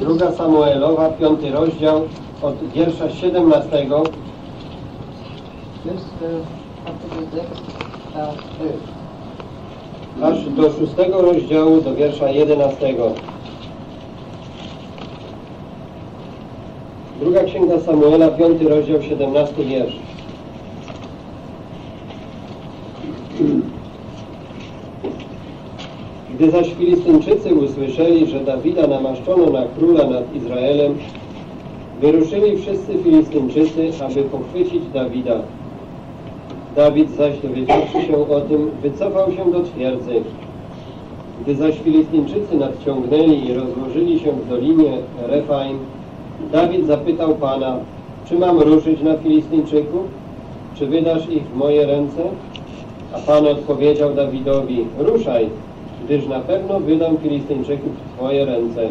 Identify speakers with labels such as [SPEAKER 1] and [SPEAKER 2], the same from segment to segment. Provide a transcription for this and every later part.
[SPEAKER 1] Druga Samuelowa, piąty rozdział, od wiersza 17
[SPEAKER 2] bis äh, Kapitel 6, Vers 11.
[SPEAKER 1] aż do szóstego rozdziału, do wiersza 11. Druga Księga Samuela, piąty rozdział, 17 wiersz. Gdy zaś Filistynczycy usłyszeli, że Dawida namaszczono na króla nad Izraelem, wyruszyli wszyscy Filistynczycy, aby pochwycić Dawida. Dawid zaś dowiedziawszy się o tym, wycofał się do twierdzy. Gdy zaś Filistynczycy nadciągnęli i rozłożyli się w dolinie Refaim, Dawid zapytał Pana, czy mam ruszyć na Filistynczyków? Czy wydasz ich w moje ręce? A Pan odpowiedział Dawidowi, ruszaj, gdyż na pewno wydam Filistynczyków w Twoje ręce.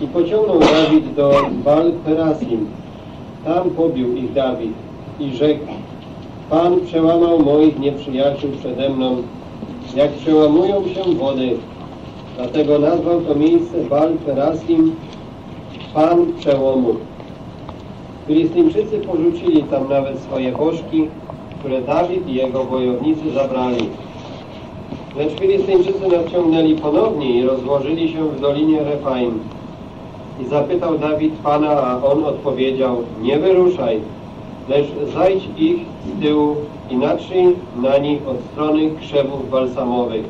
[SPEAKER 1] I pociągnął Dawid do Bal Perasim. Tam pobił ich Dawid i rzekł, Pan przełamał moich nieprzyjaciół przede mną, jak przełamują się wody. Dlatego nazwał to miejsce Bal Perasim, Pan przełomu. Filistynczycy porzucili tam nawet swoje bożki, które Dawid i jego wojownicy zabrali. Lecz Filistynczycy nadciągnęli ponownie i rozłożyli się w dolinie Refaim. I zapytał Dawid Pana, a on odpowiedział, nie wyruszaj, lecz zajdź ich z tyłu i natrzyj na nich od strony krzewów balsamowych.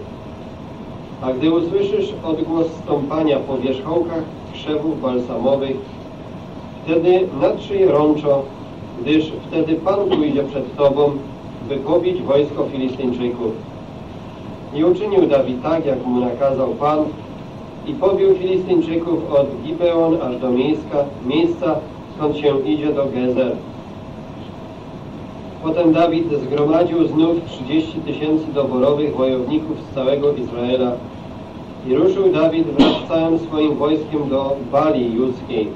[SPEAKER 1] A gdy usłyszysz odgłos stąpania po wierzchołkach krzewów balsamowych, wtedy natrzyj rączo, gdyż wtedy Pan pójdzie przed Tobą, by pobić wojsko Filistyńczyków. I uczynił Dawid tak, jak mu nakazał Pan, i pobił Filistyńczyków od Gibeon aż do miejsca, miejsca skąd się idzie do Gezer. Potem Dawid zgromadził znów 30 tysięcy doborowych wojowników z całego Izraela i ruszył Dawid wraz z całym swoim wojskiem do Bali Judzkiej,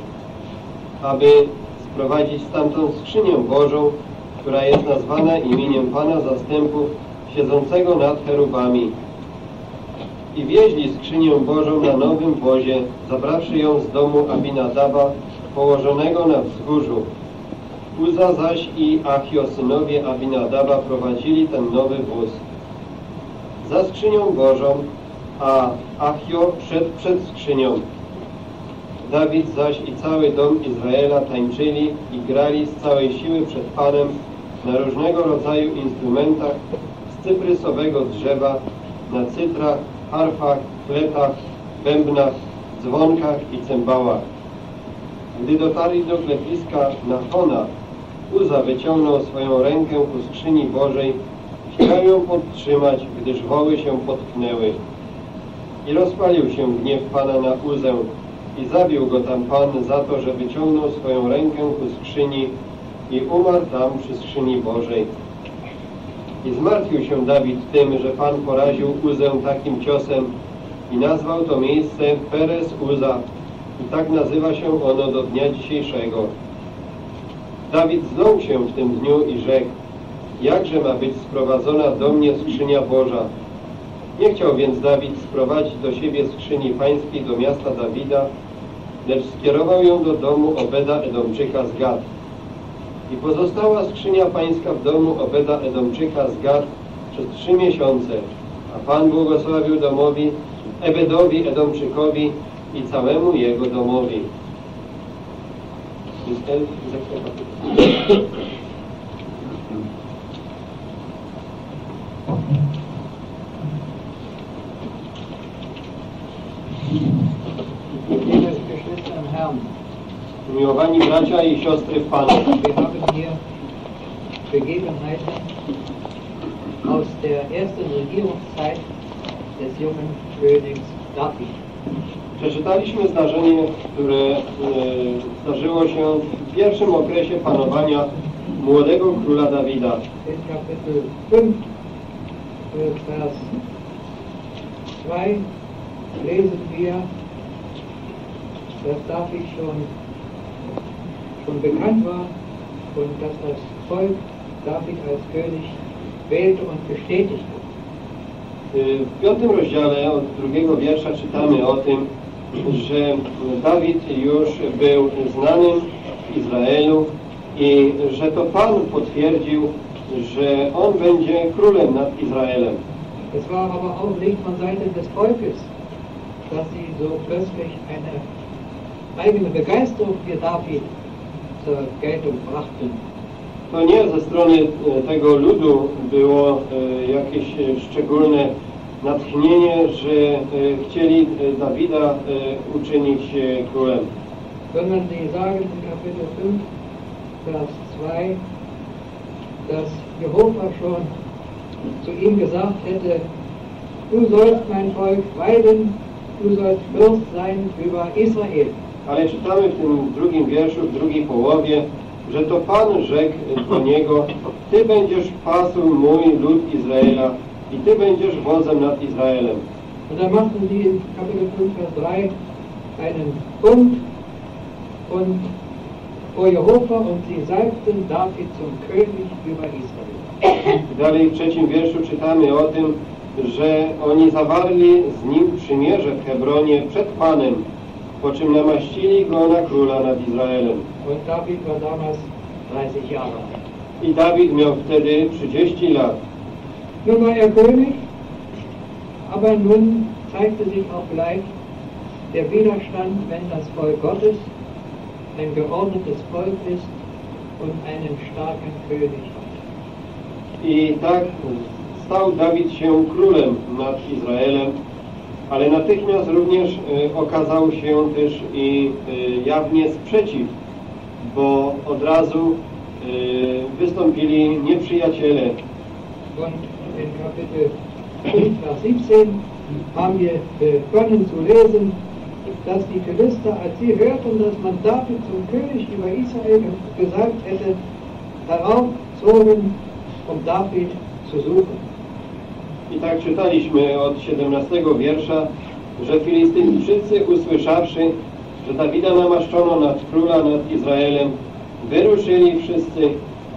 [SPEAKER 1] aby sprowadzić stamtąd skrzynię Bożą, która jest nazwana imieniem Pana Zastępów, siedzącego nad cherubami. I wieźli skrzynię Bożą na nowym wozie, zabrawszy ją z domu Abinadaba, położonego na wzgórzu. Uza zaś i Achio, synowie Abinadaba, prowadzili ten nowy wóz. Za skrzynią Bożą, a Achio szedł przed skrzynią. Dawid zaś i cały dom Izraela tańczyli i grali z całej siły przed Panem na różnego rodzaju instrumentach cyprysowego drzewa, na cytrach, harfach, fletach, bębnach, dzwonkach i cymbałach. Gdy dotarli do klepiska Nachona, Uza wyciągnął swoją rękę ku skrzyni Bożej, chciał ją podtrzymać, gdyż woły się potknęły. I rozpalił się gniew Pana na Uzę i zabił go tam Pan za to, że wyciągnął swoją rękę ku skrzyni i umarł tam przy skrzyni Bożej. I zmartwił się Dawid tym, że Pan poraził Uzę takim ciosem i nazwał to miejsce Perez Uza i tak nazywa się ono do dnia dzisiejszego. Dawid zlął się w tym dniu i rzekł, jakże ma być sprowadzona do mnie skrzynia Boża. Nie chciał więc Dawid sprowadzić do siebie skrzyni pańskiej do miasta Dawida, lecz skierował ją do domu Obeda Edomczyka z Gad. I pozostała skrzynia pańska w domu Obeda Edomczyka z Gad przez trzy miesiące, a Pan błogosławił domowi Ebedowi Edomczykowi i całemu jego domowi. Jest ten zakres.
[SPEAKER 2] Liebe Geschwister im Herrn,
[SPEAKER 1] Umiłowani bracia i siostry w Panu.
[SPEAKER 2] aus der ersten Regierungszeit des jungen Königs.
[SPEAKER 1] Przeczytaliśmy zdarzenie, które e, zdarzyło się w pierwszym okresie panowania młodego króla Dawida.
[SPEAKER 2] In Kapitel 5, äh, Vers 2 lesen wir, dass David schon, schon bekannt war und dass das Volk David als König wählte und bestätigte.
[SPEAKER 1] Y, W piątym rozdziale od drugiego wiersza czytamy o tym, że Dawid już był znanym w Izraelu i że to Pan potwierdził, że on będzie królem nad Izraelem.
[SPEAKER 3] Es war aber auch nicht von Seite des Volkes, dass sie so plötzlich eine eigene Begeisterung für David.
[SPEAKER 1] To nie ze strony e, tego ludu było e, jakieś e, szczególne natchnienie, że chcieli Dawida uczynić królem.
[SPEAKER 3] sondern sie sagen in Kapitel 5, Vers 2, dass Jehova schon zu ihm gesagt hätte, du sollst mein Volk weiden, du sollst Fürst sein über Israel.
[SPEAKER 1] Ale czytamy w tym drugim wierszu, w drugiej połowie, że to Pan rzekł do niego, Ty będziesz pasł mój lud Izraela i Ty będziesz wodzem nad Izraelem.
[SPEAKER 3] Und dann machten sie in Kapitel 5, Vers 3 einen Bund und vor Jehova und sie salbten David zum König über Israel.
[SPEAKER 1] Dalej w trzecim wierszu czytamy o tym, że oni zawarli z nim przymierze w Hebronie przed Panem, po czym namaścili go na króla nad Izraelem.
[SPEAKER 3] Und David war damals 30 Jahre alt.
[SPEAKER 1] I Dawid miał wtedy 30 lat.
[SPEAKER 3] Nun war er König, aber nun zeigte sich auch gleich der Widerstand, wenn das Volk Gottes ein geordnetes Volk ist und einen starken König hat.
[SPEAKER 1] I tak stał Dawid się królem nad Izraelem, ale natychmiast również e, okazał się też i e, jawnie sprzeciw, bo od razu e, wystąpili nieprzyjaciele.
[SPEAKER 3] Und in Kapitel 5, Vers 17 haben wir begonnen zu lesen, dass die Philister, als sie hörten, dass man David zum König über Israel gesagt hätte, heraufzogen, um David zu suchen.
[SPEAKER 1] I tak czytaliśmy od 17 wiersza, że Filistyńczycy usłyszawszy, że Dawida namaszczono nad króla nad Izraelem, wyruszyli wszyscy,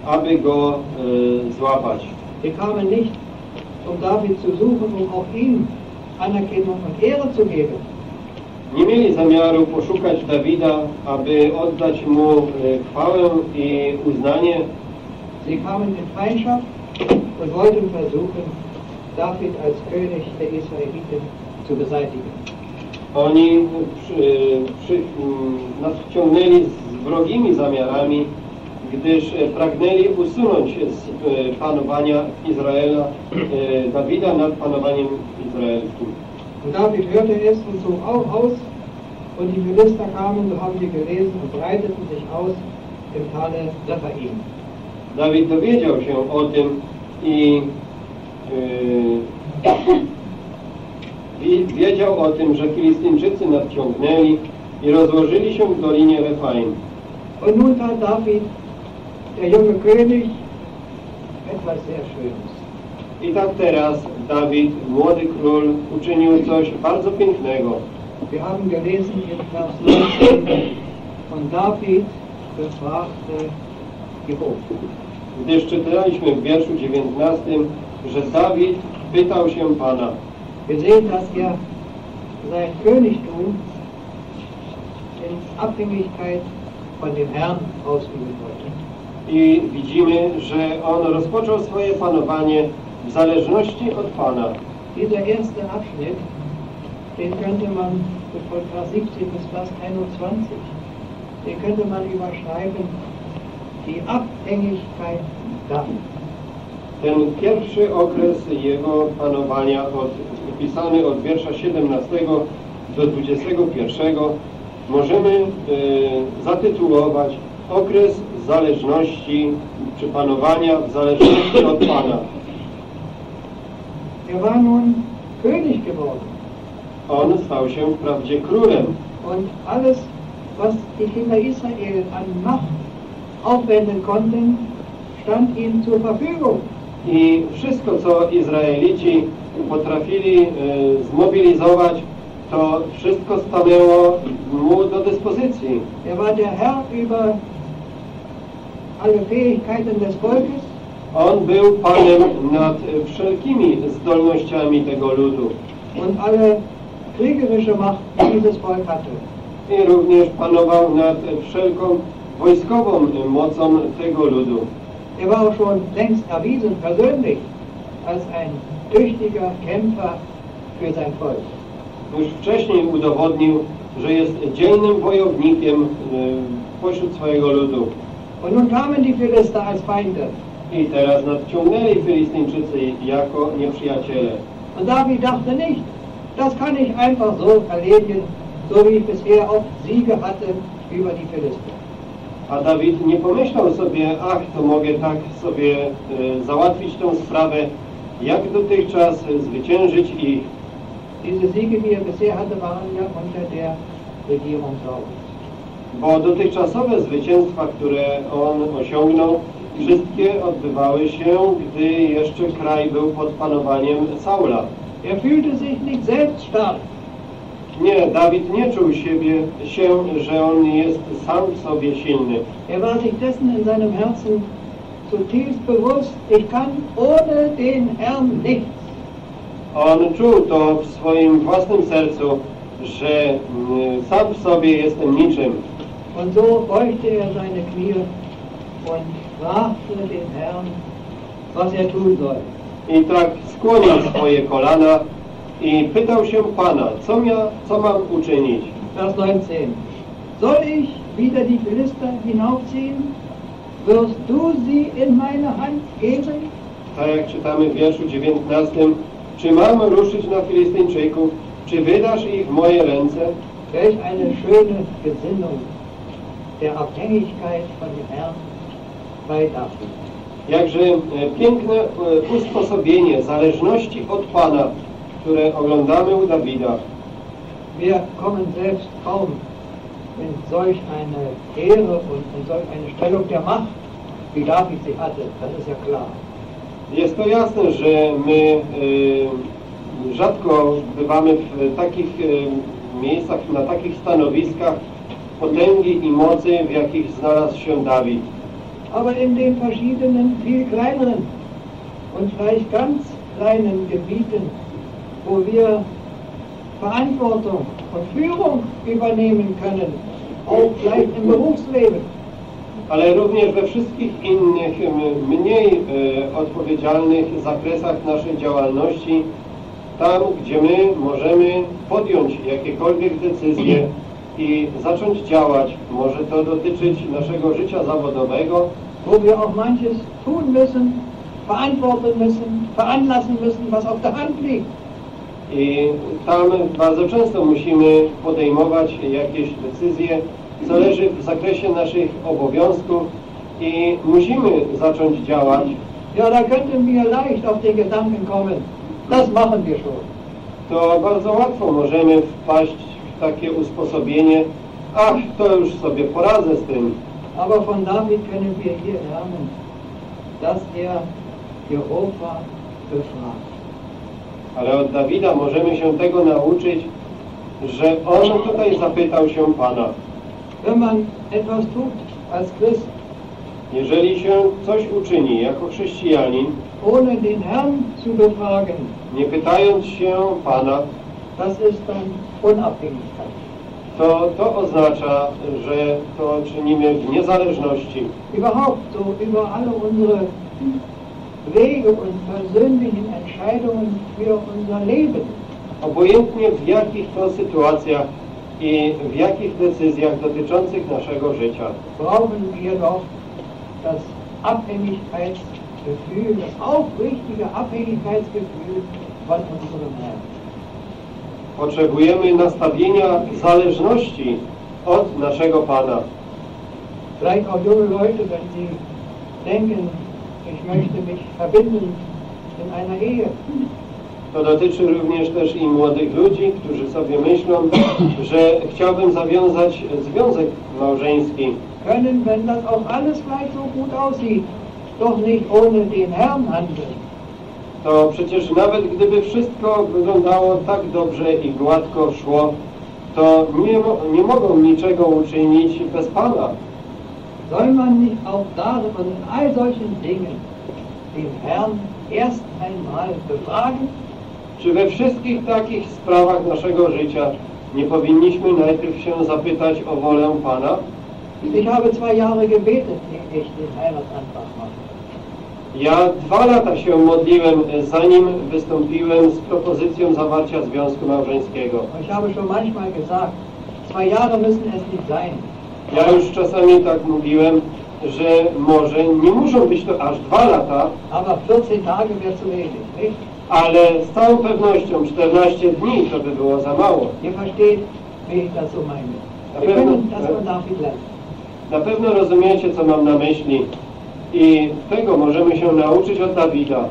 [SPEAKER 1] aby go e, złapać.
[SPEAKER 3] Wir kamen nicht, um David zu suchen, um auch ihm Anerkennung und Ehre zu geben.
[SPEAKER 1] Nie mieli zamiaru poszukać Dawida, aby oddać mu e, chwałę i uznanie,
[SPEAKER 3] Sie kamen in Feindschaft und wollten versuchen, David als König der Israeliten zu beseitigen.
[SPEAKER 1] oni przy, przy, mm, nas wciągnęli z wrogimi zamiarami, gdyż e, pragnęli usunąć z e, panowania Izraela e, Dawida nad panowaniem izraelskim.
[SPEAKER 3] Und David hörte es und zog auch aus, und die Philister kamen, so haben wir gelesen, und breiteten sich aus im Tale Rephaim.
[SPEAKER 1] Dawid dowiedział się o tym i e, wiedział o tym, że Filistyńczycy nadciągnęli i rozłożyli się w dolinie Refaim.
[SPEAKER 3] Und nun tat David, der junge König, etwas sehr Schönes.
[SPEAKER 1] I tak teraz Dawid, młody król, uczynił coś bardzo pięknego.
[SPEAKER 3] Wir haben gelesen in Vers 19, von David befragte Jehova.
[SPEAKER 1] Gdyż czytaliśmy w wierszu 19, że Dawid pytał się Pana.
[SPEAKER 3] Wir sehen, dass er sein Königtum in Abhängigkeit von dem Herrn ausüben wollte.
[SPEAKER 1] I widzimy, że on rozpoczął swoje panowanie w zależności od Pana.
[SPEAKER 3] Dieser erste Abschnitt, den könnte man von Vers 17 bis Vers 21, den könnte man überschreiben, die Abhängigkeit David.
[SPEAKER 1] Ten pierwszy okres jego panowania, od, opisany od wiersza 17 do 21, możemy e, zatytułować okres zależności czy panowania w zależności od Pana.
[SPEAKER 3] Er war nun König geworden
[SPEAKER 1] On stał się wprawdzie królem
[SPEAKER 3] und alles, was die Kinder Israel an Macht aufwenden konnten, stand ihm zur Verfügung.
[SPEAKER 1] I wszystko, co Izraelici potrafili e, zmobilizować, to wszystko stanęło mu do dyspozycji.
[SPEAKER 3] Er war der Herr über alle Fähigkeiten des Volkes
[SPEAKER 1] On był Panem nad wszelkimi zdolnościami tego ludu
[SPEAKER 3] und alle kriegerische Macht, die dieses Volk hatte.
[SPEAKER 1] i również panował nad wszelką wojskową mocą tego ludu.
[SPEAKER 3] Er war auch schon längst erwiesen, persönlich, als ein tüchtiger Kämpfer für sein Volk.
[SPEAKER 1] Już wcześniej udowodnił, że jest dzielnym wojownikiem e, pośród swojego ludu.
[SPEAKER 3] Und nun kamen die Philister als Feinde.
[SPEAKER 1] I teraz nadciągnęli Filistyńczycy jako nieprzyjaciele.
[SPEAKER 3] Und David dachte nicht, das kann ich einfach so erledigen, so wie ich bisher auch Siege hatte über die Philister.
[SPEAKER 1] A Dawid nie pomyślał sobie, ach, to mogę tak sobie e, załatwić tą sprawę, jak dotychczas zwyciężyć ich.
[SPEAKER 3] Diese Siege, die er bisher hatte, waren ja unter der Regierung Saul.
[SPEAKER 1] Bo dotychczasowe zwycięstwa, które on osiągnął, wszystkie odbywały się, gdy jeszcze kraj był pod panowaniem Saula.
[SPEAKER 3] Er fühlte sich nicht selbst stark,
[SPEAKER 1] Nie, Dawid nie czuł siebie, się, że on jest sam w sobie silny.
[SPEAKER 3] Er war sich dessen in seinem Herzen zutiefst bewusst, ich kann ohne den Herrn nichts.
[SPEAKER 1] On czuł to w swoim własnym sercu, że mm, sam w sobie jestem niczym.
[SPEAKER 3] Und so beugte er seine Knie und fragte den Herrn, was er tun soll.
[SPEAKER 1] I tak skłonił swoje kolana i pytał się Pana, co, mia, co mam uczynić?
[SPEAKER 3] Vers 19. Soll ich wieder die Philister hinaufziehen? Wirst du sie in meine Hand geben?
[SPEAKER 1] Tak jak czytamy w wierszu 19, czy mam ruszyć na Filistyńczyków, czy wydasz ich w moje ręce?
[SPEAKER 3] Welch eine schöne Gesinnung der Abhängigkeit von dem Herrn bei David.
[SPEAKER 1] Jakże e, piękne e, usposobienie zależności od Pana, które oglądamy u Dawida.
[SPEAKER 3] Wir kommen selbst kaum in solch eine Ehre und in solch eine Stellung der Macht, wie David sie hatte. Das ist ja klar.
[SPEAKER 1] Jest to jasne, że my e, rzadko bywamy w takich e, miejscach, na takich stanowiskach potęgi i mocy, w jakich znalazł się Dawid.
[SPEAKER 3] Aber in den verschiedenen, viel kleineren und vielleicht ganz kleinen Gebieten, wo wir Verantwortung und Führung übernehmen können, auch vielleicht im Berufsleben,
[SPEAKER 1] ale również we wszystkich innych, mniej e, odpowiedzialnych zakresach naszej działalności, tam, gdzie my możemy podjąć jakiekolwiek decyzje i zacząć działać. Może to dotyczyć naszego życia zawodowego,
[SPEAKER 3] wo wir auch manches tun müssen, verantworten müssen, veranlassen müssen, was auf der Hand liegt.
[SPEAKER 1] I tam bardzo często musimy podejmować jakieś decyzje, co leży w zakresie naszych obowiązków i musimy zacząć działać.
[SPEAKER 3] Ja, da könnten wir leicht auf den Gedanken kommen, das machen wir schon.
[SPEAKER 1] to bardzo łatwo możemy wpaść w takie usposobienie, ach, to już sobie poradzę z tym.
[SPEAKER 3] Aber von David können wir hier lernen, dass er Jehova befragt.
[SPEAKER 1] Ale od Dawida możemy się tego nauczyć, że on tutaj zapytał się Pana.
[SPEAKER 3] Wenn man etwas tut als Christ,
[SPEAKER 1] Jeżeli się coś uczyni jako chrześcijanin,
[SPEAKER 3] ohne den Herrn zu befragen,
[SPEAKER 1] nie pytając się Pana,
[SPEAKER 3] das ist dann Unabhängigkeit.
[SPEAKER 1] to to oznacza, że to czynimy w niezależności.
[SPEAKER 3] Überhaupt so über alle unsere Wege und persönlichen Entscheidungen für unser Leben.
[SPEAKER 1] Obojętnie w jakich to sytuacjach i w jakich decyzjach dotyczących naszego życia.
[SPEAKER 3] brauchen wir doch das Abhängigkeitsgefühl, das aufrichtige Abhängigkeitsgefühl von unserem Herrn.
[SPEAKER 1] Potrzebujemy nastawienia zależności od naszego Pana.
[SPEAKER 3] Vielleicht auch junge Leute, wenn sie denken, ich möchte mich verbinden in einer Ehe.
[SPEAKER 1] To dotyczy również też i młodych ludzi, którzy sobie myślą, że chciałbym zawiązać związek małżeński.
[SPEAKER 3] Können, wenn das auch alles gleich so gut aussieht, doch nicht ohne den Herrn handeln.
[SPEAKER 1] To przecież nawet gdyby wszystko wyglądało tak dobrze i gładko szło, to nie, nie mogą niczego uczynić bez Pana.
[SPEAKER 3] Soll man nicht auch da und in all solchen Dingen den Herrn erst einmal befragen?
[SPEAKER 1] Czy we wszystkich takich sprawach naszego życia nie powinniśmy najpierw się zapytać o wolę Pana?
[SPEAKER 3] Ich habe zwei Jahre gebetet, ich den Heiratsantrag machte.
[SPEAKER 1] Ja dwa lata się modliłem, zanim wystąpiłem z propozycją zawarcia związku małżeńskiego.
[SPEAKER 3] Ich habe schon manchmal gesagt, zwei Jahre müssen es nicht sein.
[SPEAKER 1] Ja już czasami tak mówiłem, że może nie muszą być to aż dwa lata,
[SPEAKER 3] Aber 14 Tage wäre zu wenig, nicht?
[SPEAKER 1] ale z całą pewnością 14 dni to by było za mało.
[SPEAKER 3] David lernen.
[SPEAKER 1] Na pewno rozumiecie, co mam na myśli i tego możemy się nauczyć od Dawida.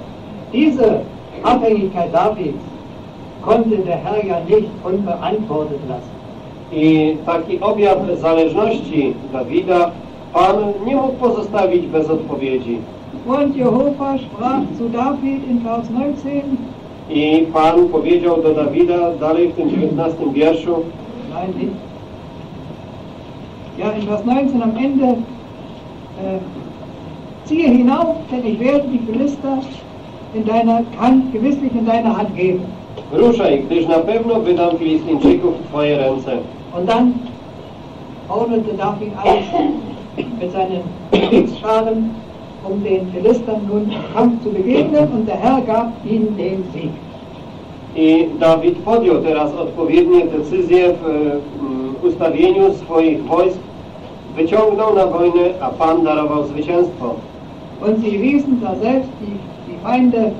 [SPEAKER 3] Diese Abhängigkeit Davids konnte der Herr ja nicht unbeantwortet lassen.
[SPEAKER 1] I taki objaw zależności Dawida Pan nie mógł pozostawić bez odpowiedzi.
[SPEAKER 3] Und Jehova sprach zu David in Vers 19,
[SPEAKER 1] I Pan powiedział do Dawida dalej w tym 19 wierszu,
[SPEAKER 3] nein, nicht. Ja, in Vers 19 am Ende, äh, ziehe hinauf, denn ich werde die Philister in deiner Hand, gewisslich in deine Hand geben.
[SPEAKER 1] ruszaj, gdyż na pewno wydam Filistyńczyków w Twoje ręce.
[SPEAKER 3] Und dann ordnete David alles mit seinen Kriegsscharen, um den Philistern nun im Kampf zu begegnen, und der Herr gab ihnen den Sieg.
[SPEAKER 1] I Dawid podjął teraz odpowiednie decyzje w mm, ustawieniu swoich wojsk, wyciągnął na wojnę, a Pan darował zwycięstwo.
[SPEAKER 3] Und sie ließen da selbst die, die Feinde,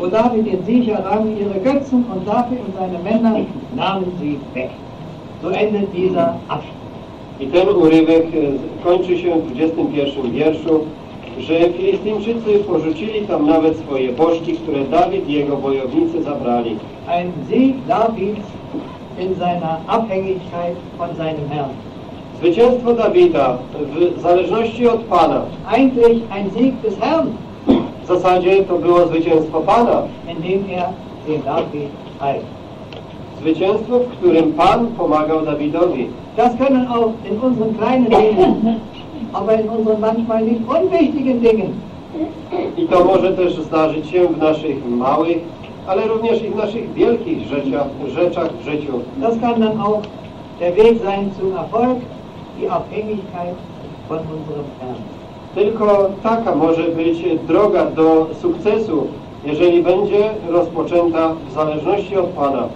[SPEAKER 3] wo David den Sieg errang, ihre Götzen, und David und seine Männer nahmen sie weg. So endet dieser Abschnitt.
[SPEAKER 1] I ten urywek e, kończy się w 21 wierszu, że Filistyńczycy porzucili tam nawet swoje bożki, które Dawid i jego wojownicy zabrali.
[SPEAKER 3] Ein Sieg Davids in seiner Abhängigkeit von seinem Herrn.
[SPEAKER 1] Zwycięstwo Dawida w zależności od Pana.
[SPEAKER 3] Eigentlich ein Sieg des Herrn,
[SPEAKER 1] W zasadzie to było zwycięstwo Pana.
[SPEAKER 3] indem er den David heilt.
[SPEAKER 1] Zwycięstwo, w którym Pan pomagał Dawidowi.
[SPEAKER 3] Das können auch in unseren kleinen Dingen, aber in unseren manchmal nicht unwichtigen Dingen
[SPEAKER 1] I to może też zdarzyć się w naszych małych, ale również i w naszych wielkich rzeczach, rzeczach w życiu.
[SPEAKER 3] Das kann dann auch der Weg sein zum Erfolg, die Abhängigkeit von unserem Herrn.
[SPEAKER 1] Tylko taka może być droga do sukcesu, jeżeli będzie rozpoczęta w zależności od Pana.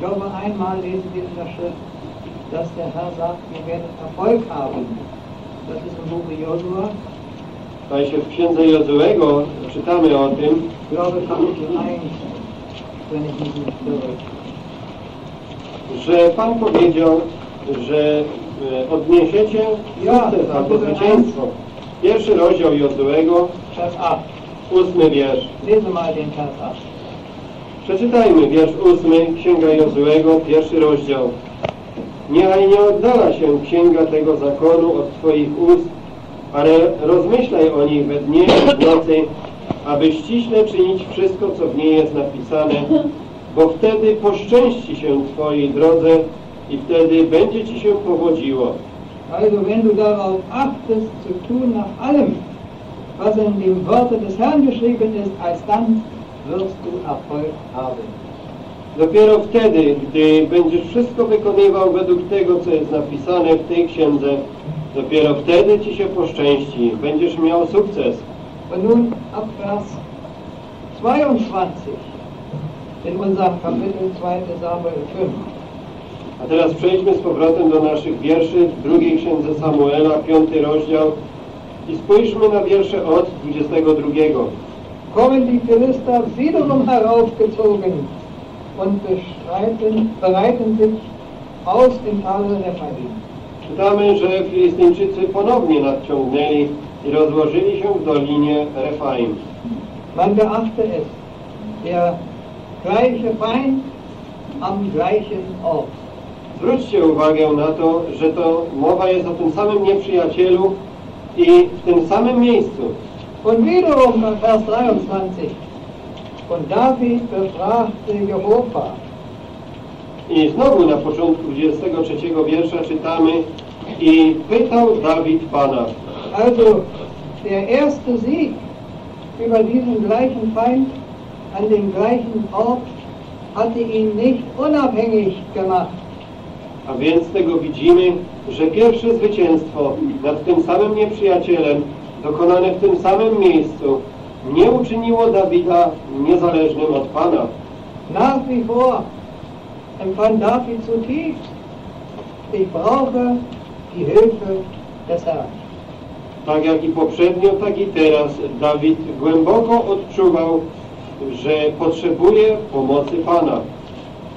[SPEAKER 3] Ich glaube, einmal lesen wir in der Schrift, dass der Herr sagt, ihr werdet Erfolg haben. Das ist im Buche Josua,
[SPEAKER 1] Tutaj się w księdze Jozuego czytamy o tym,
[SPEAKER 3] ich glaube Kapitel 1, wenn ich mich nicht irre.
[SPEAKER 1] że Pan powiedział, że e, odniesiecie sukces albo zwycięstwo. Pierwszy rozdział Jozuego,
[SPEAKER 3] Vers 8.
[SPEAKER 1] ósmy wiersz.
[SPEAKER 3] Lese mal den Vers 8.
[SPEAKER 1] Przeczytajmy wiersz ósmy, Księga Jozuego, pierwszy rozdział. Niechaj nie oddala się księga tego zakonu od Twoich ust, ale rozmyślaj o niej we dnie i w nocy, aby ściśle czynić wszystko, co w niej jest napisane, bo wtedy poszczęści się Twojej drodze i wtedy będzie Ci się powodziło.
[SPEAKER 3] Zu tun nach allem, was in dem Worte des Herrn geschrieben ist, alsdann wirst Erfolg haben.
[SPEAKER 1] Dopiero wtedy, gdy będziesz wszystko wykonywał według tego, co jest napisane w tej księdze, dopiero wtedy Ci się poszczęści, będziesz miał sukces.
[SPEAKER 3] Und nun ab Vers 22 in unserem Kapitel 2 Samuel 5.
[SPEAKER 1] A teraz przejdźmy z powrotem do naszych wierszy w drugiej księdze Samuela, piąty rozdział i spójrzmy na wiersze od 22.
[SPEAKER 3] Kommen die Philister wiederum heraufgezogen und bestreiten, bereiten sich aus im Tale Rephaim.
[SPEAKER 1] Czytamy, że Filistyńczycy ponownie nadciągnęli i rozłożyli się w dolinie Refaim.
[SPEAKER 3] Man beachte es, der gleiche Feind am gleichen Ort.
[SPEAKER 1] Zwróćcie uwagę na to, że to mowa jest o tym samym nieprzyjacielu i w tym samym miejscu.
[SPEAKER 3] Und wiederum Vers 23. Und David befragte Jehova.
[SPEAKER 1] I znowu na początku 23 wiersza czytamy i pytał Dawid Pana.
[SPEAKER 3] Also der erste Sieg über diesen gleichen Feind an dem gleichen Ort hatte ihn nicht unabhängig gemacht.
[SPEAKER 1] A więc tego widzimy, że pierwsze zwycięstwo nad tym samym nieprzyjacielem, dokonane w tym samym miejscu, nie uczyniło Dawida niezależnym od Pana.
[SPEAKER 3] Nach wie vor empfand David zutiefst, ich brauche die Hilfe des Herrn.
[SPEAKER 1] Tak jak i poprzednio, tak i teraz Dawid głęboko odczuwał, że potrzebuje pomocy Pana.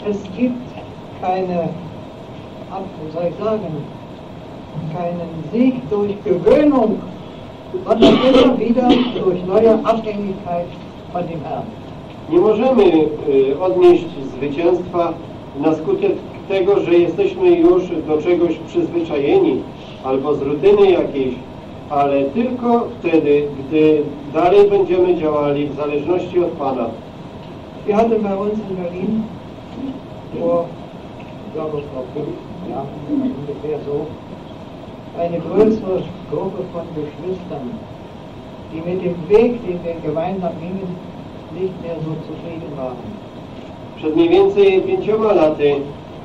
[SPEAKER 3] Es gibt keine, soll ich sagen, keinen Sieg durch Gewöhnung, sondern immer wieder durch neue Abhängigkeit von dem Herrn.
[SPEAKER 1] Nie możemy y, odnieść zwycięstwa na skutek tego, że jesteśmy już do czegoś przyzwyczajeni albo z rutyny jakiejś, ale tylko wtedy, gdy dalej będziemy działali w zależności od Pana.
[SPEAKER 3] Wir hatten bei uns in Berlin vor, ich glaube, vor fünf Jahren ungefähr so, eine größere Gruppe von Geschwistern, die mit dem Weg, den wir gemeinsam gingen, nicht mehr so zufrieden waren.
[SPEAKER 1] Przed mniej więcej pięcioma laty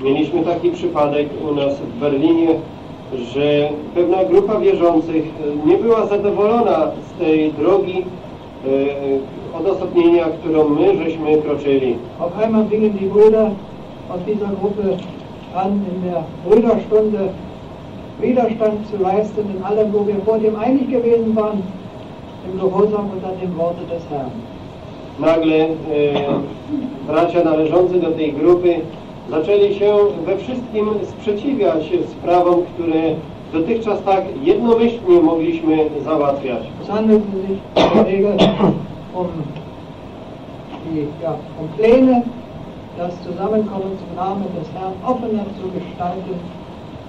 [SPEAKER 1] mieliśmy taki przypadek u nas w Berlinie, że pewna grupa wierzących nie była zadowolona z tej drogi y, odosobnienia, którą my żeśmy kroczyli.
[SPEAKER 3] Auf einmal fingen die Brüder aus dieser Gruppe an, in der Brüderstunde Widerstand zu leisten in allem, wo wir vor dem einig gewesen waren, im Gehorsam und an dem Worte des Herrn.
[SPEAKER 1] Nagle e, bracia należący do tej grupy zaczęli się we wszystkim sprzeciwiać sprawom, które dotychczas tak jednomyślnie mogliśmy załatwiać.
[SPEAKER 3] Um, um Pläne, das Zusammenkommen zum Namen des Herrn offener zu gestalten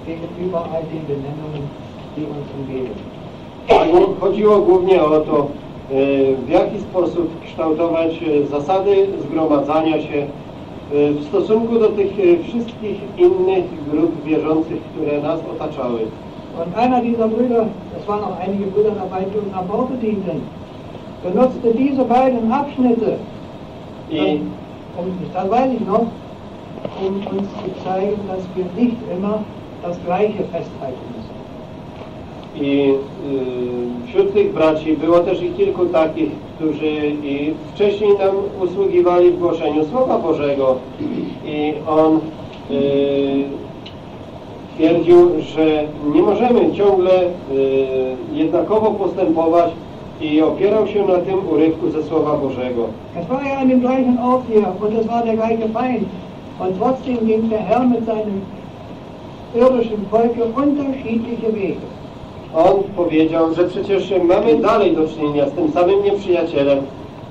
[SPEAKER 3] den Benennungen, die uns umgeben.
[SPEAKER 1] Chodziło głównie o to, e, w jaki sposób kształtować e, zasady zgromadzania się e, w stosunku do tych wszystkich innych grup wierzących, które nas otaczały.
[SPEAKER 3] Und einer dieser Brüder, es waren auch einige Brüder dabei, die uns am Worte dienten, benutzte diese beiden Abschnitte,
[SPEAKER 1] I
[SPEAKER 3] um, das weiß ich noch, um uns zu zeigen, dass wir nicht immer das Gleiche festhalten müssen.
[SPEAKER 1] I y, wśród tych braci było też i kilku takich, którzy i wcześniej nam usługiwali w głoszeniu Słowa Bożego. I on y, twierdził, że nie możemy ciągle y, jednakowo postępować i opierał się na tym urywku ze Słowa Bożego.
[SPEAKER 3] Es war ja an dem gleichen Ort hier und es war der gleiche Feind. Und trotzdem ging der Herr mit seinem irdischen Volke unterschiedliche Wege.
[SPEAKER 1] On powiedział, że przecież mamy dalej do czynienia z tym samym nieprzyjacielem.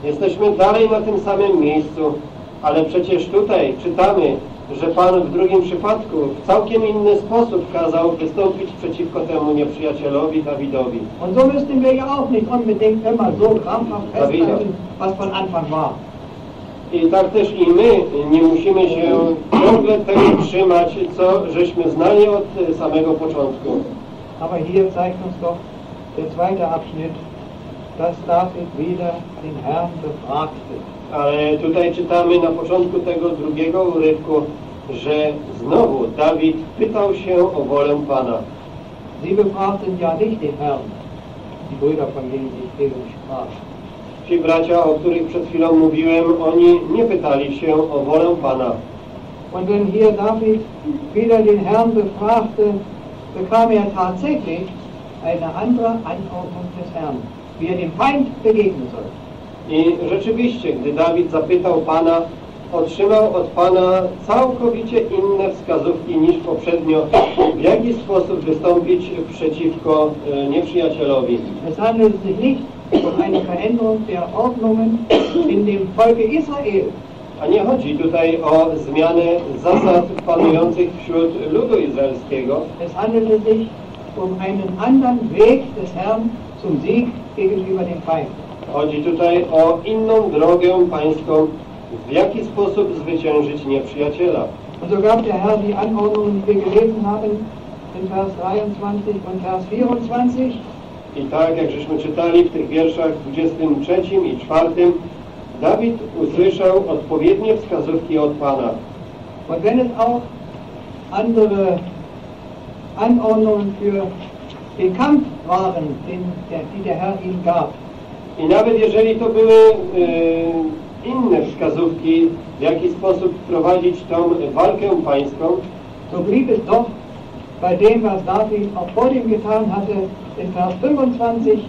[SPEAKER 1] Jesteśmy dalej na tym samym miejscu, ale przecież tutaj czytamy, że Pan w drugim przypadku w całkiem inny sposób kazał wystąpić przeciwko temu nieprzyjacielowi Dawidowi.
[SPEAKER 3] Und so müssten wir ja auch nicht unbedingt immer so krampfhaft festhalten, was von Anfang war.
[SPEAKER 1] I tak też i my nie musimy się ciągle tego trzymać, co żeśmy znali od samego początku.
[SPEAKER 3] Aber hier zeigt uns doch der zweite Abschnitt, dass David wieder den Herrn befragte.
[SPEAKER 1] Ale tutaj czytamy na początku tego drugiego urywku, że znowu Dawid pytał się o wolę Pana.
[SPEAKER 3] Sie befragten ja nicht den Herrn, die Brüder, von denen ich eben sprach.
[SPEAKER 1] Ci bracia, o których przed chwilą mówiłem, oni nie pytali się o wolę Pana.
[SPEAKER 3] Und wenn hier David wieder den Herrn befragte, bekam er tatsächlich eine andere Anordnung des Herrn, wie er dem Feind begegnen soll.
[SPEAKER 1] I rzeczywiście, gdy Dawid zapytał Pana, otrzymał od Pana całkowicie inne wskazówki niż poprzednio, w jaki sposób wystąpić przeciwko e, nieprzyjacielowi.
[SPEAKER 3] Es handelt sich nicht um eine Veränderung der Ordnungen in dem Volke Israel,
[SPEAKER 1] A nie chodzi tutaj o zmianę zasad panujących wśród ludu izraelskiego,
[SPEAKER 3] es handelte sich um einen anderen Weg des Herrn zum Sieg gegenüber dem Feind.
[SPEAKER 1] Chodzi tutaj o inną drogę pańską, w jaki sposób zwyciężyć nieprzyjaciela.
[SPEAKER 3] Und so gab der Herr die Anordnungen, die wir gelesen haben, in Vers 23 und Vers 24.
[SPEAKER 1] I tak jak żeśmy czytali w tych wierszach 23 i 4, Dawid usłyszał odpowiednie wskazówki od Pana.
[SPEAKER 3] Und wenn es auch andere Anordnungen für den Kampf waren, den, der, die der Herr ihm gab,
[SPEAKER 1] I nawet jeżeli to były e, inne wskazówki, w jaki sposób prowadzić tą walkę pańską,
[SPEAKER 3] so blieb es doch bei dem, was David auch vor dem getan hatte, in Vers 25.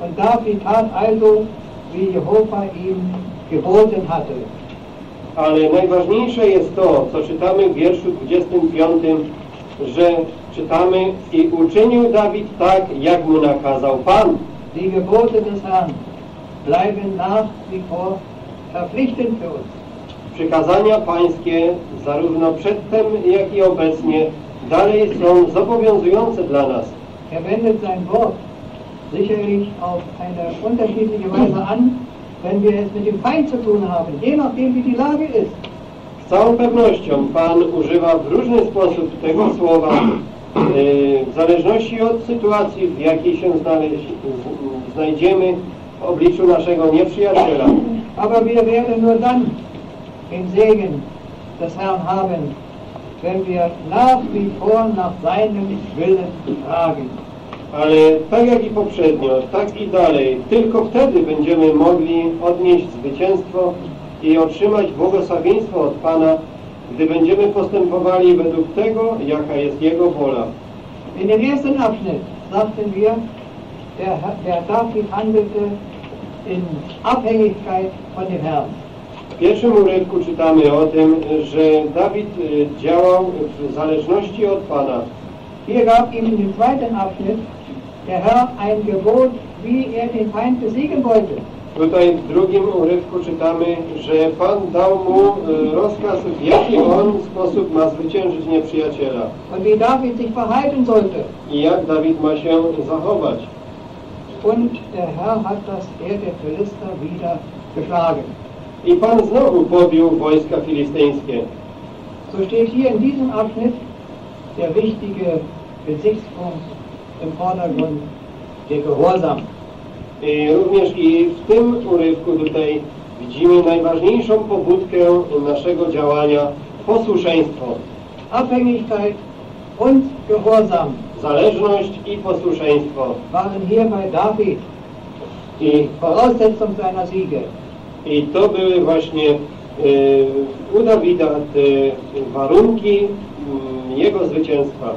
[SPEAKER 3] Und David tat also, wie Jehova ihm geboten hatte.
[SPEAKER 1] ale najważniejsze jest to, co czytamy w wierszu 25, że czytamy i uczynił Dawid tak, jak mu nakazał Pan.
[SPEAKER 3] Die Gebote des Herrn bleiben nach wie vor verpflichtend für uns.
[SPEAKER 1] Przykazania pańskie, zarówno przedtem, jak i obecnie, dalej są zobowiązujące dla nas.
[SPEAKER 3] Er wendet sein Wort sicherlich auf eine unterschiedliche Weise an, wenn wir es mit dem Feind zu tun haben, je nachdem wie die Lage ist.
[SPEAKER 1] Z całą pewnością Pan używa w różny sposób tego słowa, yy, w zależności od sytuacji, w jakiej się znajdziemy w obliczu naszego nieprzyjaciela.
[SPEAKER 3] Aber wir werden nur dann den Segen des Herrn haben, wenn wir nach wie vor nach seinem Willen fragen.
[SPEAKER 1] Ale tak jak i poprzednio, tak i dalej, tylko wtedy będziemy mogli odnieść zwycięstwo i otrzymać błogosławieństwo od Pana, gdy będziemy postępowali według tego, jaka jest Jego wola.
[SPEAKER 3] In dem ersten Abschnitt sagten wir, der, der David handelte in Abhängigkeit von dem Herrn.
[SPEAKER 1] W pierwszym urywku czytamy o tym, że Dawid y, działał w zależności od Pana.
[SPEAKER 3] Hier gab ihm in dem zweiten Abschnitt der Herr ein Gebot, wie er den Feind besiegen wollte.
[SPEAKER 1] Tutaj w drugim urywku czytamy, że Pan dał mu y, rozkaz, w jaki on sposób ma zwyciężyć nieprzyjaciela
[SPEAKER 3] und wie David sich verhalten sollte.
[SPEAKER 1] i jak Dawid ma się zachować.
[SPEAKER 3] Und der Herr hat das Heer der Philister wieder geschlagen.
[SPEAKER 1] I Pan znowu pobił wojska filistyńskie.
[SPEAKER 3] So steht hier in diesem Abschnitt der wichtige Gesichtspunkt im Vordergrund, der Gehorsam.
[SPEAKER 1] I również i w tym urywku tutaj widzimy najważniejszą pobudkę naszego działania, posłuszeństwo.
[SPEAKER 3] Abhängigkeit und Gehorsam
[SPEAKER 1] Zależność i posłuszeństwo.
[SPEAKER 3] waren hier bei David
[SPEAKER 1] I,
[SPEAKER 3] Voraussetzung seiner Siege.
[SPEAKER 1] I to były właśnie y, u Dawida te warunki mm, jego zwycięstwa.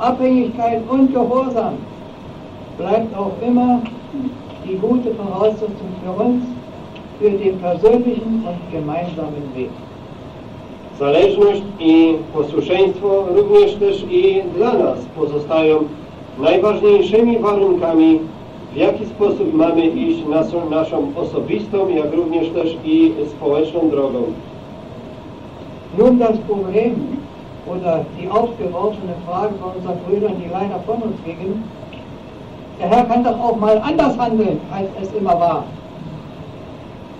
[SPEAKER 3] Abhängigkeit und Gehorsam bleibt auch immer die gute Voraussetzung für uns, für den persönlichen und gemeinsamen Weg.
[SPEAKER 1] Zależność i posłuszeństwo również też i dla nas pozostają najważniejszymi warunkami, w jaki sposób mamy iść naszą, naszą osobistą, jak również też i społeczną drogą.
[SPEAKER 3] Nun das Problem oder die aufgeworfene Frage von unseren Brüdern, die leider von uns gingen, der Herr kann doch auch mal anders handeln, als es immer war.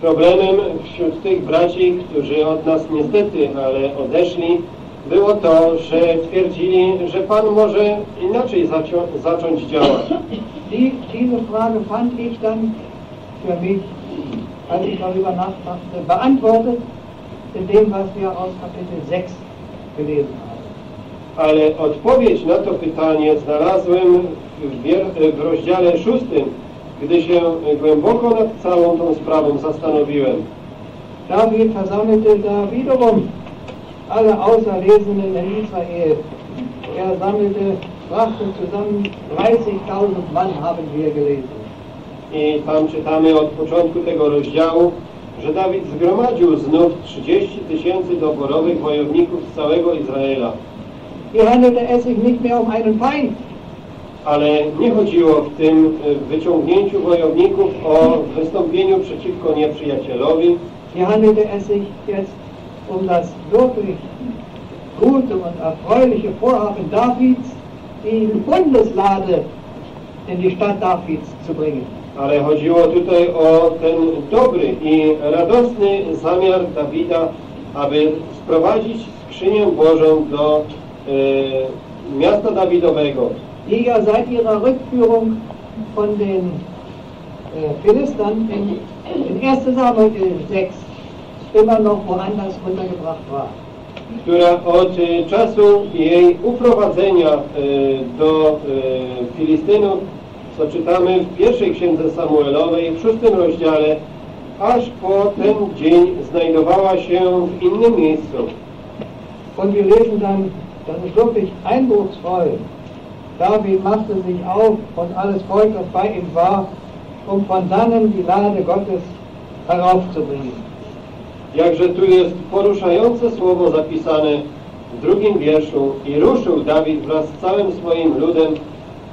[SPEAKER 1] Problemem wśród tych braci, którzy od nas niestety, ale odeszli, było to, że twierdzili, że Pan może inaczej zacząć działać.
[SPEAKER 3] Die, diese Frage fand ich dann für mich, als ich darüber nachdachte, beantwortet in dem, was wir aus Kapitel 6 gelesen haben.
[SPEAKER 1] Ale odpowiedź na to pytanie znalazłem w, w rozdziale szóstym, gdy się głęboko nad całą tą sprawą zastanowiłem.
[SPEAKER 3] David versammelte da wiederum alle Auserlesenen in Israel. Er sammelte, brachte zusammen 30.000 Mann, haben wir gelesen.
[SPEAKER 1] I tam czytamy od początku tego rozdziału, że Dawid zgromadził znów 30 tysięcy doborowych wojowników z całego Izraela.
[SPEAKER 3] Hier handelte es sich nicht mehr um einen Feind,
[SPEAKER 1] Ale nie chodziło w tym y, wyciągnięciu wojowników o wystąpieniu przeciwko nieprzyjacielowi,
[SPEAKER 3] hier handelte es sich jetzt um das wirklich gute und erfreuliche Vorhaben Davids, die Bundeslade in die Stadt Davids zu bringen.
[SPEAKER 1] ale chodziło tutaj o ten dobry i radosny zamiar Dawida, aby sprowadzić skrzynię Bożą do y, miasta Dawidowego.
[SPEAKER 3] die ja seit ihrer Rückführung von den äh, Philistern in, in 1 Samuel 6 immer noch woanders untergebracht war.
[SPEAKER 1] która od y, czasu jej uprowadzenia y, do y, Filistynów, co czytamy w pierwszej księdze Samuelowej, w szóstym rozdziale, aż po ten dzień znajdowała się w innym miejscu.
[SPEAKER 3] Und wir lesen dann, das ist wirklich eindrucksvoll. David machte sich auf und alles Volk, das bei ihm war, um von dannen die Lade Gottes heraufzubringen.
[SPEAKER 1] Jakże tu jest poruszające słowo zapisane w drugim wierszu i ruszył Dawid wraz z całym swoim ludem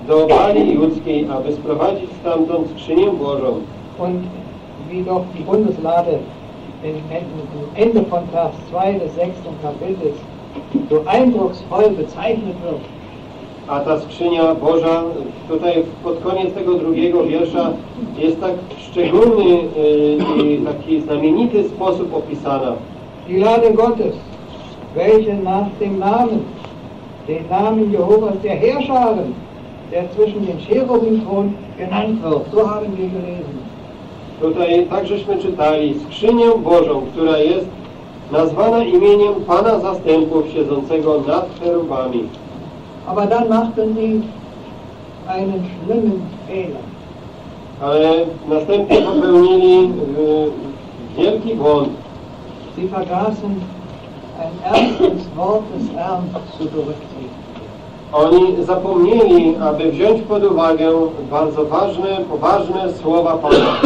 [SPEAKER 1] do Bali Judzkiej, aby sprowadzić stamtąd skrzynię Bożą.
[SPEAKER 3] Und wie doch die Bundeslade im Ende- von Vers 2 des sechsten Kapitels so eindrucksvoll bezeichnet wird,
[SPEAKER 1] A ta skrzynia Boża tutaj pod koniec tego drugiego wiersza jest tak w szczególny y, i taki znamienity sposób opisana.
[SPEAKER 3] Die Lade Gottes, welche nach dem Namen, den Namen Jehovas der Herrscharen, der zwischen den Cherubim thront, genannt wird. So haben wir gelesen.
[SPEAKER 1] Tutaj takżeśmy czytali skrzynię Bożą, która jest nazwana imieniem Pana Zastępów siedzącego nad cherubami.
[SPEAKER 3] Aber dann machten sie einen schlimmen Fehler.
[SPEAKER 1] Ale następnie popełnili y, wielki błąd.
[SPEAKER 3] Sie vergaßen, ein ernstes Wort des Herrn zu berücksichtigen.
[SPEAKER 1] Oni zapomnieli, aby wziąć pod uwagę bardzo ważne, poważne słowa Pana.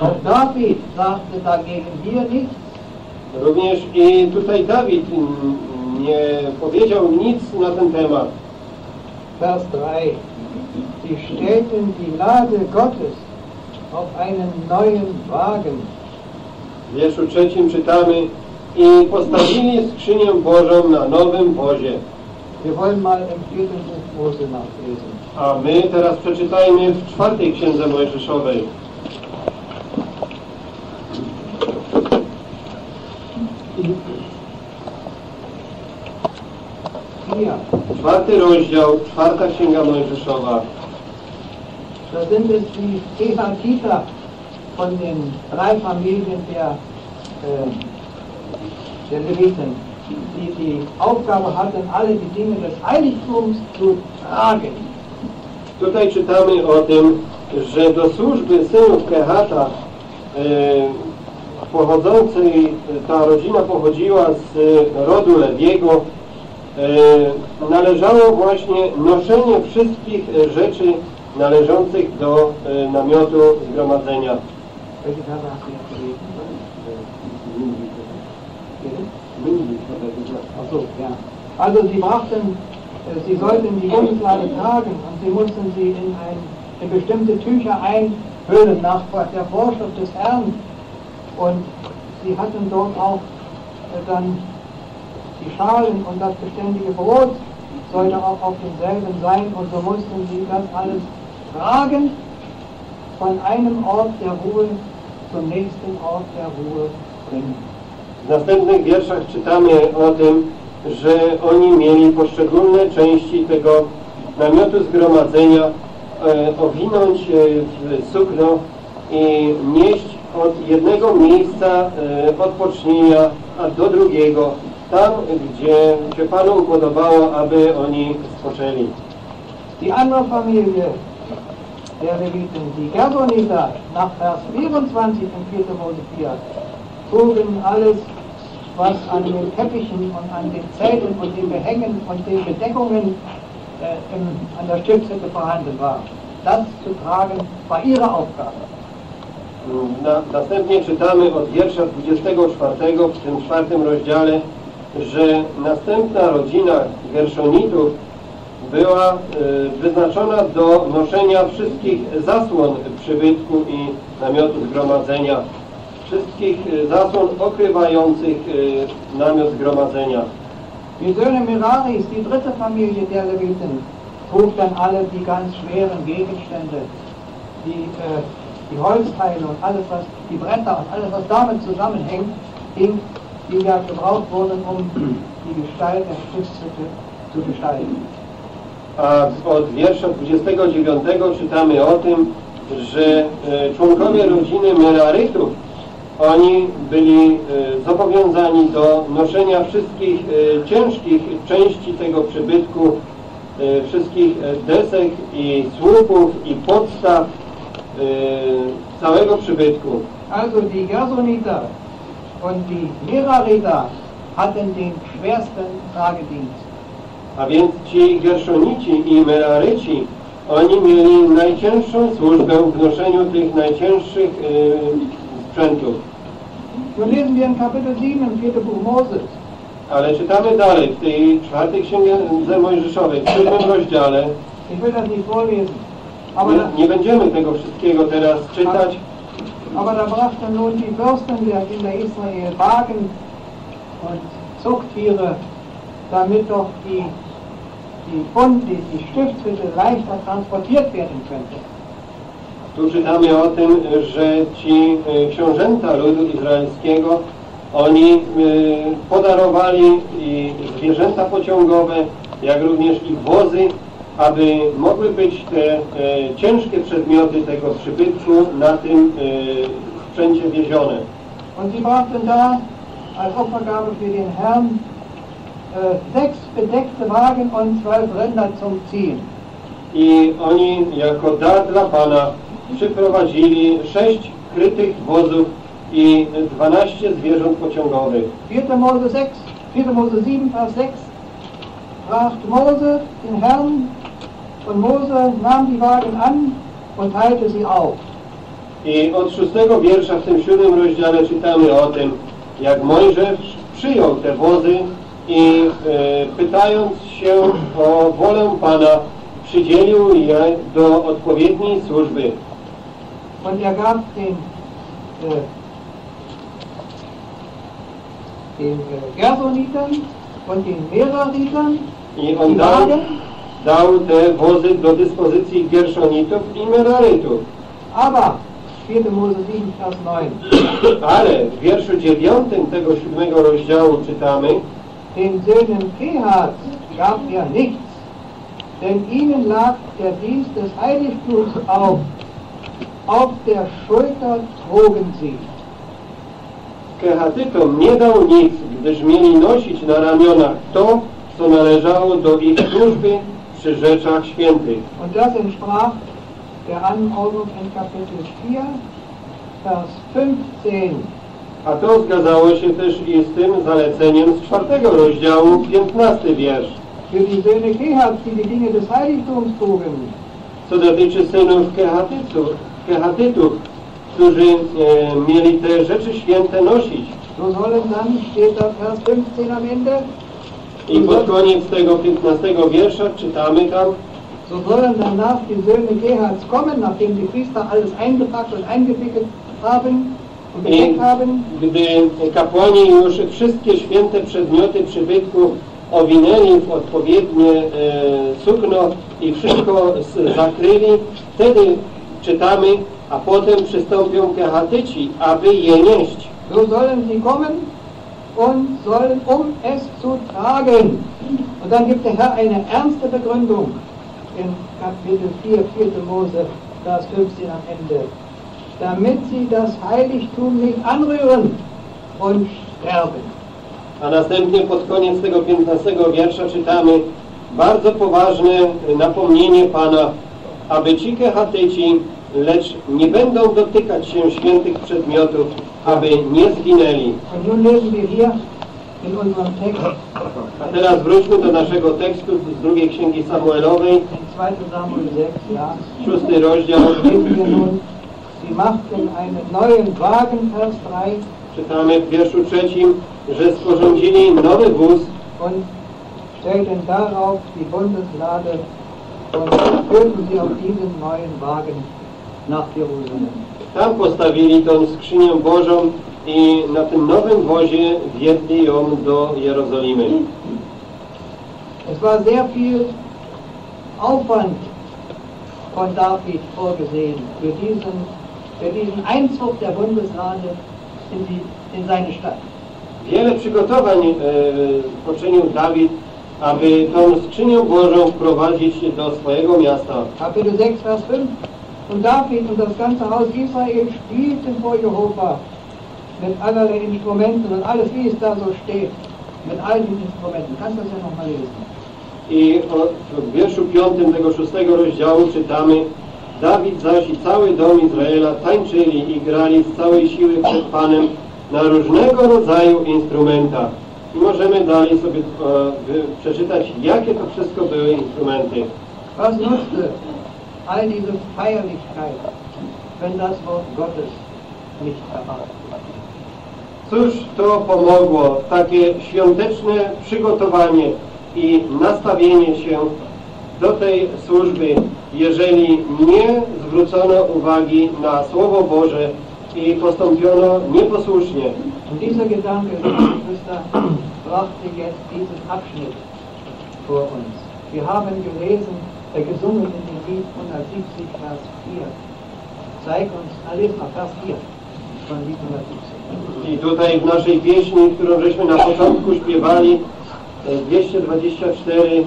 [SPEAKER 3] Auch David sagte dagegen hier nichts,
[SPEAKER 1] Również i tutaj Dawid nie powiedział nic na ten temat.
[SPEAKER 3] Vers 3. Sie stellten die Lade Gottes auf einen neuen Wagen.
[SPEAKER 1] W wierszu trzecim czytamy i postawili skrzynię Bożą na nowym wozie.
[SPEAKER 3] Wir wollen mal im vierten Buch Mose nachlesen.
[SPEAKER 1] A my teraz przeczytajmy w czwartej księdze Mojżeszowej.
[SPEAKER 3] Hier,
[SPEAKER 1] Czwarty rozdział, czwarta księga Mojżeszowa.
[SPEAKER 3] da sind es die Kehatiter von den drei Familien der, äh, der Leviten, die die Aufgabe hatten, alle die Dinge des Heiligtums zu tragen.
[SPEAKER 1] Tutaj czytamy o tym, że do służby synów Kehata e, pochodzącej, ta rodzina pochodziła z rodu Lewiego, należało właśnie noszenie wszystkich rzeczy należących do e, namiotu zgromadzenia.
[SPEAKER 3] Also sie brachten, äh, sie sollten die Bundeslade tragen und sie mussten sie in, ein, in bestimmte Tücher einhüllen nach der Vorschrift des Herrn. Und sie hatten dort auch äh, dann die Schalen und das beständige Brot sollte auch auf demselben sein und so mussten sie das alles tragen von einem Ort der Ruhe zum nächsten Ort der Ruhe bringen.
[SPEAKER 1] W następnych wierszach czytamy o tym, że oni mieli poszczególne części tego namiotu zgromadzenia e, owinąć e, w sukno i nieść od jednego miejsca e, odpocznienia a do drugiego, tam gdzie się Panu upodobało, aby oni spoczęli.
[SPEAKER 3] Die andere Familie der Leviten, die Gersoniter, nach Vers 24 in 4. Mose 4, trugen alles, was an den Teppichen und an den Zelten und den Behängen und den Bedeckungen äh, im, an der Stiftshütte vorhanden war. Das zu tragen war ihre Aufgabe.
[SPEAKER 1] Na, następnie czytamy od wiersza 24 w tym czwartym rozdziale, że następna rodzina Gerszonitów była e, wyznaczona do noszenia wszystkich zasłon przybytku i namiotu zgromadzenia, wszystkich e, zasłon okrywających e, namiot zgromadzenia.
[SPEAKER 3] Die Söhne Meraris, die dritte Familie der Leviten, trug dann alle die ganz schweren Gegenstände, die, äh, die Holzteile und alles, was, die Bretter und alles, was damit zusammenhängt, hing, die ja gebraucht um die Gestalt der Stiftshütte zu gestalten.
[SPEAKER 1] A od wiersza 29 czytamy o tym, że e, członkowie rodziny Merarytów, oni byli e, zobowiązani do noszenia wszystkich e, ciężkich części tego przybytku, wszystkich desek i słupów i podstaw całego przybytku.
[SPEAKER 3] Also die Gersoniter und die Merariter hatten den schwersten Tragedienst.
[SPEAKER 1] A więc ci Gerszonici i Meraryci, oni mieli najcięższą służbę w noszeniu tych najcięższych e, sprzętów.
[SPEAKER 3] Nun lesen wir in Kapitel 7 im 4. Buch Moses.
[SPEAKER 1] Ale czytamy dalej w tej czwartej księdze Mojżeszowej, w siódmym rozdziale.
[SPEAKER 3] Ich will das nicht vorlesen. Aber da,
[SPEAKER 1] Nie, nie będziemy tego wszystkiego teraz czytać,
[SPEAKER 3] aber da brachten nun die Fürsten der Israel Wagen und Zuchttiere, damit doch die, die Bund, die, die leichter transportiert werden könnte.
[SPEAKER 1] Tu czytamy o tym, że ci e, książęta ludu izraelskiego, oni e, podarowali i zwierzęta pociągowe, jak również ich wozy, aby mogły być te e, ciężkie przedmioty tego przybytku na tym e, sprzęcie wiezione.
[SPEAKER 3] Und sie brachten da als Opfergabe für den Herrn äh, sechs bedeckte Wagen und zwölf Rinder zum Ziehen.
[SPEAKER 1] I oni jako dar dla Pana przyprowadzili sześć krytych wozów i 12 zwierząt pociągowych.
[SPEAKER 3] 4. Mose 6, 4. Mose 7, Vers 6, bracht Mose den Herrn und Mose nahm die Wagen an und teilte sie auf.
[SPEAKER 1] I od szóstego wiersza w tym siódmym rozdziale czytamy o tym, jak Mojżesz przyjął te wozy i e, pytając się o wolę Pana, przydzielił je do odpowiedniej służby.
[SPEAKER 3] Und er gab den, äh, den Gersonitern und den Meraritern
[SPEAKER 1] I on dał, dał te wozy do dyspozycji Gerszonitów i Merarytów.
[SPEAKER 3] aber 4. Mose 7, Vers 9.
[SPEAKER 1] Ale w wierszu dziewiątym tego siódmego rozdziału czytamy,
[SPEAKER 3] Den Söhnen Kehats gab er nichts, denn ihnen lag der Dienst des Heiligtums auf. Auf der Schulter trugen sie.
[SPEAKER 1] Kehatytom nie dał nic, gdyż mieli nosić na ramionach to, co należało do ich służby przy rzeczach świętych.
[SPEAKER 3] Und das entsprach der Anordnung in Kapitel 4, Vers 15.
[SPEAKER 1] A to zgadzało się też i z tym zaleceniem z czwartego rozdziału, 15 wiersz.
[SPEAKER 3] Für die Söhne Kehats, die die Dinge des Heiligtums trugen,
[SPEAKER 1] Co dotyczy synów Kehatytów, Kehatytów którzy e, mieli te rzeczy święte nosić.
[SPEAKER 3] so sollen dann, steht da Vers 15 am Ende,
[SPEAKER 1] I pod koniec tego 15 wiersza czytamy tam,
[SPEAKER 3] so sollen danach die Söhne kommen, nachdem die Priester alles eingepackt und eingewickelt haben und bedeckt haben,
[SPEAKER 1] gdy kapłani już wszystkie święte przedmioty przybytku owinęli w odpowiednie e, sukno i wszystko zakryli, wtedy czytamy, a potem przystąpią kehatyci, aby je nieść.
[SPEAKER 3] So sollen sie kommen und sollen, um es zu tragen. Und dann gibt der Herr eine ernste Begründung in Kapitel 4, 4. Mose, Vers 15 am Ende. Damit sie das Heiligtum nicht anrühren und sterben.
[SPEAKER 1] A następnie pod koniec tego 15 wiersza czytamy bardzo poważne napomnienie Pana, aby ci kehatyci, lecz nie będą dotykać się świętych przedmiotów, aby nie zginęli. A teraz wróćmy do naszego tekstu z drugiej księgi Samuelowej,
[SPEAKER 3] in 2. Samuel 6, ja,
[SPEAKER 1] szósty rozdział.
[SPEAKER 3] lesen wir nun, sie machten einen neuen Wagen, Vers 3,
[SPEAKER 1] Czytamy w wierszu trzecim, że sporządzili nowy wóz
[SPEAKER 3] stellten darauf die Bundeslade und sie auf diesen neuen Wagen.
[SPEAKER 1] Tam postawili tą skrzynię Bożą i na tym nowym wozie wiedli ją do Jerozolimy.
[SPEAKER 3] Es war sehr viel Aufwand von David vorgesehen für diesen, für diesen Einzug der Bundeslade in, die, in seine Stadt.
[SPEAKER 1] Wiele przygotowań e, poczynił Dawid aby tą skrzynię Bożą wprowadzić do swojego miasta.
[SPEAKER 3] Kapitel 6, Vers 5. Und David und das ganze Haus Israel spielten vor Jehova mit allerlei Instrumenten und alles, wie es da so steht, mit all Instrumenten. Kannst du das ja nochmal lesen?
[SPEAKER 1] I w wierszu piątym tego szóstego rozdziału czytamy Dawid zaś i cały dom Izraela tańczyli i grali z całej siły przed Panem na różnego rodzaju instrumentach. I możemy dalej sobie e, przeczytać, jakie to wszystko były instrumenty.
[SPEAKER 3] Was nutzte all diese Feierlichkeit, wenn das Wort Gottes nicht erwartet?
[SPEAKER 1] Cóż to pomogło, takie świąteczne przygotowanie i nastawienie się do tej służby, jeżeli nie zwrócono uwagi na Słowo Boże i postąpiono nieposłusznie.
[SPEAKER 3] Und dieser Gedanke, liebe Geschwister, brachte jetzt diesen Abschnitt vor uns. Wir haben gelesen, äh, gesungen in dem Lied 170, Vers 4. Zeig uns, mal Vers 4 von Lied 170.
[SPEAKER 1] I tutaj w naszej pieśni, którą żeśmy na początku śpiewali, e, 224, em,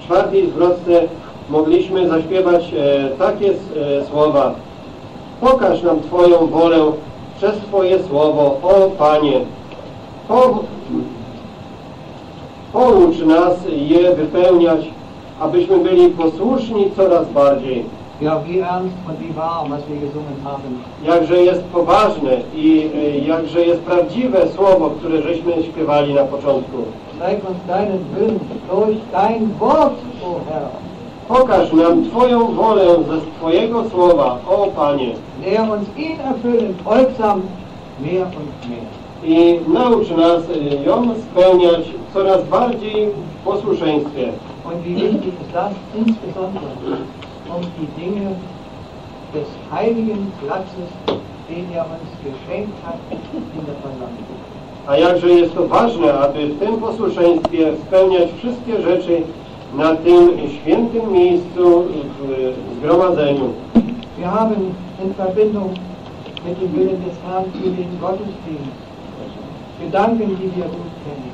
[SPEAKER 1] w czwartej zwrotce, mogliśmy zaśpiewać e, takie e, słowa. Pokaż nam Twoją wolę przez Twoje słowo, o Panie. Po, poucz nas je wypełniać, abyśmy byli posłuszni coraz bardziej.
[SPEAKER 3] Ja, wie ernst und wie wahr, was wir gesungen haben.
[SPEAKER 1] Jakże jest poważne i e, jakże jest prawdziwe słowo, które żeśmy śpiewali na początku.
[SPEAKER 3] Zeig uns deinen Willen durch dein Wort, o Herr,
[SPEAKER 1] Pokaż nam Twoją wolę ze Twojego słowa, o Panie,
[SPEAKER 3] der uns ihn erfüllen, folgsam mehr und mehr.
[SPEAKER 1] i naucz nas y, ją spełniać coraz bardziej w posłuszeństwie.
[SPEAKER 3] Und wie wichtig ist das insbesondere, um die Dinge des heiligen Platzes, den er uns geschenkt hat in der Versammlung.
[SPEAKER 1] A jakże jest to ważne, aby w tym posłuszeństwie spełniać wszystkie rzeczy na tym świętym miejscu w zgromadzeniu.
[SPEAKER 3] Wir haben in Verbindung mit dem Willen des Herrn für den Gottesdienst Gedanken, die wir gut kennen.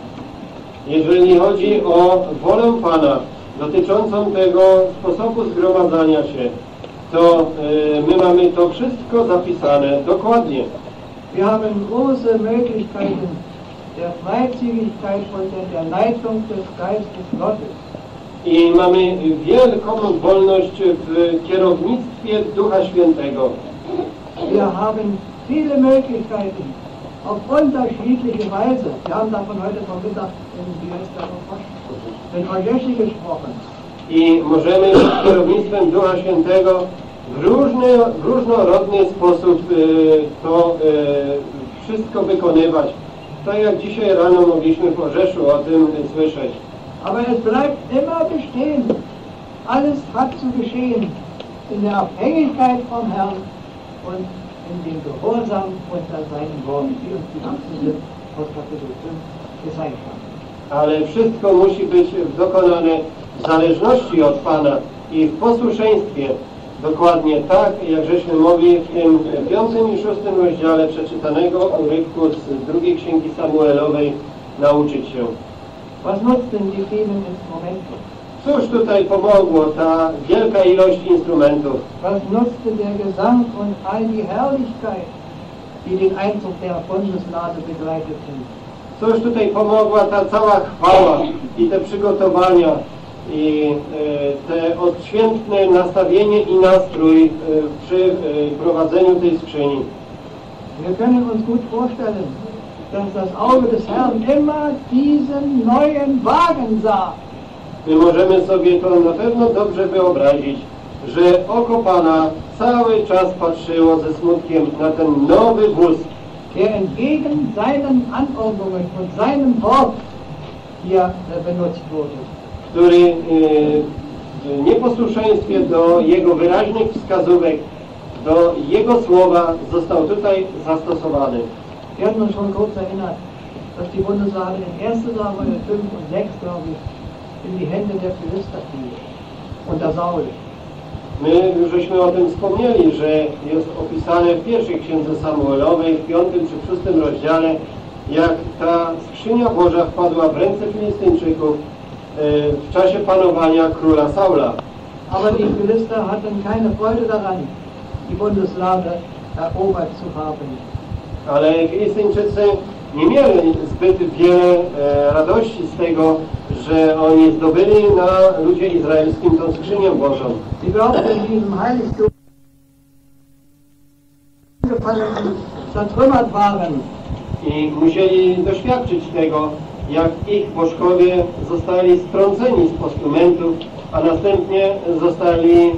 [SPEAKER 1] Jeżeli chodzi o wolę Pana dotyczącą tego sposobu zgromadzania się, to y, my mamy to wszystko zapisane dokładnie.
[SPEAKER 3] Wir haben große Möglichkeiten der Freizügigkeit unter der Leitung des Geistes Gottes.
[SPEAKER 1] I mamy wielką wolność w kierownictwie Ducha Świętego.
[SPEAKER 3] Wir haben viele Möglichkeiten auf unterschiedliche Weise. Wir haben davon heute Vormittag in, gesprochen.
[SPEAKER 1] I możemy pod kierownictwem Ducha Świętego w, różny, w różnorodny sposób y, to y, wszystko wykonywać. Tak jak dzisiaj rano mogliśmy w Orzeszu o tym słyszeć.
[SPEAKER 3] Aber es bleibt immer bestehen. Alles hat zu geschehen in der Abhängigkeit vom Herrn und in Gehorsam unter seinen Worten, wie uns die Amtsende aus Kapitel 5 gezeigt haben.
[SPEAKER 1] Ale wszystko musi być dokonane w zależności od Pana i w posłuszeństwie. Dokładnie tak, jak żeśmy mogli w tym piątym i szóstym rozdziale przeczytanego urywku z drugiej księgi Samuelowej nauczyć się.
[SPEAKER 3] Was nutzten die vielen Instrumente?
[SPEAKER 1] Cóż tutaj pomogło ta wielka ilość instrumentów?
[SPEAKER 3] Was nutzte der Gesang und all die Herrlichkeit, die den Einzug der Bundeslade begleiteten?
[SPEAKER 1] Cóż tutaj pomogła ta cała chwała i te przygotowania i e, te odświętne nastawienie i nastrój e, przy e, prowadzeniu tej skrzyni.
[SPEAKER 3] Wir können uns gut vorstellen, dass das Auge des Herrn immer diesen neuen Wagen sah.
[SPEAKER 1] My możemy sobie to na pewno dobrze wyobrazić, że oko Pana cały czas patrzyło ze smutkiem na ten nowy wóz,
[SPEAKER 3] der entgegen seinen Anordnungen und seinem Wort hier benutzt wurde.
[SPEAKER 1] który e, w nieposłuszeństwie do Jego wyraźnych wskazówek, do Jego słowa został tutaj zastosowany.
[SPEAKER 3] Wir hatten uns schon kurz erinnert, dass die Bundeslade in 1. Samuel 5 und 6, glaube ich, Philister fiel. Unter Saul.
[SPEAKER 1] My już żeśmy o tym wspomnieli, że jest opisane w pierwszej księdze Samuelowej, w piątym czy w szóstym rozdziale, jak ta skrzynia Boża wpadła w ręce Filistyńczyków w czasie panowania króla Saula.
[SPEAKER 3] Aber die Philister hatten keine Freude daran, die Bundeslade erobert zu haben.
[SPEAKER 1] Ale Filistyńczycy nie mieli zbyt wiele e, radości z tego, że oni zdobyli na ludzie izraelskim tą skrzynię Bożą.
[SPEAKER 3] Sie glaubten in diesem Heiligtum angefallen und zertrümmert waren.
[SPEAKER 1] I musieli doświadczyć tego, jak ich bożkowie zostali strąceni z postumentów, a następnie zostali e,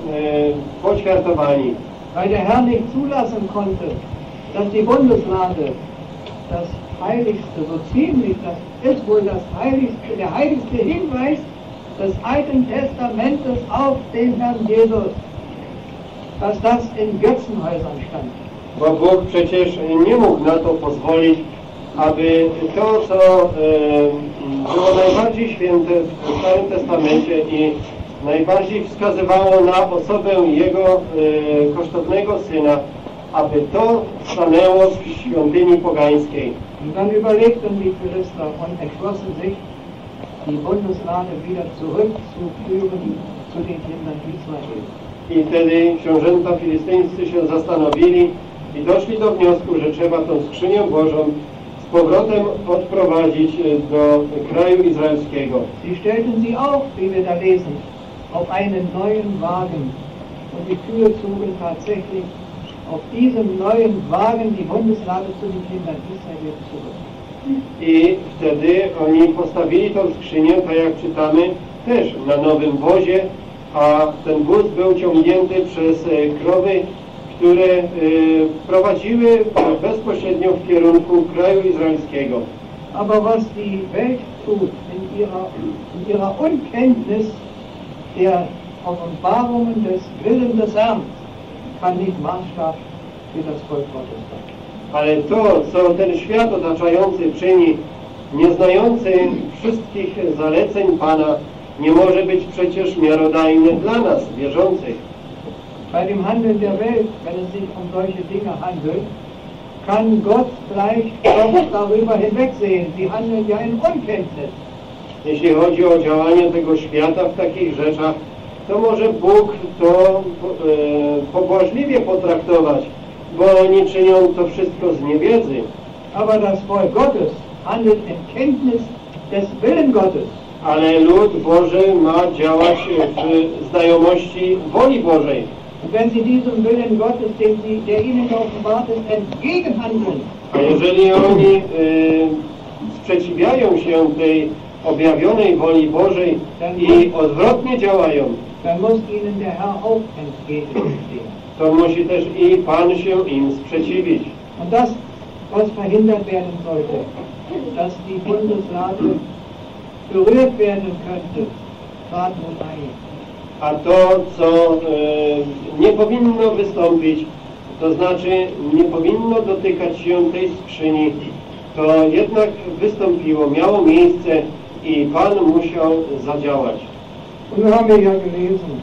[SPEAKER 1] poćwiartowani.
[SPEAKER 3] weil der Herr nicht zulassen konnte, dass die Bundeslade, das Heiligste, so ziemlich, das ist wohl das Heiligste, der heiligste Hinweis des Alten Testamentes auf den Herrn Jesus, dass das in Götzenhäusern stand.
[SPEAKER 1] Bo Bóg przecież nie mógł na to pozwolić, aby to, co e, było najbardziej święte w Starym Testamencie i najbardziej wskazywało na osobę Jego e, kosztownego Syna, aby to stanęło w świątyni pogańskiej.
[SPEAKER 3] Und dann überlegten die Philister und entschlossen sich, die Bundeslade wieder zurückzuführen zu den Kindern Israels.
[SPEAKER 1] I wtedy książęta filistyńscy się zastanowili i doszli do wniosku, że trzeba tą skrzynię Bożą z powrotem odprowadzić e, do kraju izraelskiego.
[SPEAKER 3] Sie stellten sie auf, wie wir da lesen, auf einen neuen Wagen. Und die Kühe zogen tatsächlich auf diesem neuen Wagen die Bundeslade zu den Kindern Israel zurück.
[SPEAKER 1] I wtedy oni postawili tą skrzynię, tak jak czytamy, też na nowym wozie, a ten wóz był ciągnięty przez e, krowy, które e, prowadziły bezpośrednio w kierunku kraju izraelskiego.
[SPEAKER 3] Aber was die Welt tut in ihrer, in ihrer Unkenntnis der Offenbarungen des Willens des Herrn,
[SPEAKER 1] Ale to, co ten świat otaczający czyni, nie znający wszystkich zaleceń Pana, nie może być przecież miarodajne dla nas, wierzących.
[SPEAKER 3] Bei dem Handeln der Welt, wenn es sich um solche Dinge handelt, kann Gott vielleicht doch darüber hinwegsehen. Sie handeln ja in Unkenntnis.
[SPEAKER 1] Jeśli chodzi o działanie tego świata w takich rzeczach, to może Bóg to e, pobłażliwie potraktować, bo oni czynią to wszystko z niewiedzy.
[SPEAKER 3] Aber das Volk Gottes handelt in Kenntnis des Willen Gottes.
[SPEAKER 1] Ale lud Boży ma działać w znajomości woli Bożej.
[SPEAKER 3] Wenn sie diesem Willen Gottes, den sie, der ihnen geoffenbart ist, entgegenhandeln,
[SPEAKER 1] A jeżeli oni y, sprzeciwiają się tej objawionej woli Bożej i odwrotnie działają,
[SPEAKER 3] dann muss ihnen der Herr auch entgegenstehen.
[SPEAKER 1] to musi też i Pan się im sprzeciwić.
[SPEAKER 3] Und das, was verhindert werden sollte, dass die Bundeslade berührt werden könnte, trat nun ein.
[SPEAKER 1] A to, co e, nie powinno wystąpić, to znaczy nie powinno dotykać się tej skrzyni, to jednak wystąpiło, miało miejsce i Pan musiał zadziałać.
[SPEAKER 3] Wir haben ja gelesen,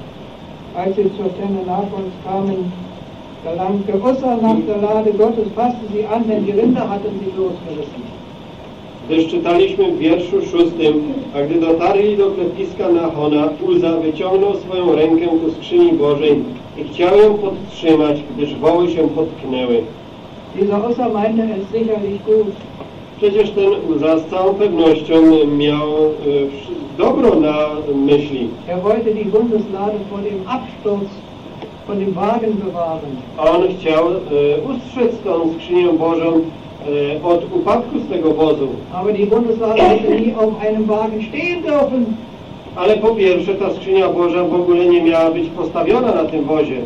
[SPEAKER 3] als sie zur Tenne nach uns kamen, da langte Ussa nach der Lade Gottes, fasste sie an, denn die Rinder hatten sie losgerissen.
[SPEAKER 1] Gdyż czytaliśmy w wierszu szóstym, a gdy dotarli do klepiska Nachona, Uza wyciągnął swoją rękę ku skrzyni Bożej i chciał ją podtrzymać, gdyż woły się potknęły.
[SPEAKER 3] Dieser Ussa meinte es sicherlich gut.
[SPEAKER 1] Przecież ten Uza z całą pewnością miał e, dobro na myśli.
[SPEAKER 3] Er wollte die Bundeslade vor dem Absturz von dem Wagen bewahren.
[SPEAKER 1] On chciał e, ustrzec tą skrzynię Bożą e, od upadku z tego wozu.
[SPEAKER 3] Aber die Bundeslade hätte nie auf einem Wagen stehen dürfen.
[SPEAKER 1] Ale po pierwsze ta skrzynia Boża w ogóle nie miała być postawiona na tym wozie.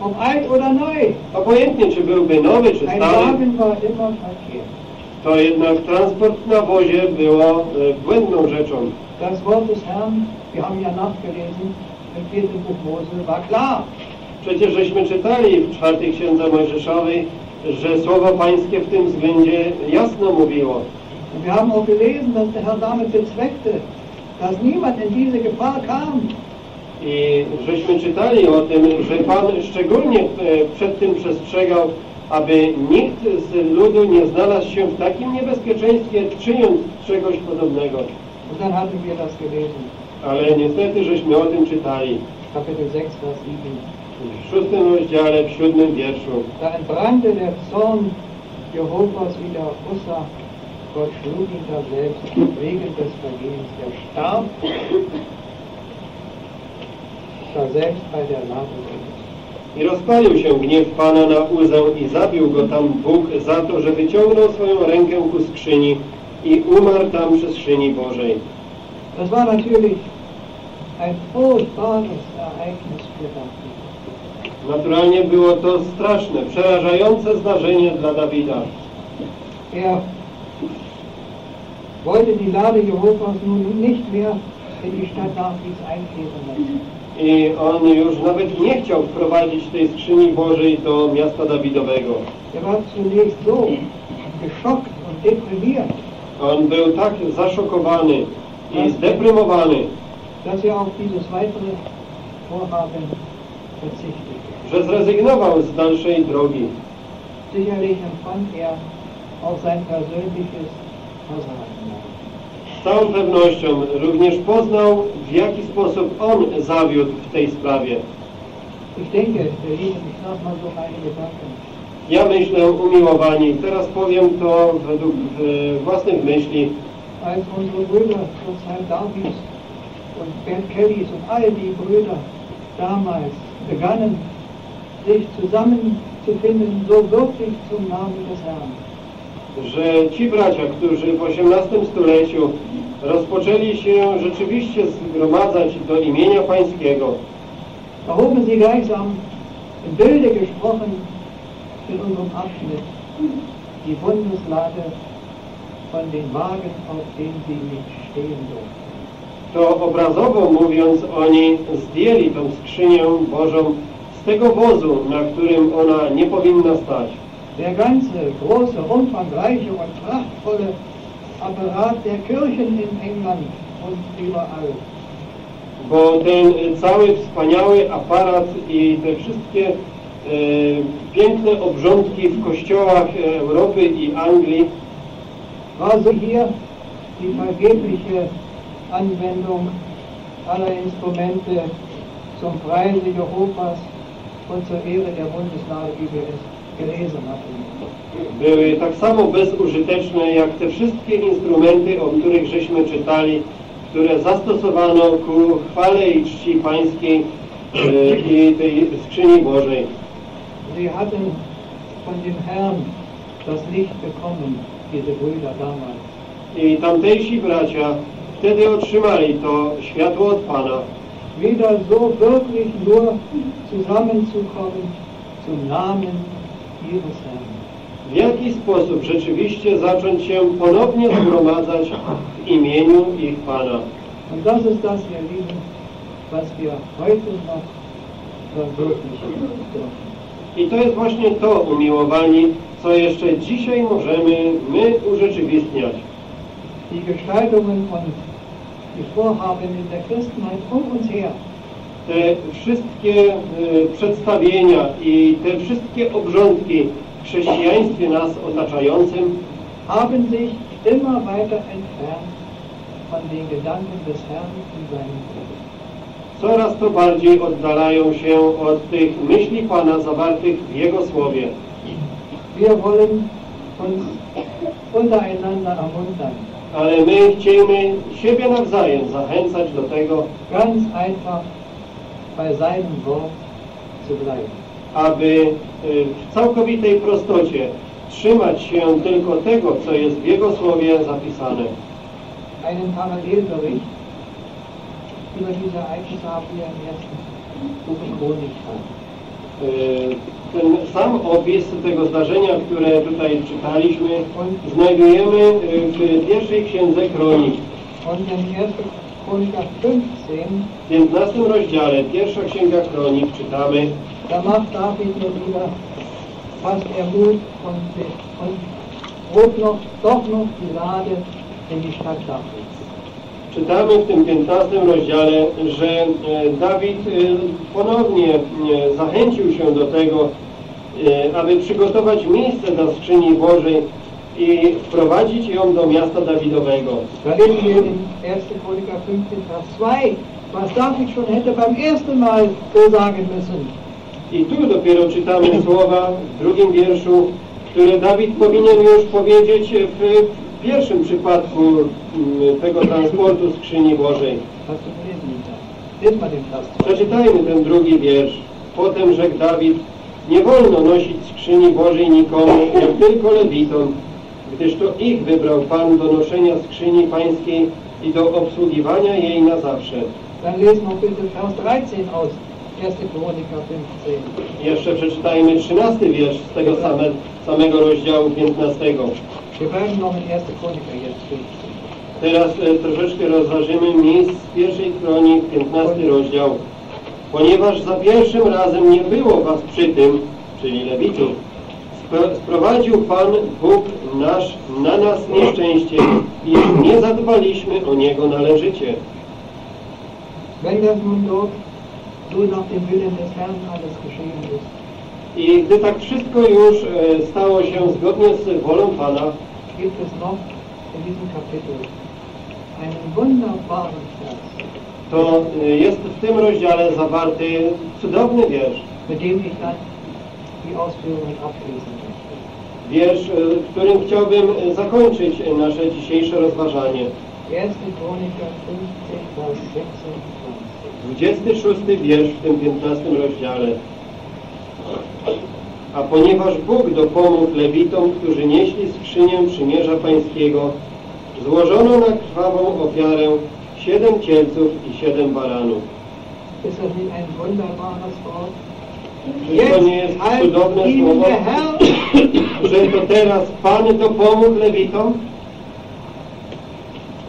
[SPEAKER 3] Ob alt oder neu.
[SPEAKER 1] Obojętnie czy byłby nowy czy
[SPEAKER 3] Ein
[SPEAKER 1] stary,
[SPEAKER 3] Wagen war immer verkehrt.
[SPEAKER 1] To jednak transport na wozie było e, błędną rzeczą.
[SPEAKER 3] Das Wort des Herrn, wir haben ja nachgelesen, im vierten Buch Mose, war klar.
[SPEAKER 1] Przecież żeśmy czytali w czwartej księdze Mojżeszowej, że słowo pańskie w tym względzie jasno mówiło.
[SPEAKER 3] Wir haben auch gelesen, dass der Herr damit bezweckte, dass niemand in diese Gefahr kam.
[SPEAKER 1] I żeśmy czytali o tym, że Pan szczególnie e, przed tym przestrzegał, aby nikt z ludu nie znalazł się w takim niebezpieczeństwie, czyniąc czegoś podobnego. Ale niestety, żeśmy o tym czytali
[SPEAKER 3] Kapitel 6, Vers 7.
[SPEAKER 1] w szóstym rozdziale, w siódmym wierszu.
[SPEAKER 3] Da entbrannte der Zorn Jehovas wider Ussa. Gott schlug ihn da selbst wegen des Vergehens. Er starb da selbst bei der Gottes.
[SPEAKER 1] I rozpalił się gniew Pana na Uzę i zabił go tam Bóg za to, że wyciągnął swoją rękę ku skrzyni i umarł tam przy skrzyni Bożej.
[SPEAKER 3] Das war natürlich ein furchtbares Ereignis für David.
[SPEAKER 1] Naturalnie było to straszne, przerażające zdarzenie dla Dawida.
[SPEAKER 3] Er wollte die Lade Jehovas nun nicht mehr in die Stadt Davids einkehren lassen.
[SPEAKER 1] I on już nawet nie chciał wprowadzić tej skrzyni Bożej do miasta Dawidowego. On był tak zaszokowany i zdeprymowany,
[SPEAKER 3] weitere Vorhaben verzichtete.
[SPEAKER 1] że zrezygnował z dalszej drogi.
[SPEAKER 3] Sicherlich empfand er auch sein persönliches Versagen.
[SPEAKER 1] Całą pewnością również poznał, w jaki sposób on zawiódł w tej sprawie. Ja myślę, umiłowani, teraz powiem to według e, własnych myśli,
[SPEAKER 3] Als unsere Brüder zur Zeit Davids und Kellys und all die Brüder damals begannen, sich zusammenzufinden, so wirklich zum Namen des Herrn.
[SPEAKER 1] Że ci bracia, którzy w XVIII stuleciu rozpoczęli się rzeczywiście zgromadzać do imienia Pańskiego,
[SPEAKER 3] Da hoben sie gleichsam im Bilde gesprochen in unserem Abschnitt die Bundeslade von den Wagen, auf denen sie nicht stehen durften.
[SPEAKER 1] to obrazowo mówiąc oni zdjęli tą skrzynię Bożą z tego wozu, na którym ona nie powinna stać.
[SPEAKER 3] Der ganze große, umfangreiche und prachtvolle Apparat der Kirchen in England und überall
[SPEAKER 1] Bo ten cały wspaniały aparat i te wszystkie e, piękne obrządki w kościołach Europy i Anglii
[SPEAKER 3] war so hier die vergebliche Anwendung aller Instrumente zum Preise Jehovas und zur Ehre der Bundeslade, wie wir es.
[SPEAKER 1] Były tak samo bezużyteczne jak te wszystkie instrumenty, o których żeśmy czytali, które zastosowano ku chwale i czci pańskiej e, i tej skrzyni Bożej.
[SPEAKER 3] Sie hatten von dem Herrn das Licht bekommen, diese Brüder damals.
[SPEAKER 1] I tamtejsi bracia wtedy otrzymali to światło od Pana,
[SPEAKER 3] Wieder so wirklich nur zusammenzukommen zum Namen.
[SPEAKER 1] W jaki sposób rzeczywiście zacząć się ponownie zgromadzać w imieniu ich Pana.
[SPEAKER 3] Und das ist das, ihr Lieben, was wir heute noch verwirklichen dürfen.
[SPEAKER 1] I to jest właśnie to, umiłowani, co jeszcze dzisiaj możemy my urzeczywistniać.
[SPEAKER 3] Die Gestaltungen und die Vorhaben in der Christenheit um uns her
[SPEAKER 1] te wszystkie e, przedstawienia i te wszystkie obrządki w chrześcijaństwie nas otaczającym
[SPEAKER 3] haben sich immer weiter entfernt von den Gedanken des Herrn in seinem
[SPEAKER 1] coraz to bardziej oddalają się od tych myśli Pana zawartych w Jego Słowie.
[SPEAKER 3] Wir wollen uns untereinander ermuntern,
[SPEAKER 1] Ale my chcemy siebie nawzajem zachęcać do tego,
[SPEAKER 3] ganz einfach bei seinem Wort zu bleiben.
[SPEAKER 1] aby e, w całkowitej prostocie trzymać się tylko tego, co jest w Jego Słowie zapisane.
[SPEAKER 3] Einen Parallelbericht über diese Ereignisse haben wir im ersten Buch Chronik.
[SPEAKER 1] E, Ten sam opis tego zdarzenia, które tutaj czytaliśmy, znajdujemy e, w pierwszej księdze kronik,
[SPEAKER 3] Und in 1. Chroniker 15,
[SPEAKER 1] w 15 rozdziale, pierwsza księga kronik, czytamy
[SPEAKER 3] da macht David nur wieder, fasst er Mut und, und noch, doch noch die Lade in die Stadt Davids.
[SPEAKER 1] Czytamy w tym 15 rozdziale, że e, Dawid e, ponownie e, zachęcił się do tego, aby przygotować miejsce dla skrzyni Bożej i wprowadzić ją do miasta Dawidowego.
[SPEAKER 3] Da lesen wir in 1. Chroniker 15, Vers 2, was David schon hätte beim ersten Mal so sagen müssen.
[SPEAKER 1] I tu dopiero czytamy słowa w drugim wierszu, które Dawid powinien już powiedzieć w pierwszym przypadku mm, tego transportu skrzyni Bożej.
[SPEAKER 3] 2.
[SPEAKER 1] Przeczytajmy ten drugi wiersz. Potem rzekł Dawid, nie wolno nosić skrzyni Bożej nikomu, jak tylko lewitom, gdyż to ich wybrał Pan do noszenia skrzyni pańskiej i do obsługiwania jej na zawsze.
[SPEAKER 3] Dann lesen wir bitte Vers 13 aus 1. Chroniker 15.
[SPEAKER 1] Jeszcze przeczytajmy trzynasty wiersz z tego same, samego rozdziału 15.
[SPEAKER 3] Wir bleiben noch in 1. Chroniker jetzt 15.
[SPEAKER 1] Teraz e, troszeczkę rozważymy miejsc z pierwszej kronik, 15 rozdział. Ponieważ za pierwszym razem nie było was przy tym, czyli Lewitów, sprowadził Pan Bóg nasz na nas nieszczęście i nie zadbaliśmy o Niego należycie. I gdy tak wszystko już e, stało się zgodnie z wolą Pana,
[SPEAKER 3] gibt es noch in diesem Kapitel einen wunderbaren Vers,
[SPEAKER 1] to e, jest w tym rozdziale zawarty cudowny wiersz.
[SPEAKER 3] mit dem ich dann die Ausführungen abschließen möchte.
[SPEAKER 1] Wiersz, e, którym chciałbym e, zakończyć e, nasze dzisiejsze rozważanie.
[SPEAKER 3] 1. Chroniker 15, Vers 26.
[SPEAKER 1] 26 wiersz w tym 15 rozdziale. A ponieważ Bóg dopomógł Lewitom, którzy nieśli skrzynię przymierza pańskiego, złożono na krwawą ofiarę siedem cielców i siedem baranów.
[SPEAKER 3] Ist das nicht ein wunderbares Wort?
[SPEAKER 1] Czy to nie jest cudowne słowo, że to teraz Pan dopomógł Lewitom?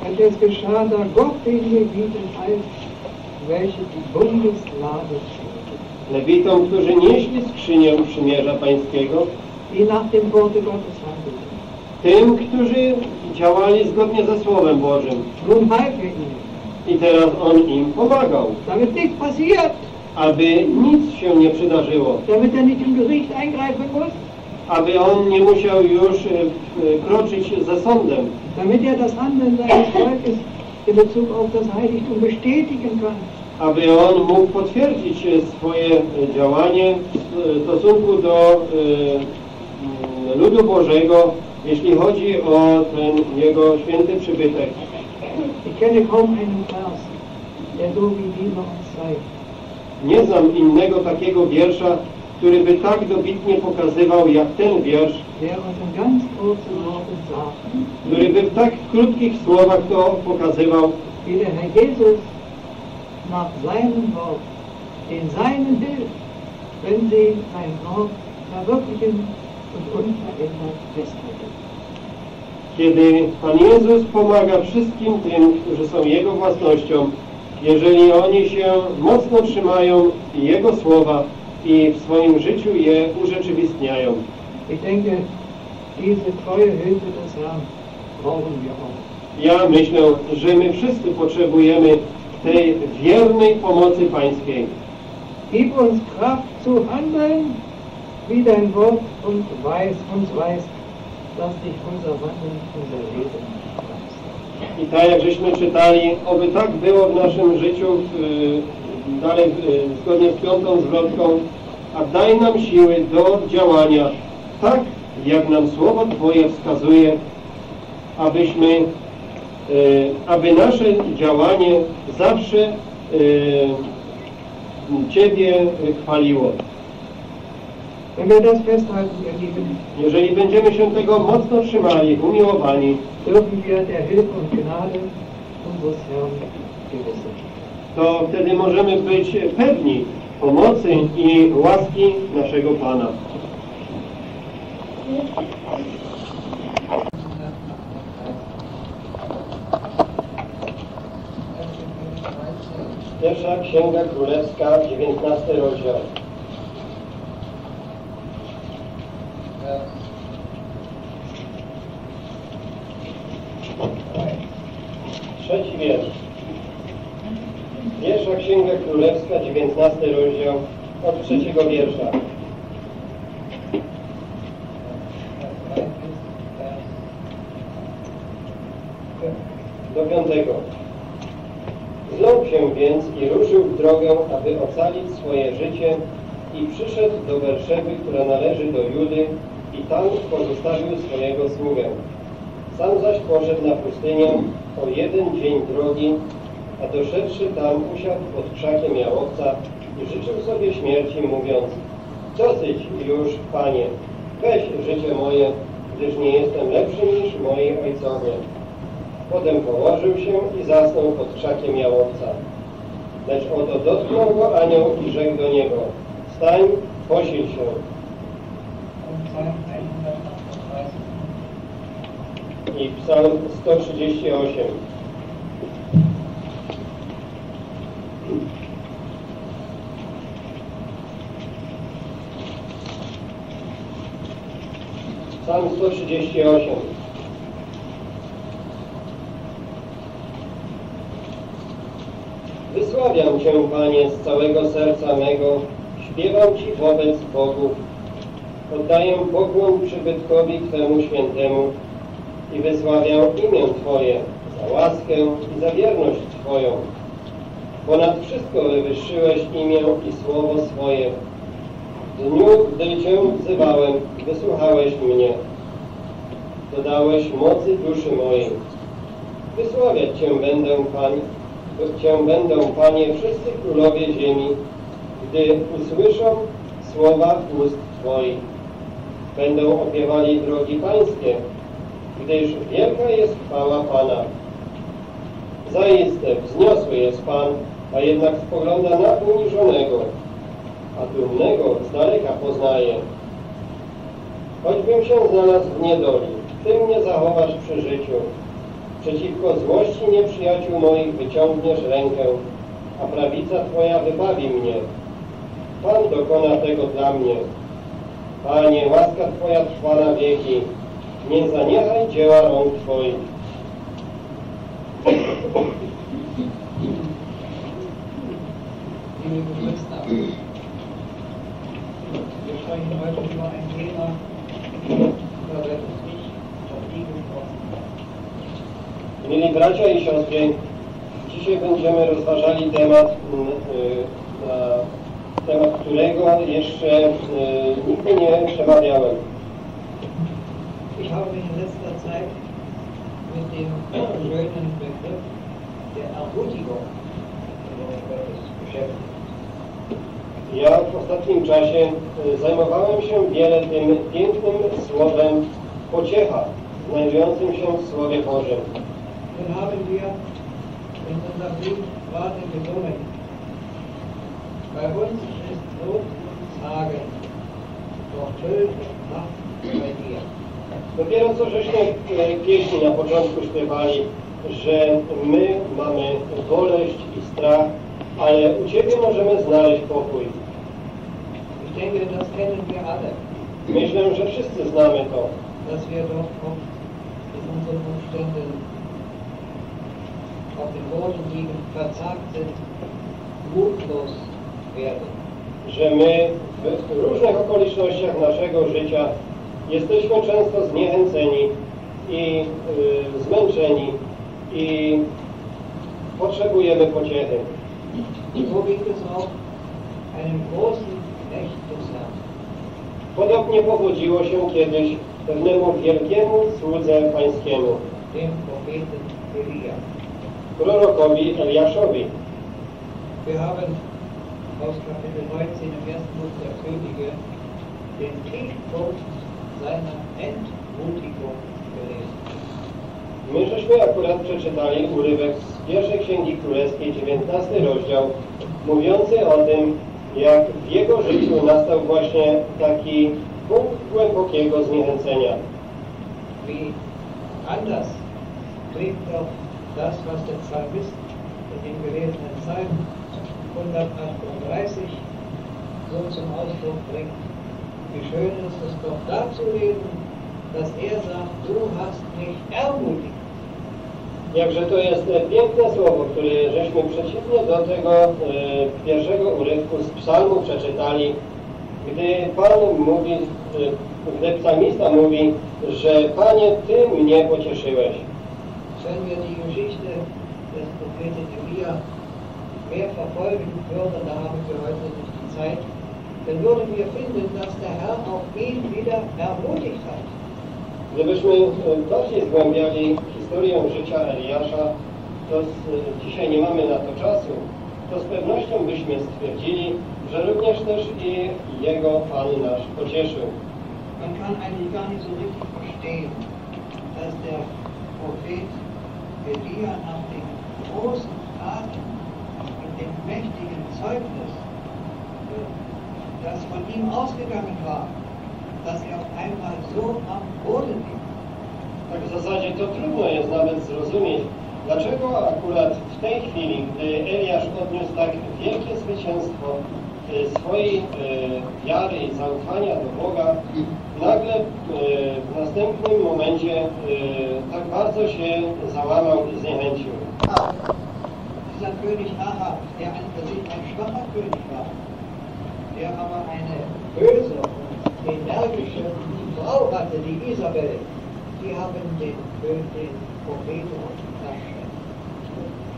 [SPEAKER 3] und es geschah, da Gott den Leviten half, welche die Bundeslade führten,
[SPEAKER 1] Lewitom, którzy nieśli skrzynię przymierza pańskiego,
[SPEAKER 3] die nach dem Worte Gottes handelten.
[SPEAKER 1] tym, którzy działali zgodnie ze Słowem Bożym.
[SPEAKER 3] Nun half er ihnen,
[SPEAKER 1] I teraz On im pomagał.
[SPEAKER 3] damit nichts passiert,
[SPEAKER 1] aby nic się nie przydarzyło,
[SPEAKER 3] damit er nicht im Gericht eingreifen muss,
[SPEAKER 1] aby on nie musiał już e, e, kroczyć ze sądem,
[SPEAKER 3] damit er das Handeln seines Volkes in Bezug auf das Heiligtum bestätigen kann.
[SPEAKER 1] aby on mógł potwierdzić e, swoje działanie w stosunku do ludu Bożego, jeśli chodzi o ten jego święty przybytek.
[SPEAKER 3] Ich kenne kaum einen Vers, der so wie dieser uns zeigt.
[SPEAKER 1] Nie znam innego takiego wiersza, który by tak dobitnie pokazywał jak ten wiersz, który by w tak krótkich słowach to pokazywał,
[SPEAKER 3] nach seinem Wort, in seinen hilft, wenn sie sein Wort verwirklichen und unverändert festhalten.
[SPEAKER 1] Kiedy Pan Jezus pomaga wszystkim tym, którzy są Jego własnością, jeżeli oni się mocno trzymają Jego słowa i w swoim życiu je urzeczywistniają.
[SPEAKER 3] Ich denke, diese treue Hilfe des Herrn brauchen wir auch.
[SPEAKER 1] Ja myślę, że my wszyscy potrzebujemy tej wiernej pomocy Pańskiej.
[SPEAKER 3] Gib uns Kraft zu handeln, wie dein Wort uns weiß, uns weist, dass dich unser Wandeln, unser Leben.
[SPEAKER 1] I tak jak żeśmy czytali, oby tak było w naszym życiu, w, dalej w, zgodnie z piątą zwrotką, a daj nam siły do działania, tak jak nam Słowo Twoje wskazuje, abyśmy, e, aby nasze działanie zawsze Ciebie chwaliło.
[SPEAKER 3] Wenn wir das festhalten, ihr Lieben,
[SPEAKER 1] Jeżeli będziemy się tego mocno trzymali, umiłowani, to wtedy możemy być pewni pomocy i łaski naszego Pana. Pierwsza Księga Królewska, 19 rozdział. Trzeci wiersz. Pierwsza Księga Królewska, 19 rozdział, od trzeciego wiersza. Do piątego. Zlął się więc i ruszył w drogę, aby ocalić swoje życie i przyszedł do Berszewy, która należy do Judy, i tam pozostawił swojego sługę. Sam zaś poszedł na pustynię o jeden dzień drogi, a doszedłszy tam usiadł pod krzakiem jałowca i życzył sobie śmierci, mówiąc Dosyć już, Panie, weź życie moje, gdyż nie jestem lepszy niż moi ojcowie. Potem położył się i zasnął pod krzakiem jałowca. Lecz oto dotknął go anioł i rzekł do niego Wstań, posil się.
[SPEAKER 3] Psalm 138.
[SPEAKER 1] I psalm 138. Psalm 138. Wysławiam Cię, Panie, z całego serca mego, śpiewam Ci wobec bogów. Oddaję pokłon przybytkowi Twemu świętemu i wysławiam imię Twoje za łaskę i za wierność Twoją. Ponad wszystko wywyższyłeś imię i słowo swoje. W dniu, gdy Cię wzywałem, wysłuchałeś mnie. Dodałeś mocy duszy mojej. Wysławiać Cię będę, Panie, Cię będą, Panie, wszyscy królowie ziemi, gdy usłyszą słowa ust Twoich. Będą opiewali drogi Pańskie, gdyż wielka jest chwała Pana. Zaiste wzniosły jest Pan, a jednak spogląda na uniżonego, a dumnego z daleka poznaje. Choćbym się znalazł w niedoli, Ty mnie zachowasz przy życiu. Przeciwko złości nieprzyjaciół moich wyciągniesz rękę, a prawica Twoja wybawi mnie. Pan dokona tego dla mnie. Panie, łaska Twoja trwa na wieki. Nie zaniechaj dzieła rąk Twoich.
[SPEAKER 3] Wir sprechen.
[SPEAKER 1] Mili bracia i siostry, dzisiaj będziemy rozważali temat, mm, y, na temat którego jeszcze y, nigdy nie przemawiałem.
[SPEAKER 3] Ich habe in letzter Zeit mit dem schönen Begriff der Ermutigung.
[SPEAKER 1] Ja w ostatnim czasie y, zajmowałem się wiele tym pięknym słowem pociecha, znajdującym się w Słowie Bożym.
[SPEAKER 3] Nun haben wir in Lied gerade gesungen. Bei uns ist Not Tagen, doch Nacht bei dir.
[SPEAKER 1] Dopiero co żeśmy e, pieśni na początku śpiewali, że my mamy boleść i strach, ale u Ciebie możemy znaleźć pokój.
[SPEAKER 3] Ich denke, das kennen wir alle,
[SPEAKER 1] Myślę, że wszyscy znamy to,
[SPEAKER 3] dass wir doch oft in unseren Umständen auf dem Boden liegen, verzagt sind, mutlos werden.
[SPEAKER 1] że my w różnych okolicznościach naszego życia jesteśmy często zniechęceni i y, zmęczeni i potrzebujemy pociechy. Podobnie powodziło się kiedyś pewnemu wielkiemu słudze pańskiemu, prorokowi Eliaszowi.
[SPEAKER 3] Wir haben aus Kapitel 19 im ersten Buch der Könige den Tiefpunkt seiner Entmutigung gelesen.
[SPEAKER 1] My żeśmy akurat przeczytali urywek z pierwszej Księgi Królewskiej, 19 rozdział, mówiący o tym, jak w jego życiu nastał właśnie taki punkt głębokiego zniechęcenia.
[SPEAKER 3] Wie anders klingt doch das, was der Psalmist in dem gelesenen 138 so zum Ausdruck bringt. Wie schön ist es doch da zu lesen, dass er sagt, du hast mich ermutigt.
[SPEAKER 1] Jakże to jest e, piękne słowo, które żeśmy przeciwnie do tego e, pierwszego urywku z psalmu przeczytali, gdy Pan mówi, e, gdy psalmista mówi, że Panie, Ty mnie pocieszyłeś.
[SPEAKER 3] wenn wir die Geschichte des Propheten Elia mehr verfolgen würden, da haben wir heute nicht die Zeit, dann würden wir finden, dass der Herr auch ihn wieder ermutigt hat.
[SPEAKER 1] Gdybyśmy e, bardziej zgłębiali historię życia Eliasza, to z, dzisiaj nie mamy na to czasu, to z pewnością byśmy stwierdzili, że również też i jego Pan nasz pocieszył.
[SPEAKER 3] Man kann eigentlich gar nicht so richtig verstehen, dass der Prophet Elia nach den großen Taten dem mächtigen Zeugnis, das von ihm ausgegangen war, dass er auf einmal so am Boden liegt.
[SPEAKER 1] Tak w zasadzie to trudno jest nawet zrozumieć, dlaczego akurat w tej chwili, gdy Eliasz odniósł tak wielkie zwycięstwo e, swojej e, wiary i zaufania do Boga, nagle e, w następnym momencie e, tak bardzo się załamał i zniechęcił.
[SPEAKER 3] Dieser König Ahab, der an sich ein schwacher König war, der aber eine böse und energische Frau hatte, die Isabel, die haben den, den Propheten.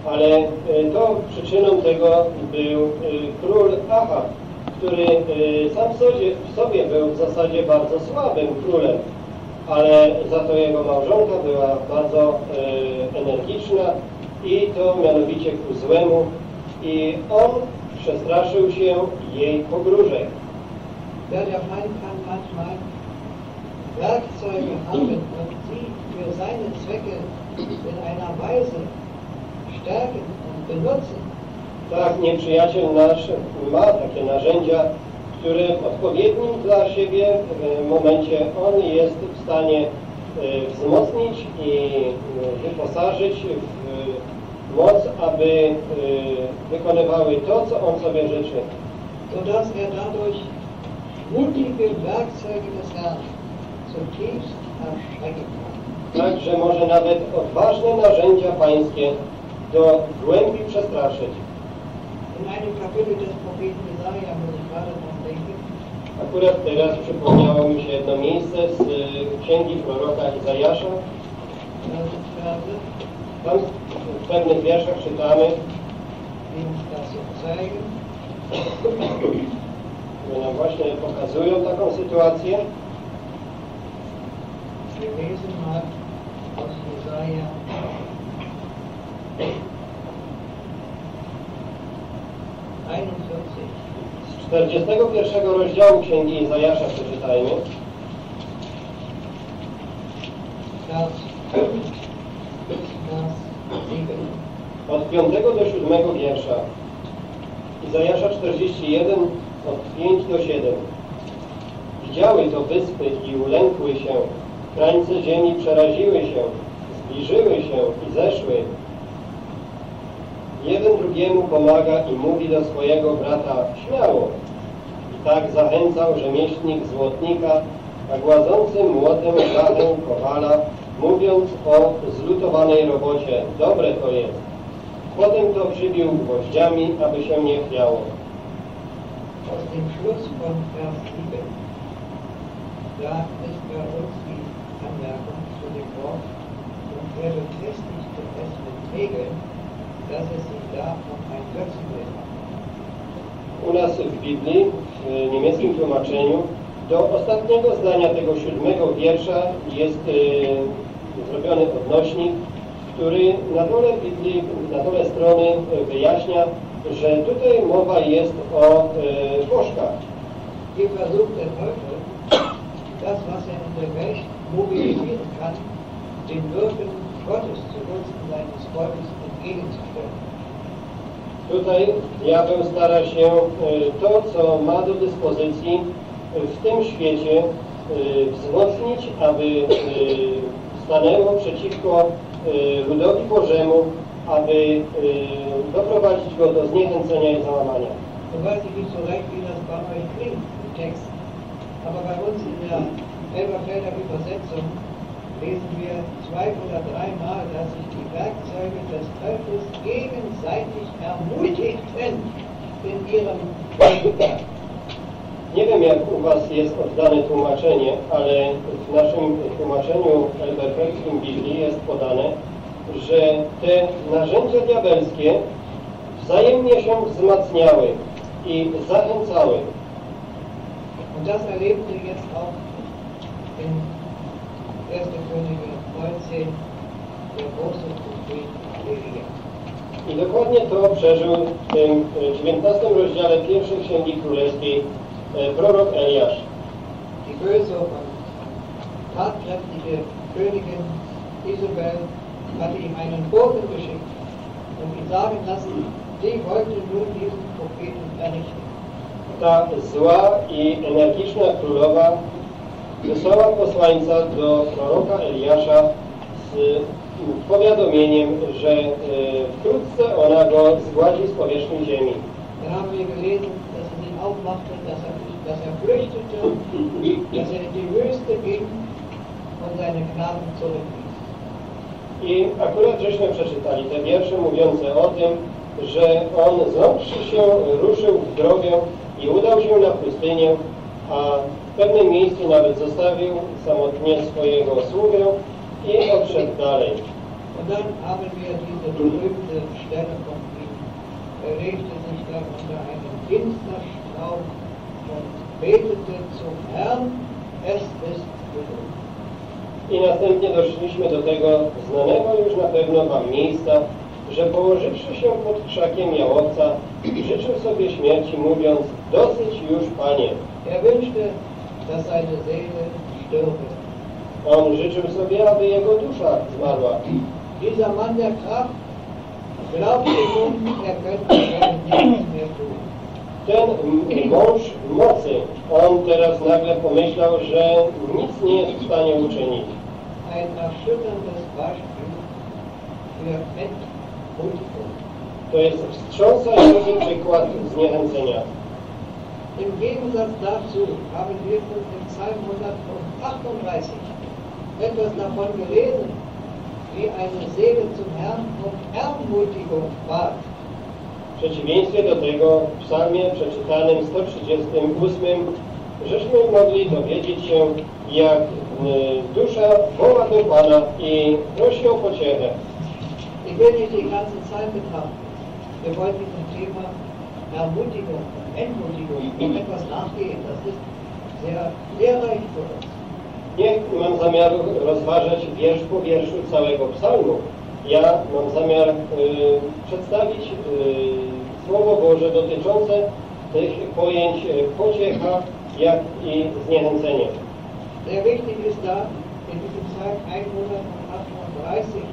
[SPEAKER 1] Ale e, przyczyną tego był e, król Ahab, który e, sam w sobie, w sobie był w zasadzie bardzo słabym królem, ale za to jego małżonka była bardzo energiczna i to mianowicie ku złemu. I on przestraszył się jej pogróżek.
[SPEAKER 3] Ja, der Feind kann manchmal Werkzeuge haben und sie für seine Zwecke in einer Weise stärken und benutzen,
[SPEAKER 1] Tak, nieprzyjaciel nasz ma takie narzędzia, które w odpowiednim dla siebie e, momencie on jest w stanie e, wzmocnić i e, wyposażyć w moc, aby e, wykonywały to, co on sobie życzy.
[SPEAKER 3] sodass er dadurch mutige Werkzeuge des Herrn zutiefst erschrecken kann.
[SPEAKER 1] Tak, że może nawet odważne narzędzia pańskie do głębi przestraszyć.
[SPEAKER 3] In einem Kapitel des Propheten Jesaja muss ich gerade
[SPEAKER 1] Akurat teraz przypomniało mi się jedno miejsce z e, księgi proroka Izajasza. Tam w pewnych wierszach czytamy, które nam właśnie pokazują taką sytuację.
[SPEAKER 3] Wir lesen mal aus Jesaja 41.
[SPEAKER 1] Z 41 rozdziału księgi Izajasza przeczytajmy.
[SPEAKER 3] Vers 5 bis Vers 7.
[SPEAKER 1] Od 5 do 7 wiersza. Izajasza 41 od 5 do 7. Widziały to wyspy i ulękły się. Krańce ziemi przeraziły się, zbliżyły się i zeszły. Jeden drugiemu pomaga i mówi do swojego brata śmiało. I tak zachęcał rzemieślnik złotnika, a gładzący młotem blachę kowala, mówiąc o zlutowanej robocie. Dobre to jest. Potem to przybił gwoździami, aby się nie chwiało.
[SPEAKER 3] Aus dem Schluss von Vers 7. Da ist bei uns die Anmerkung zu dem Wort und befestigte es mit Regeln, dass es sich da um ein Götzenbild handelt.
[SPEAKER 1] U nas w Biblii, w niemieckim tłumaczeniu, do ostatniego zdania tego siódmego wiersza jest e, zrobiony odnośnik, który na dole Biblii, na dole strony e, wyjaśnia, że tutaj mowa jest o e, bożkach.
[SPEAKER 3] Hier versucht der Teufel, das, was er in der Welt mobilisieren kann, den Wirken Gottes zugunsten seines Volkes entgegenzustellen.
[SPEAKER 1] Tutaj diabeł stara się e, to, co ma do dyspozycji e, w tym świecie wzmocnić, aby stanęło przeciwko ludowi Bożemu, aby e, doprowadzić go do zniechęcenia i załamania.
[SPEAKER 3] Ich nicht so recht, wie das bei euch klingt im Text, aber bei uns in der Elberfelder Übersetzung lesen wir zwei oder dreimal, dass sich die Werkzeuge des Teufels gegenseitig ermutigten in ihrem Gegenwart.
[SPEAKER 1] Nie wiem, jak u Was jest oddane tłumaczenie, ale w naszym tłumaczeniu elberfelskim Biblii jest podane, że te narzędzia diabelskie wzajemnie się wzmacniały i zachęcały.
[SPEAKER 3] Und das erleben wir jetzt auch in 1. Könige 19, der große Prophet Elia.
[SPEAKER 1] I dokładnie to przeżył w tym e, 19 rozdziale pierwszej Księgi Królewskiej prorok Eliasz.
[SPEAKER 3] Die böse tatkräftige Königin Isabel hatte ihm einen Boten geschickt und ihn sagen lassen, sie wollte nun diesen Propheten vernichten.
[SPEAKER 1] Ta zła i energiczna królowa wysłała posłańca do proroka Eliasza z powiadomieniem, że e, wkrótce ona go zgładzi z powierzchni ziemi.
[SPEAKER 3] Dann haben wir gelesen, dass sich aufmachte, dass er, dass er flüchtete, dass er in die Wüste ging und seine Knaben zurückließ.
[SPEAKER 1] I akurat żeśmy przeczytali te wiersze mówiące o tym, że on złączszy się, ruszył w drogę i udał się na pustynię, a w pewnym miejscu nawet zostawił samotnie swojego sługę i odszedł dalej.
[SPEAKER 3] Und dann haben wir diese berühmte Stelle von ihm. Er legte sich dann unter einen Ginsterstrauch und betete zum Herrn, es ist genug.
[SPEAKER 1] I następnie doszliśmy do tego znanego już na pewno Wam miejsca, że położywszy się pod krzakiem jałowca, życzył sobie śmierci, mówiąc, dosyć już, Panie.
[SPEAKER 3] Er wünschte, dass seine Seele stürbe.
[SPEAKER 1] On życzył sobie, aby jego dusza zmarła.
[SPEAKER 3] Dieser Mann der Kraft glaubte nun, er könnte nichts mehr tun.
[SPEAKER 1] Ten mąż mocy, on teraz nagle pomyślał, że nic nie jest w stanie uczynić.
[SPEAKER 3] Ein erschütterndes Beispiel für Entmutigung.
[SPEAKER 1] To jest wstrząsający przykład zniechęcenia.
[SPEAKER 3] Im Gegensatz dazu haben wir nun im Psalm 138 etwas davon gelesen, wie eine Seele zum Herrn um Ermutigung bat.
[SPEAKER 1] W przeciwieństwie do tego w psalmie przeczytanym 138 żeśmy mogli dowiedzieć się, jak y, dusza woła do Pana i prosi o pociechę.
[SPEAKER 3] Ich will nicht den ganzen Psalm betrachten. Wir wollen Thema Ermutigung Entmutigung etwas nachgehen. Das ist sehr lehrreich für uns.
[SPEAKER 1] Nie mam zamiaru rozważać wiersz po wierszu całego psalmu. Ja mam zamiar y, przedstawić y, Słowo Boże dotyczące tych pojęć y, pociecha, jak i zniechęcenie.
[SPEAKER 3] Sehr wichtig ist da in diesem Psalm 138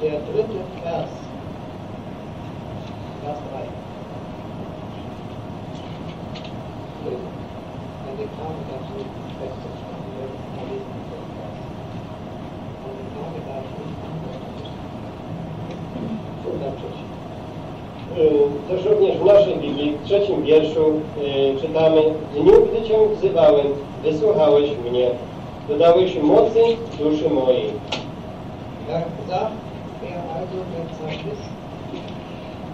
[SPEAKER 3] der dritte Vers. Vers 3. Wenn die Karte dazu Vers. Und die Karte dazu Wundertüch.
[SPEAKER 1] Y, Też również w naszej Biblii, w trzecim wierszu y, czytamy W dniu, gdy Cię wzywałem, wysłuchałeś mnie, dodałeś mocy duszy mojej.
[SPEAKER 3] Also der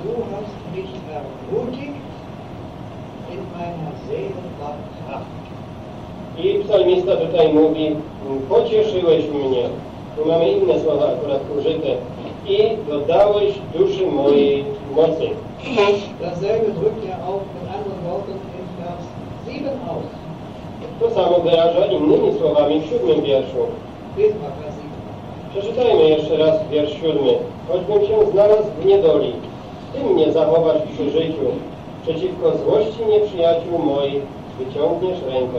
[SPEAKER 3] du hast mich ermutigt, in meiner.
[SPEAKER 1] I psalmista tutaj mówi, pocieszyłeś mnie. Tu mamy inne słowa akurat użyte. I dodałeś duszy mojej mocy.
[SPEAKER 3] Dasselbe drückt er auch mit anderen Worten in Vers 7 aus.
[SPEAKER 1] To samo wyraża innymi słowami w siódmym wierszu.
[SPEAKER 3] Lesen wir Vers 7.
[SPEAKER 1] Przeczytajmy jeszcze raz wiersz siódmy. Choćbym się znalazł w niedoli, Ty mnie zachowasz przy życiu. Przeciwko złości nieprzyjaciół moich wyciągniesz rękę.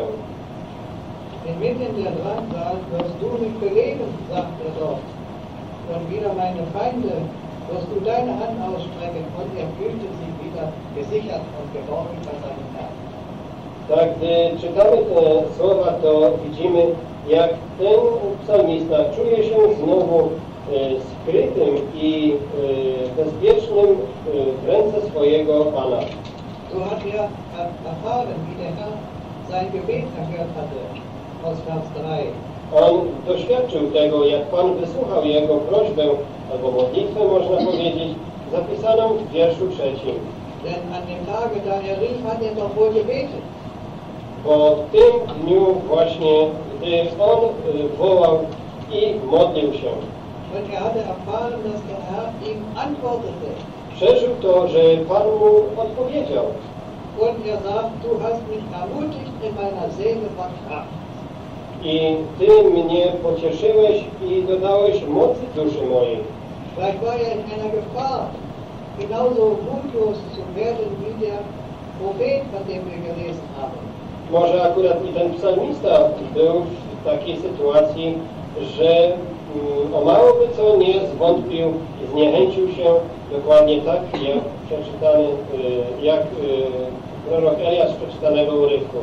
[SPEAKER 3] Inmitten der Drangsal wirst du mich beleben, sagt er dort. Und wieder meine Feinde wirst du deine Hand ausstrecken und er fühlte sich wieder gesichert und geborgen bei seinem Herrn.
[SPEAKER 1] Tak, gdy czytamy te słowa, to widzimy, jak ten psalmista czuje się znowu e, skrytym i e, bezpiecznym e, w ręce swojego Pana.
[SPEAKER 3] So hat er er- erfahren, wie der Herr sein Gebet erhört hatte, aus Vers 3.
[SPEAKER 1] On doświadczył tego, jak Pan wysłuchał jego prośbę, albo modlitwę można powiedzieć, zapisaną w wierszu trzecim.
[SPEAKER 3] Denn an dem Tage, da er rief, hat er doch wohl gebetet.
[SPEAKER 1] Bo w tym dniu właśnie, gdy on y, wołał i modlił się.
[SPEAKER 3] Und er hatte erfahren, dass der Herr ihm antwortete.
[SPEAKER 1] Przeżył to, że Pan mu odpowiedział.
[SPEAKER 3] Und er sagt, du hast mich ermutigt in meiner Seele von Kraft.
[SPEAKER 1] I Ty mnie pocieszyłeś i dodałeś mocy duszy mojej.
[SPEAKER 3] Vielleicht war er in einer Gefahr, genauso mutlos zu werden wie der Prophet, von dem wir gelesen haben.
[SPEAKER 1] Może akurat i ten psalmista był w takiej sytuacji, że mm, o mało by co nie zwątpił i zniechęcił się dokładnie tak, jak przeczytany, y, jak y, prorok Eliasz z przeczytanego urywku.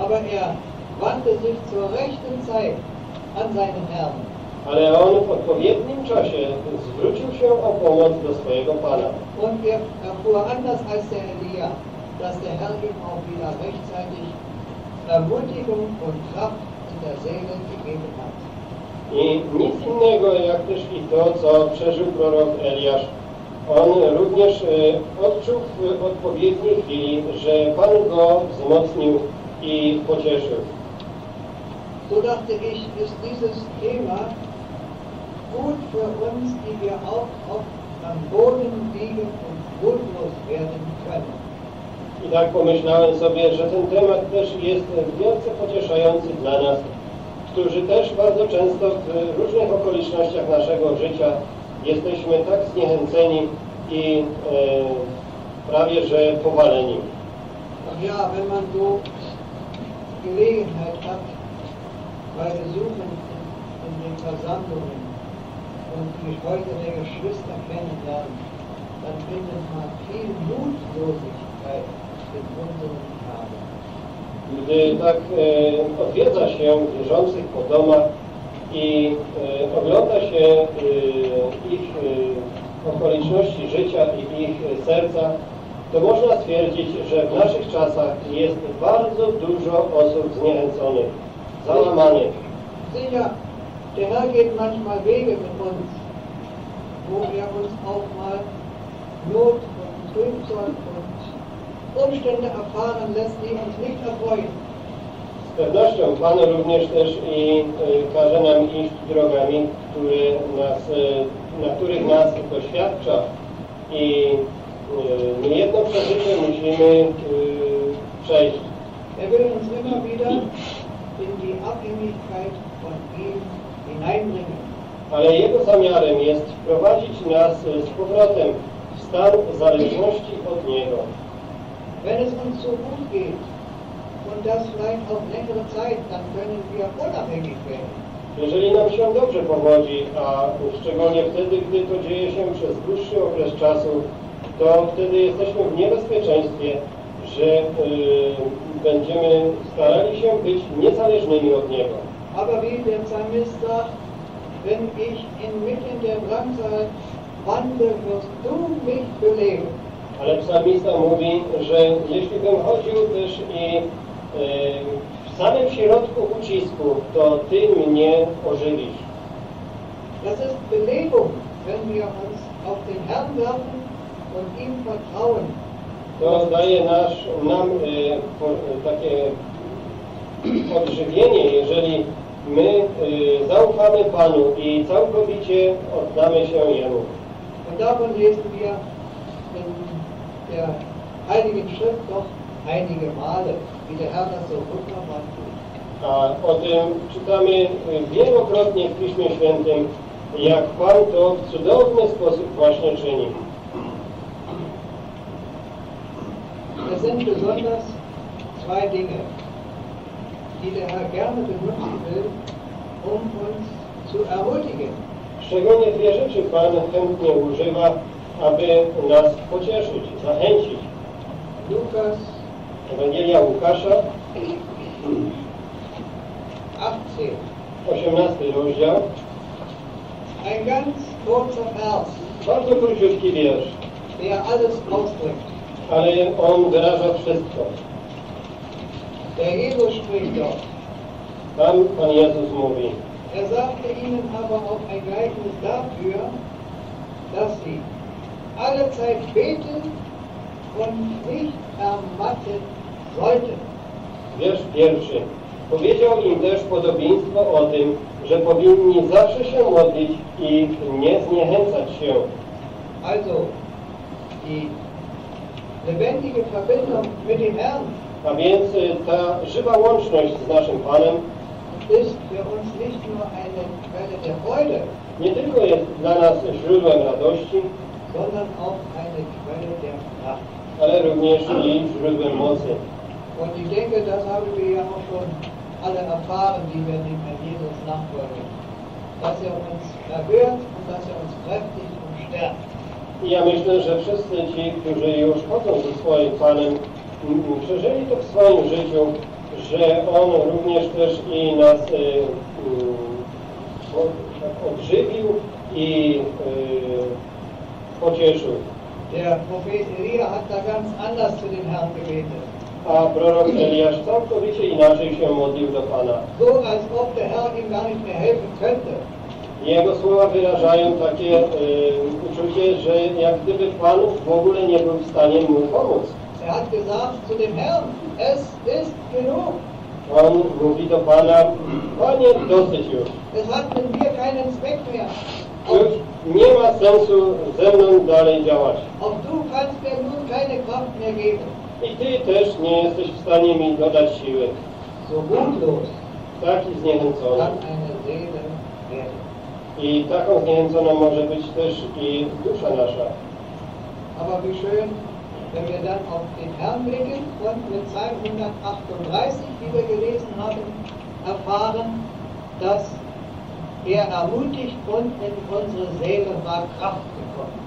[SPEAKER 3] Aber er wandte sich zur rechten Zeit an seinen Herrn.
[SPEAKER 1] Ale on w odpowiednim czasie zwrócił się o pomoc do swojego Pana.
[SPEAKER 3] Und er erfuhr anders als der Elia, dass der Herr ihm auch wieder rechtzeitig Ermutigung und Kraft in der Seele gegeben hat.
[SPEAKER 1] I nic innego jak też i to, co przeżył prorok Eliasz. On również y, odczuł w odpowiedniej chwili, że Pan go wzmocnił i pocieszył.
[SPEAKER 3] So dachte ich, ist dieses Thema gut für uns, die wir auch oft am Boden liegen und mutlos werden können.
[SPEAKER 1] I tak pomyślałem sobie, że ten temat też jest wielce pocieszający dla nas, którzy też bardzo często w różnych okolicznościach naszego życia jesteśmy tak zniechęceni i e, prawie że powaleni.
[SPEAKER 3] Ja, wenn man so Gelegenheit hat, in den Versammlungen und die Leute der Geschwister kennenlernt, dann findet man viel Mutlosigkeit in.
[SPEAKER 1] Gdy tak e, odwiedza się wierzących po domach i e, ogląda się e, ich e, okoliczności życia i ich serca, to można stwierdzić, że w naszych czasach jest bardzo dużo osób zniechęconych, załamanych.
[SPEAKER 3] Sicher, der Herr geht manchmal Wege mit uns, wo er uns auch mal Not und Trübsal und Umstände erfahren lässt, die uns nicht erfreuen.
[SPEAKER 1] Z pewnością Pan również też i e, każe nam iść drogami, które nas, e, na których nas doświadcza i e, niejedno przeżycie musimy e, przejść.
[SPEAKER 3] Er will uns immer wieder in die Abhängigkeit von ihm hineinbringen.
[SPEAKER 1] Ale Jego zamiarem jest wprowadzić nas z powrotem w stan zależności od Niego.
[SPEAKER 3] Wenn es uns so gut geht und das vielleicht auf längere Zeit, dann können wir unabhängig werden.
[SPEAKER 1] Jeżeli nam się dobrze powodzi, a szczególnie wtedy, gdy to dzieje się przez dłuższy okres czasu, to wtedy jesteśmy w niebezpieczeństwie, że y, będziemy starali się być niezależnymi od Niego.
[SPEAKER 3] Aber wie der Psalmist sagt, wenn ich inmitten der Drangsal wandle, wirst du mich beleben.
[SPEAKER 1] Ale psalmista mówi, że jeśli bym chodził też i y, w samym środku ucisku, to Ty mnie ożywisz.
[SPEAKER 3] Das ist Belebung, wenn wir uns auf den Herrn werfen und ihm vertrauen.
[SPEAKER 1] To daje nasz, nam y, takie odżywienie, jeżeli my y, zaufamy Panu i całkowicie oddamy się Jemu.
[SPEAKER 3] Und davon lesen wir in der Heiligen Schrift doch einige Male, wie der Herr das so wunderbar tut.
[SPEAKER 1] A o tym czytamy y, wielokrotnie w Piśmie Świętym, jak Pan to w cudowny sposób właśnie czyni.
[SPEAKER 3] Sind besonders zwei Dinge, die der Herr gerne benutzen will, um uns zu ermutigen.
[SPEAKER 1] Szczególnie dwie rzeczy Pan chętnie używa, aby nas pocieszyć, zachęcić.
[SPEAKER 3] Lukas
[SPEAKER 1] Ewangelia Łukasza,
[SPEAKER 3] 18.
[SPEAKER 1] 18 rozdział,
[SPEAKER 3] Ein ganz kurzer Vers,
[SPEAKER 1] bardzo króciutki wiersz,
[SPEAKER 3] der alles ausdrückt.
[SPEAKER 1] Ale on wyraża wszystko.
[SPEAKER 3] Der Jesus spricht dort.
[SPEAKER 1] Tam Pan Jezus mówi,
[SPEAKER 3] Er sagte ihnen aber auch ein Gleichnis dafür, dass sie alle Zeit beten und nicht ermatten sollten.
[SPEAKER 1] wiersz pierwszy. Powiedział im też podobieństwo o tym, że powinni zawsze się modlić i nie zniechęcać się.
[SPEAKER 3] Also, die lebendige Verbindung mit dem Herrn
[SPEAKER 1] A więc y, ta żywa łączność z naszym Panem
[SPEAKER 3] ist für uns nicht nur eine Quelle der Freude,
[SPEAKER 1] nie tylko jest dla nas źródłem radości,
[SPEAKER 3] sondern auch eine Quelle der Kraft.
[SPEAKER 1] ale również i źródłem mocy.
[SPEAKER 3] Und ich denke, das haben wir ja auch schon alle erfahren, die wir dem Herrn Jesus nachfolgen. Dass er uns erhört und dass er uns kräftigt und stärkt.
[SPEAKER 1] I ja myślę, że wszyscy ci, którzy już chodzą ze swoim Panem, przeżyli to w swoim życiu, że On również też i nas y, y, tak odżywił i y, pocieszył.
[SPEAKER 3] Der Prophet Elia hat da ganz anders zu dem Herrn gebetet.
[SPEAKER 1] A prorok Eliasz całkowicie inaczej się modlił do Pana.
[SPEAKER 3] So als ob der Herr ihm gar nicht mehr helfen könnte.
[SPEAKER 1] Jego słowa wyrażają takie y, uczucie, że jak gdyby Pan w ogóle nie był w stanie mu pomóc.
[SPEAKER 3] Er hat gesagt zu dem Herrn, es ist genug.
[SPEAKER 1] On mówi do Pana, Panie, dosyć już.
[SPEAKER 3] Es hat mir keinen Zweck mehr.
[SPEAKER 1] Już nie ma sensu ze mną dalej działać.
[SPEAKER 3] Auch du kannst mir nun keine Kraft mehr geben.
[SPEAKER 1] I Ty też nie jesteś w stanie mi dodać siły.
[SPEAKER 3] So mutlos
[SPEAKER 1] Taki zniechęcony.
[SPEAKER 3] eine Seele.
[SPEAKER 1] I taką zniechęconą może być też i dusza nasza.
[SPEAKER 3] Aber wie schön, wenn wir dann auf den Herrn blicken und mit Psalm 138, wie wir gelesen haben, erfahren, dass er ermutigt und in unsere Seele war Kraft gekommen.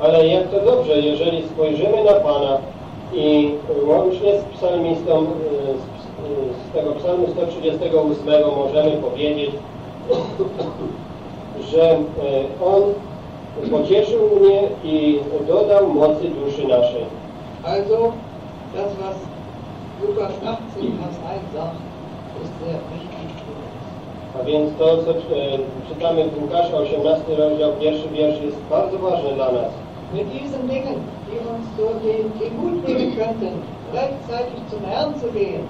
[SPEAKER 1] Ale jak to dobrze, jeżeli spojrzymy na Pana i łącznie z psalmistą y, z, z tego psalmu 138 możemy powiedzieć, że y, On pocieszył mnie i dodał mocy duszy naszej.
[SPEAKER 3] Also, das, was Lukas 18, Vers 1 sagt, ist sehr wichtig für uns.
[SPEAKER 1] A więc to, co e, czytamy w Łukasza 18 rozdział, pierwszy wiersz jest bardzo ważny dla nas.
[SPEAKER 3] Mit diesen Dingen, die uns so den, den Mut nehmen könnten, rechtzeitig zum Herrn zu gehen,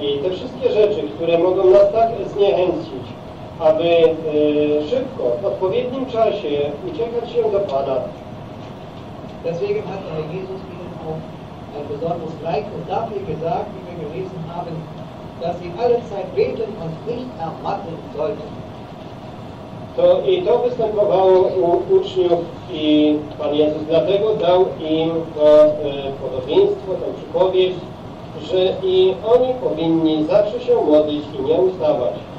[SPEAKER 1] I te wszystkie rzeczy, które mogą nas tak zniechęcić, aby e, szybko, w odpowiednim czasie uciekać się do Pana.
[SPEAKER 3] Deswegen hat Jesus ihnen auch ein besonderes Gleichnis dafür gesagt, wie wir gelesen haben, dass sie alle Zeit beten und nicht ermatten sollten.
[SPEAKER 1] To, I to występowało u uczniów i Pan Jezus dlatego dał im to e, podobieństwo, tę przypowieść, że i oni powinni zawsze się modlić i nie ustawać.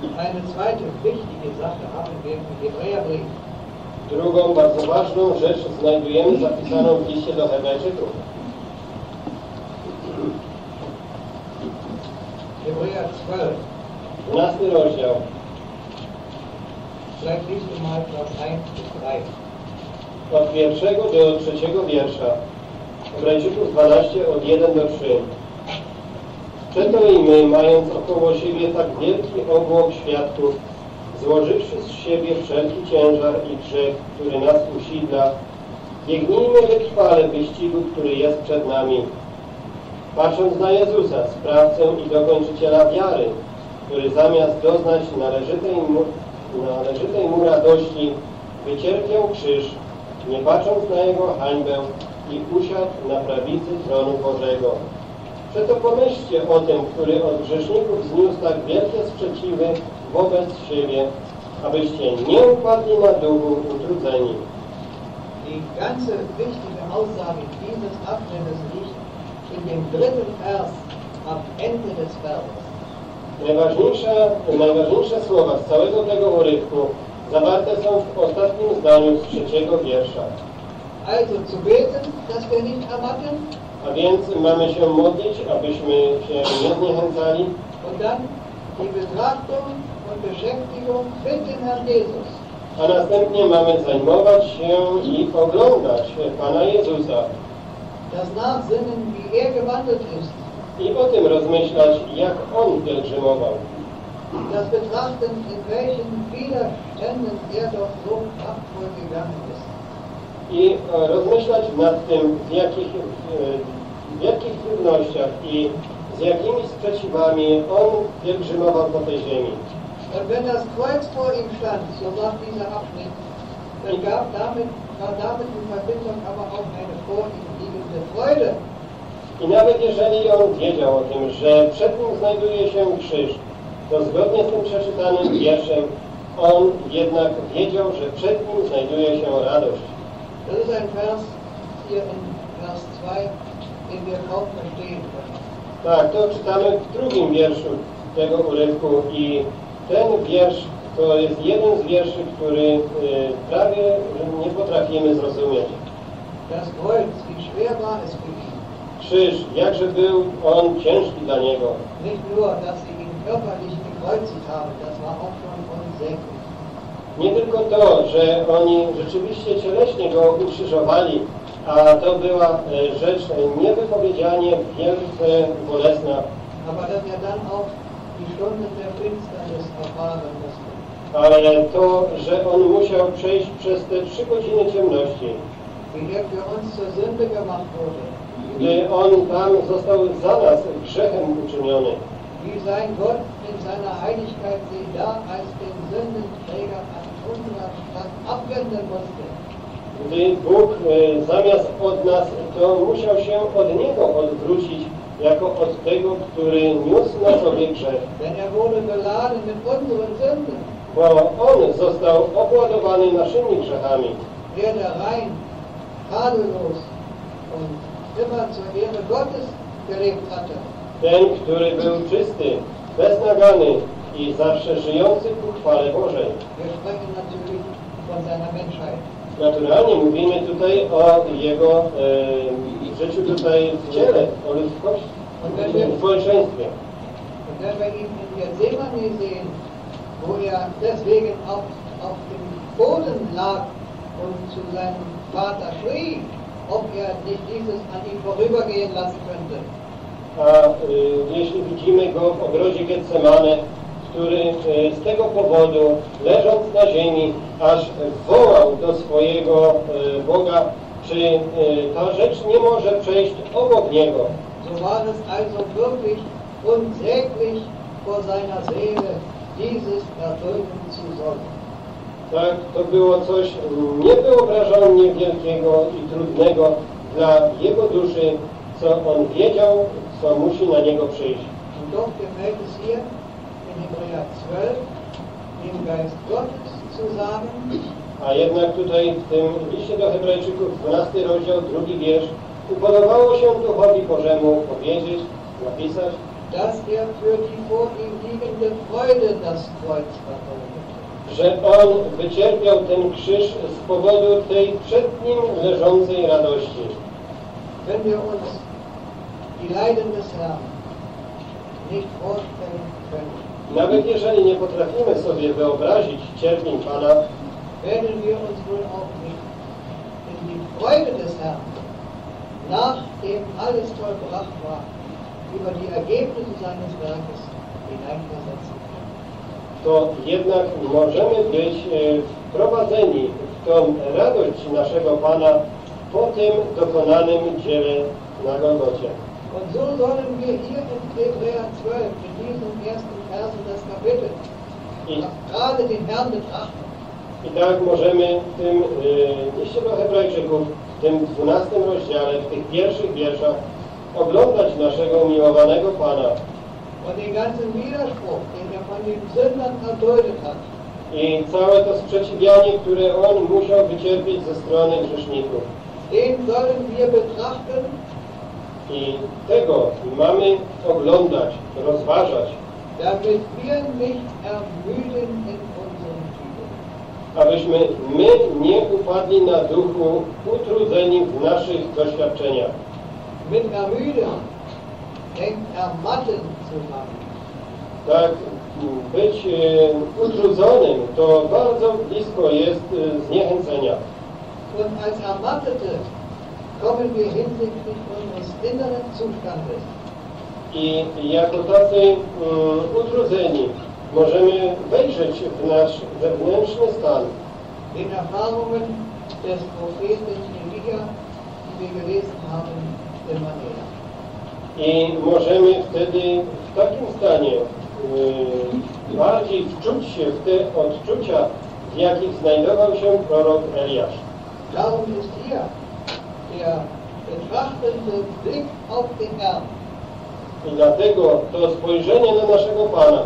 [SPEAKER 3] Eine zweite wichtige Sache haben wir im Hebräerbrief.
[SPEAKER 1] Drugą bardzo ważną rzecz znajdujemy zapisaną w liście do Hebrajczyków.
[SPEAKER 3] Hebräer 12.
[SPEAKER 1] 12 rozdział,
[SPEAKER 3] Vielleicht liest du mal Vers 1 bis 3.
[SPEAKER 1] od pierwszego do trzeciego wiersza. Hebrajczyków 12, od 1 do 3. Przeto i my, mając około siebie tak wielki obłok świadków, złożywszy z siebie wszelki ciężar i grzech, który nas usidla, biegnijmy wytrwale wyścigu, który jest przed nami. Patrząc na Jezusa, sprawcę i dokończyciela wiary, który zamiast doznać należytej mu, należytej mu radości, wycierpiał krzyż, nie patrząc na jego hańbę i usiadł na prawicy tronu Bożego. Przeto pomyślcie o tym, który od grzeszników zniósł tak wielkie sprzeciwy wobec siebie, abyście nie upadli na duchu utrudzeni.
[SPEAKER 3] Die ganze wichtige Aussage dieses Abschnittes liegt in dem dritten Vers am Ende des Verses.
[SPEAKER 1] Najważniejsze, najważniejsze słowa z całego tego urywku zawarte są w ostatnim zdaniu z trzeciego wiersza.
[SPEAKER 3] Also zu beten, dass wir nicht ermatten
[SPEAKER 1] A więc mamy się modlić, abyśmy się nie zniechęcali, a następnie mamy zajmować się i oglądać Pana Jezusa i o tym rozmyślać, jak On pielgrzymował.
[SPEAKER 3] Das Betrachten, in welchen Widerständen er doch so kraftvoll gegangen ist.
[SPEAKER 1] I e, rozmyślać nad tym, w jakich, e, w jakich trudnościach i z jakimi sprzeciwami On pielgrzymował po tej ziemi.
[SPEAKER 3] Wenn das Kreuz vor ihm stand, so dieser Abschnitt, dann gab damit, war damit in Verbindung aber auch eine vor ihm liegende Freude.
[SPEAKER 1] I nawet jeżeli on wiedział o tym, że przed nim znajduje się krzyż, to zgodnie z tym przeczytanym wierszem, on jednak wiedział, że przed nim znajduje się radość.
[SPEAKER 3] Das ist ein Vers hier in Vers 2, den wir kaum verstehen können.
[SPEAKER 1] Tak, to czytamy w drugim wierszu tego urywku i ten wiersz to jest jeden z wierszy, który y, prawie nie potrafimy zrozumieć.
[SPEAKER 3] Das Kreuz, wie schwer war es für ihn.
[SPEAKER 1] Krzyż, jakże był on ciężki dla niego.
[SPEAKER 3] Nicht nur, dass sie ihn körperlich gekreuzigt haben, das war auch schon unsäglich.
[SPEAKER 1] Nie tylko to, że oni rzeczywiście cieleśnie go ukrzyżowali, a to była e, rzecz niewypowiedzianie wielce bolesna, ale to, że on musiał przejść przez te trzy godziny ciemności, gdy on tam został za nas grzechem uczyniony.
[SPEAKER 3] Wie sein Gott in seiner Heiligkeit sich da als den Sündenträger an unserer Stadt abwenden musste.
[SPEAKER 1] Gdy Bóg e, zamiast od nas, to musiał się od Niego odwrócić, jako od tego, który niósł na sobie grzech. Bo On został obładowany naszymi grzechami.
[SPEAKER 3] Der rein, tadellos und immer zur Ehre Gottes gelebt hatte.
[SPEAKER 1] Ten, który był czysty, beznagany i zawsze żyjący ku chwale Bożej. Naturalnie mówimy tutaj o Jego e, życiu tutaj w ciele, o ludzkości, w społeczeństwie.
[SPEAKER 3] Wo er deswegen auf, auf dem Boden lag und zu seinem Vater schrie, ob er nicht dieses an ihm vorübergehen lassen könnte.
[SPEAKER 1] A y, jeśli widzimy go w ogrodzie Getsemane, który y, z tego powodu, leżąc na ziemi, aż wołał do swojego y, Boga, czy y, ta rzecz nie może przejść obok niego.
[SPEAKER 3] So war es also wirklich unsäglich vor seiner Seele, dieses zu sollen.
[SPEAKER 1] Tak, to było coś niewyobrażalnie wielkiego i trudnego dla jego duszy, co on wiedział, co musi na niego przyjść.
[SPEAKER 3] Und doch es hier Hebräer 12, dem Geist Gottes zu sagen,
[SPEAKER 1] A jednak tutaj w tym liście do Hebrajczyków, 12 rozdział, drugi wiersz, upodobało się Duchowi Bożemu powiedzieć, napisać,
[SPEAKER 3] dass er für die vor ihm liegende Freude das Kreuz
[SPEAKER 1] że On wycierpiał ten krzyż z powodu tej przed Nim leżącej radości.
[SPEAKER 3] Wenn wir uns die Leiden des Herrn nicht vorstellen können,
[SPEAKER 1] Nawet jeżeli nie potrafimy sobie wyobrazić cierpień Pana,
[SPEAKER 3] werden wir uns wohl auch nicht in die Freude des Herrn, nachdem alles vollbracht war, über die Ergebnisse seines Werkes hineinversetzen können.
[SPEAKER 1] to jednak możemy być e, wprowadzeni w tą radość naszego Pana po tym dokonanym dziele na Golgocie.
[SPEAKER 3] Und so sollen wir hier in Hebräer 12, in diesem ersten Vers des Kapitels,
[SPEAKER 1] I,
[SPEAKER 3] gerade den Herrn betrachten.
[SPEAKER 1] I tak możemy w tym e, liście do Hebrajczyków, w tym 12 rozdziale, w tych pierwszych wierszach oglądać naszego umiłowanego Pana
[SPEAKER 3] er
[SPEAKER 1] i całe to sprzeciwianie, które On musiał wycierpieć ze strony grzeszników.
[SPEAKER 3] den sollen wir betrachten
[SPEAKER 1] I tego mamy oglądać, rozważać, abyśmy my nie upadli na duchu, utrudzeni w naszych doświadczeniach.
[SPEAKER 3] Mit hängt ermatten zusammen.
[SPEAKER 1] Tak, być e, utrudzonym to bardzo blisko jest e, zniechęcenia.
[SPEAKER 3] Und als Ermattete kommen wir hinsichtlich unseres inneren Zustandes
[SPEAKER 1] I jako tacy mm, utrudzeni możemy wejrzeć w nasz wewnętrzny stan,
[SPEAKER 3] den Erfahrungen des Propheten Elia, die wir gelesen haben, näher.
[SPEAKER 1] I możemy wtedy w takim stanie y, bardziej wczuć się w te odczucia, w jakich znajdował się prorok Eliasz.
[SPEAKER 3] Darum ist hier
[SPEAKER 1] I dlatego to spojrzenie na naszego Pana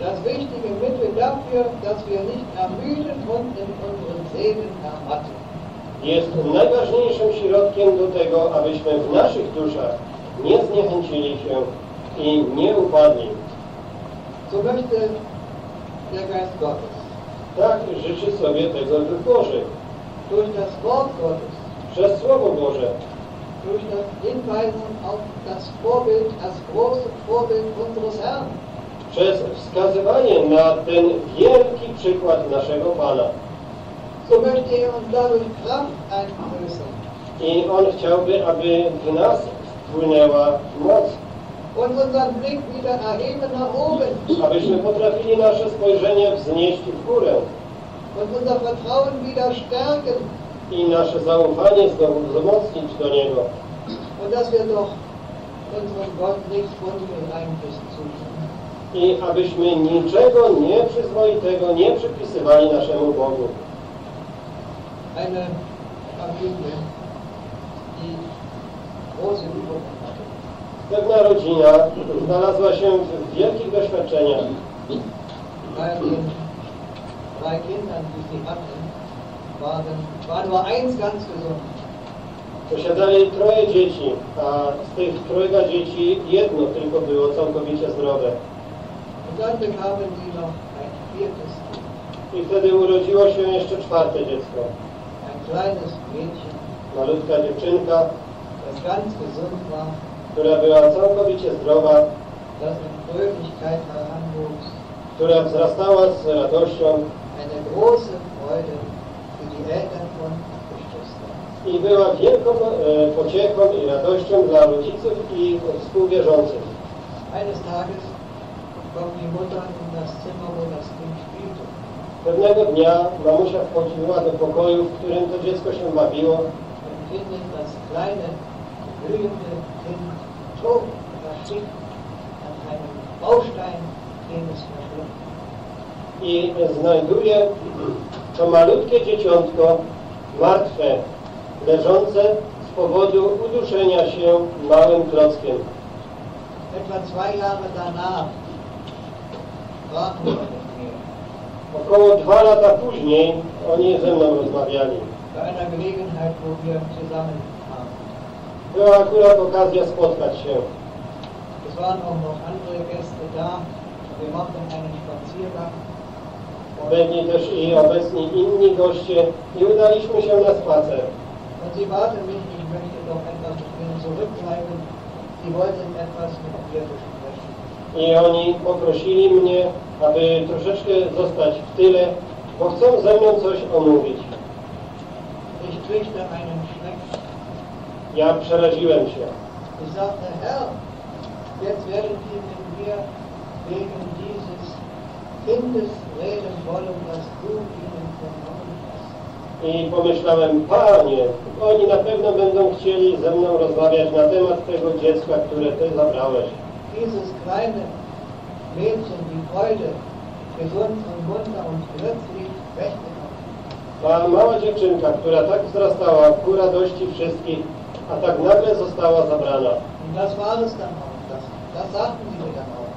[SPEAKER 3] das wichtige Mittel dafür, dass wir nicht ermüden und in unseren Seelen ermatten.
[SPEAKER 1] jest najważniejszym środkiem do tego, abyśmy w naszych duszach nie zniechęcili się i nie upadli.
[SPEAKER 3] So möchte der Geist Gottes
[SPEAKER 1] Tak życzy sobie tego Duch Boży.
[SPEAKER 3] durch das Wort Gottes,
[SPEAKER 1] Przez Słowo Boże,
[SPEAKER 3] durch das Hinweisen auf das Vorbild, das große Vorbild unseres Herrn,
[SPEAKER 1] przez wskazywanie na ten wielki przykład naszego Pana.
[SPEAKER 3] so möchte er uns dadurch Kraft einflößen
[SPEAKER 1] I On chciałby, aby w nas wpłynęła moc,
[SPEAKER 3] und unseren Blick wieder erheben nach oben
[SPEAKER 1] abyśmy potrafili nasze spojrzenie wznieść w górę.
[SPEAKER 3] Und unser Vertrauen wieder stärken
[SPEAKER 1] i nasze zaufanie znowu wzmocnić do Niego. I abyśmy niczego nieprzyzwoitego nie przypisywali naszemu Bogu.
[SPEAKER 3] Eine Familie, die große Übungen hatte.
[SPEAKER 1] Pewna rodzina znalazła się w wielkich doświadczeniach.
[SPEAKER 3] Bei den drei Kindern, die sie hatten, waren, war nur eins ganz gesund.
[SPEAKER 1] Posiadali troje dzieci, a z tych trojga dzieci jedno tylko było całkowicie zdrowe. I wtedy urodziło się jeszcze czwarte dziecko. Malutka dziewczynka, która była całkowicie zdrowa, która wzrastała z radością i była wielką e, pociechą i radością dla rodziców i
[SPEAKER 3] spielte.
[SPEAKER 1] Pewnego dnia mamusia wchodziła do pokoju, w którym to dziecko się bawiło i znajduje to malutkie dzieciątko martwe, leżące z powodu uduszenia się małym klockiem.
[SPEAKER 3] Etwa Jahre danach mir.
[SPEAKER 1] Około dwa lata później oni ze mną rozmawiali. Była akurat okazja spotkać się.
[SPEAKER 3] Es waren auch noch andere Gäste da. Wir machten einen Spaziergang.
[SPEAKER 1] Byli też i obecni inni goście i udaliśmy się na spacer.
[SPEAKER 3] Und sie baten mich, ich möchte doch etwas mit ihnen zurückbleiben. Sie wollten etwas mit mir besprechen.
[SPEAKER 1] I oni poprosili mnie, aby troszeczkę zostać w tyle, bo chcą ze mną coś omówić.
[SPEAKER 3] Ich kriegte einen Schreck.
[SPEAKER 1] Ja przeraziłem się.
[SPEAKER 3] Ich sagte, Herr, jetzt werden Sie mit mir wegen dieses Kindes
[SPEAKER 1] I pomyślałem, Panie, oni na pewno będą chcieli ze mną rozmawiać na temat tego dziecka, które Ty zabrałeś.
[SPEAKER 3] Dieses kleine Mädchen, die Freude, gesund und munter und plötzlich weggenommen.
[SPEAKER 1] Ta mała dziewczynka, która tak wzrastała ku radości wszystkich, a tak nagle została zabrana.
[SPEAKER 3] Und das war es dann auch. Das, das sagten sie mir dann auch.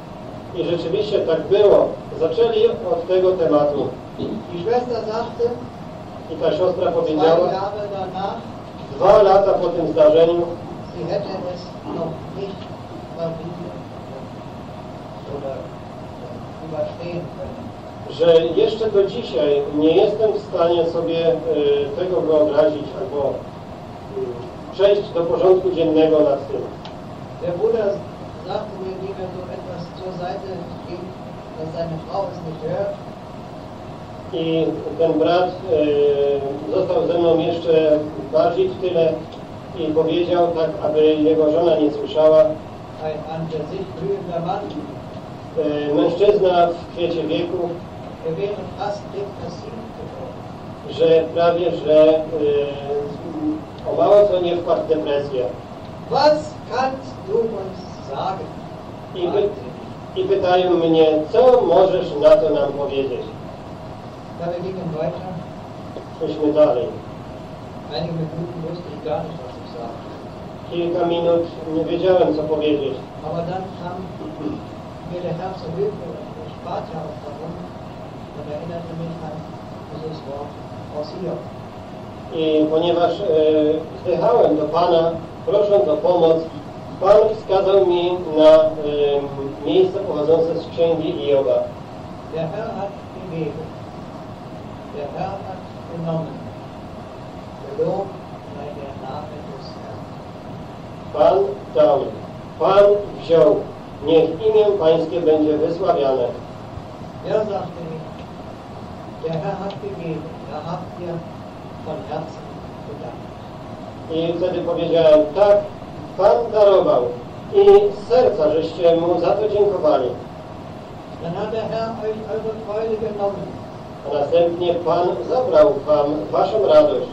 [SPEAKER 1] I rzeczywiście tak było. Zaczęli od tego tematu.
[SPEAKER 3] Die Schwester sagte,
[SPEAKER 1] I ta siostra powiedziała,
[SPEAKER 3] danach,
[SPEAKER 1] dwa lata po tym zdarzeniu,
[SPEAKER 3] sie hätte es noch nicht verbieten oder überstehen können.
[SPEAKER 1] że jeszcze do dzisiaj nie jestem w stanie sobie e, tego wyobrazić albo mm, przejść do porządku dziennego nad tym.
[SPEAKER 3] Der Bruder sagte mir, wie so etwas zur Seite dass seine Frau es nicht hört.
[SPEAKER 1] I ten brat e, został ze mną jeszcze bardziej w tyle i powiedział tak, aby jego żona nie słyszała.
[SPEAKER 3] Ein
[SPEAKER 1] E, mężczyzna w kwiecie wieku, że prawie, że e, o mało co nie wpadł depresję.
[SPEAKER 3] Was kannst du uns sagen?
[SPEAKER 1] I, py, i pytają mnie, co możesz na to nam powiedzieć? Szliśmy dalej. Kilka minut nie wiedziałem, co powiedzieć. I ponieważ e, wzdychałem do Pana, prosząc o pomoc, Pan wskazał mi na miejsce pochodzące z księgi Ioba.
[SPEAKER 3] Der Herr hat gegeben. Der Herr hat genommen. Gelobt sei der Name des Herrn.
[SPEAKER 1] Pan dał, Pan wziął. Niech imię Pańskie będzie wysławiane.
[SPEAKER 3] Er sagte ihm, der Herr hat gegeben. Habt ihr von Herzen.
[SPEAKER 1] I wtedy powiedziałem, tak, Pan darował. I z serca żeście Mu za to dziękowali.
[SPEAKER 3] Dann hat der Herr euch eure Freude genommen
[SPEAKER 1] A następnie Pan zabrał Wam Waszą radość.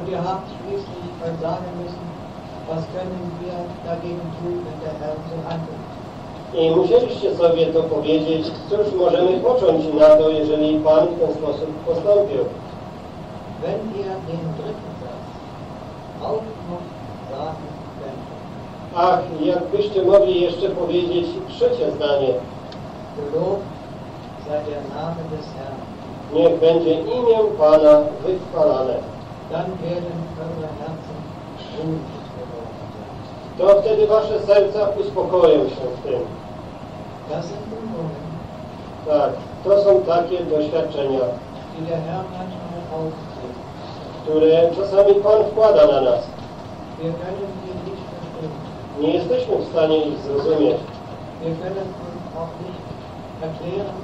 [SPEAKER 3] und ihr habt schließlich euch sagen müssen, was können wir dagegen tun, wenn der Herr so handelt.
[SPEAKER 1] I musieliście sobie to powiedzieć, cóż możemy począć na to, jeżeli Pan w ten sposób postąpił.
[SPEAKER 3] Wenn ihr den dritten Satz auch noch sagen
[SPEAKER 1] Ach, jakbyście mogli jeszcze powiedzieć trzecie zdanie. Niech będzie imię Pana wychwalane. To wtedy wasze serca uspokoją się w tym. Tak, to są takie doświadczenia, które czasami Pan wkłada na nas.
[SPEAKER 3] Wir können sie nicht verstehen.
[SPEAKER 1] Nie jesteśmy w stanie ich zrozumieć.
[SPEAKER 3] Wir können uns auch nicht erklären,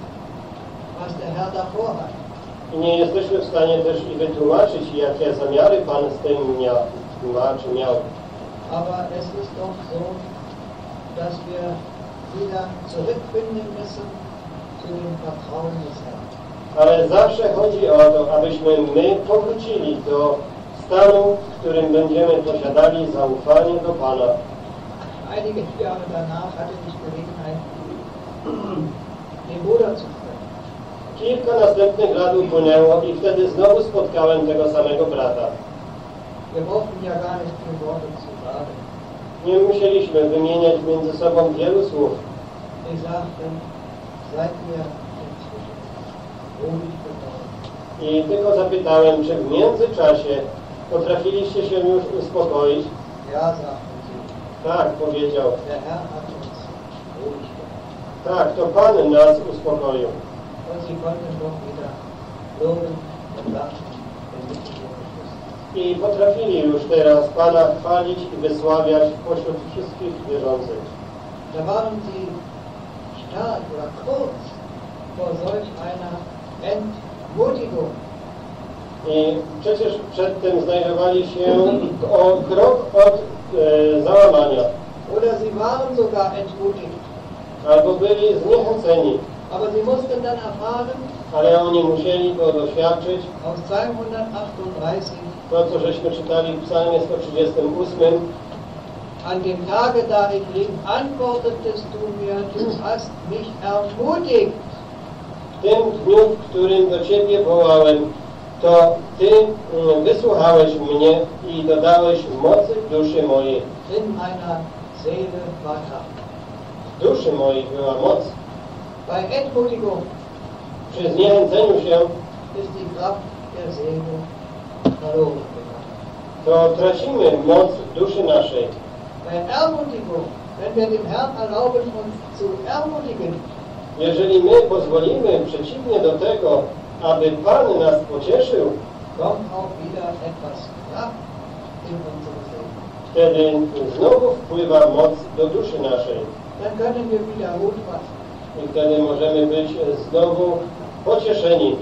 [SPEAKER 3] was der Herr davor hat.
[SPEAKER 1] I nie jesteśmy w stanie też i wytłumaczyć, jakie zamiary Pan z tym miał, ma czy miał.
[SPEAKER 3] Aber es ist doch so, dass wir wieder zurückfinden müssen zu dem Vertrauen des Herrn.
[SPEAKER 1] Ale zawsze chodzi o to, abyśmy my powrócili do stanu, w którym będziemy posiadali zaufanie do Pana.
[SPEAKER 3] Einige Jahre danach hatte ich Gelegenheit, den zu treffen.
[SPEAKER 1] Kilka następnych lat upłynęło i wtedy znowu spotkałem tego samego brata.
[SPEAKER 3] Wir brauchten ja gar nicht viel Worte zu sagen.
[SPEAKER 1] Nie musieliśmy wymieniać między sobą wielu słów.
[SPEAKER 3] Ich sagte, seid ihr inzwischen ruhig geworden?
[SPEAKER 1] I tylko zapytałem, czy w międzyczasie potrafiliście się już uspokoić.
[SPEAKER 3] Ja, sagten sie,
[SPEAKER 1] Tak, powiedział. Tak, to Pan nas uspokoił.
[SPEAKER 3] Die.
[SPEAKER 1] I potrafili już teraz Pana chwalić i wysławiać pośród wszystkich wierzących.
[SPEAKER 3] Da waren sie stark oder kurz vor solch einer Entmutigung.
[SPEAKER 1] I przecież przedtem znajdowali się o krok od e, załamania,
[SPEAKER 3] Oder sie waren sogar entmutigt.
[SPEAKER 1] albo byli zniechęceni,
[SPEAKER 3] Aber sie mussten dann erfahren,
[SPEAKER 1] ale oni musieli to doświadczyć.
[SPEAKER 3] aus Psalm 138,
[SPEAKER 1] To, co żeśmy czytali w psalmie 138,
[SPEAKER 3] an dem Tage, da ich rief, antwortetest du mir, du hast mich ermutigt.
[SPEAKER 1] w tym dniu, w którym do Ciebie wołałem, to Ty mm, wysłuchałeś mnie i dodałeś mocy w duszy mojej.
[SPEAKER 3] In meiner Seele war Kraft.
[SPEAKER 1] W duszy mojej była moc.
[SPEAKER 3] Bei Entmutigung
[SPEAKER 1] Przy zniechęceniu się
[SPEAKER 3] ist die Kraft der Seele verloren
[SPEAKER 1] to tracimy moc duszy naszej.
[SPEAKER 3] Bei Ermutigung, wenn wir dem Herrn erlauben, uns zu ermutigen,
[SPEAKER 1] Jeżeli my pozwolimy przeciwnie do tego, aby Pan nas pocieszył,
[SPEAKER 3] Seele.
[SPEAKER 1] wtedy znowu wpływa moc do duszy naszej. I wtedy możemy być znowu pocieszeni.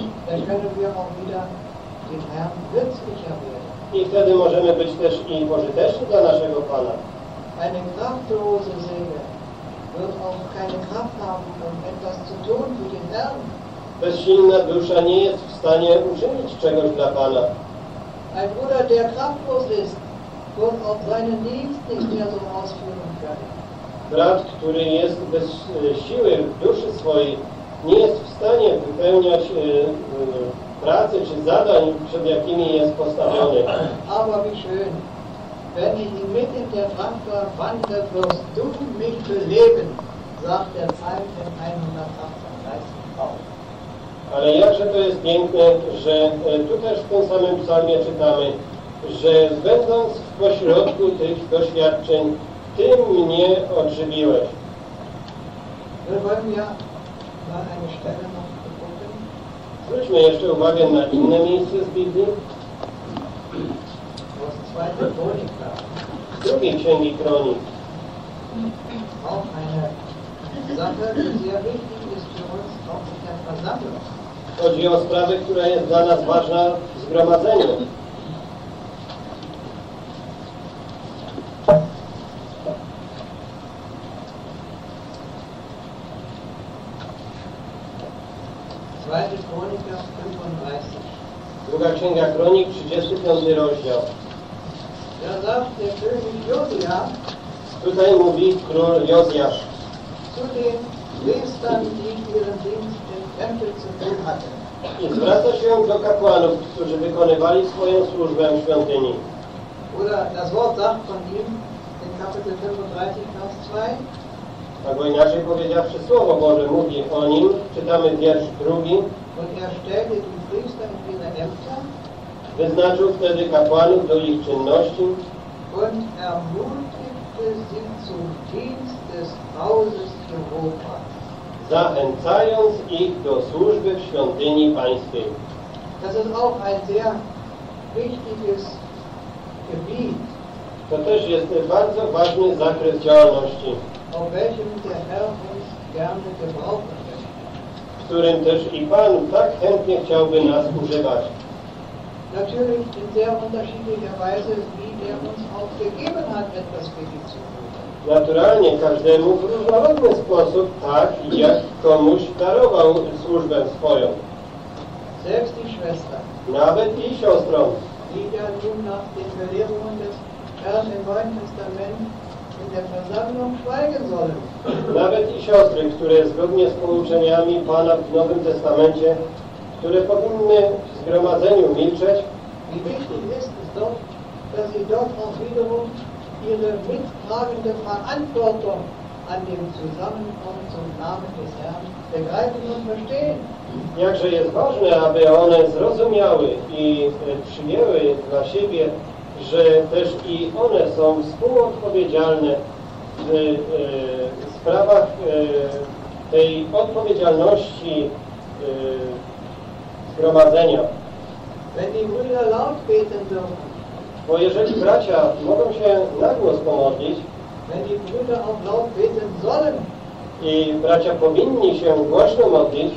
[SPEAKER 1] I wtedy możemy być też i pożyteczni dla naszego Pana.
[SPEAKER 3] Wird auch keine Kraft haben, um etwas zu tun für den Herrn.
[SPEAKER 1] Bezsilna dusza nie jest w stanie uczynić czegoś dla Pana.
[SPEAKER 3] Ein Bruder, der kraftlos ist, wird auch seinen Dienst nicht mehr so ausführen können.
[SPEAKER 1] brat, który jest bez e, siły w duszy swojej, nie jest w stanie wypełniać e, e, pracy czy zadań, przed jakimi jest postawiony.
[SPEAKER 3] Aber wie schön, wenn ich inmitten der Trachter wandle, wirst du mich beleben, sagt der Psalm in 138 auch.
[SPEAKER 1] Ale jakże to jest piękne, że e, tu też w tym samym psalmie czytamy, że będąc w pośrodku tych doświadczeń, Ty mnie odżywiłeś.
[SPEAKER 3] Gucken.
[SPEAKER 1] Zwróćmy jeszcze uwagę na inne miejsce z Biblii,
[SPEAKER 3] aus 2. Chronika.
[SPEAKER 1] z drugiej księgi kronik.
[SPEAKER 3] Auch eine Sache, die sehr wichtig ist für uns, auch der Versammlung.
[SPEAKER 1] Chodzi o sprawę, która jest dla nas ważna w zgromadzeniu.
[SPEAKER 3] Zweite Chroniker 35.
[SPEAKER 1] Druga księga kronik, 35 rozdział. Tutaj mówi król Jozjasz
[SPEAKER 3] den Priestern, die ihren Dienst
[SPEAKER 1] i zwraca się do kapłanów, którzy wykonywali swoją służbę w świątyni.
[SPEAKER 3] Oder das Wort sagt von ihm in Kapitel 35, Vers 2,
[SPEAKER 1] Albo inaczej powiedziawszy, Słowo Boże mówi o nim, czytamy wiersz drugi,
[SPEAKER 3] und er stellte die Priester in ihre Ämter
[SPEAKER 1] wyznaczył wtedy kapłanów do ich czynności
[SPEAKER 3] und ermutigte sie zum Dienst des Hauses Jehovas.
[SPEAKER 1] Zachęcając ich do służby w świątyni pańskiej.
[SPEAKER 3] Das ist auch ein sehr wichtiges Gebiet,
[SPEAKER 1] To też jest bardzo ważny zakres działalności,
[SPEAKER 3] auf welchem der Herr uns gerne gebrauchen möchte.
[SPEAKER 1] w którym też i Pan tak chętnie chciałby nas używać.
[SPEAKER 3] Natürlich in sehr unterschiedlicher Weise, wie er uns auch gegeben hat, etwas für die Zukunft.
[SPEAKER 1] Naturalnie każdemu w różnorodny sposób, tak jak komuś darował służbę swoją.
[SPEAKER 3] Selbst die Schwester,
[SPEAKER 1] Nawet i siostrą,
[SPEAKER 3] die ja nun nach den Belehrungen des Herrn im Neuen Testament in der Versammlung schweigen sollen.
[SPEAKER 1] nawet i siostry, które zgodnie z pouczeniami Pana w Nowym Testamencie, które powinny w zgromadzeniu milczeć,
[SPEAKER 3] Wie wichtig ist es doch, dass sie dort auch wiederum ihre mittragende Verantwortung an dem Zusammenkommen zum Namen des Herrn begreifen und verstehen.
[SPEAKER 1] jakże jest ważne, aby one zrozumiały i przyjęły dla siebie, że też i one są współodpowiedzialne w e, sprawach e, tej odpowiedzialności e, zgromadzenia.
[SPEAKER 3] Wenn die Brüder laut beten dürfen,
[SPEAKER 1] Bo jeżeli bracia mogą się na głos pomodlić i bracia powinni się głośno modlić,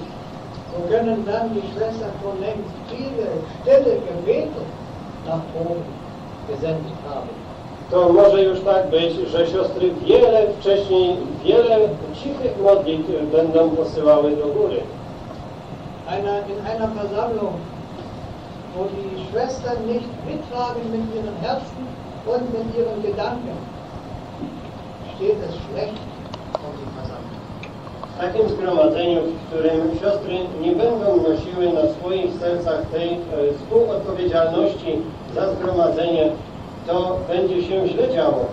[SPEAKER 1] to może już tak być, że siostry wiele wcześniej, wiele cichych modlitw będą posyłały do góry.
[SPEAKER 3] Einer, in einer Versammlung, wo die Schwestern nicht mittragen mit ihrem Herzen und mit ihren Gedanken, steht es schlecht um die Versammlung.
[SPEAKER 1] W takim zgromadzeniu, w którym siostry nie będą nosiły na swoich sercach tej e, współodpowiedzialności za zgromadzenie, to będzie się źle działo.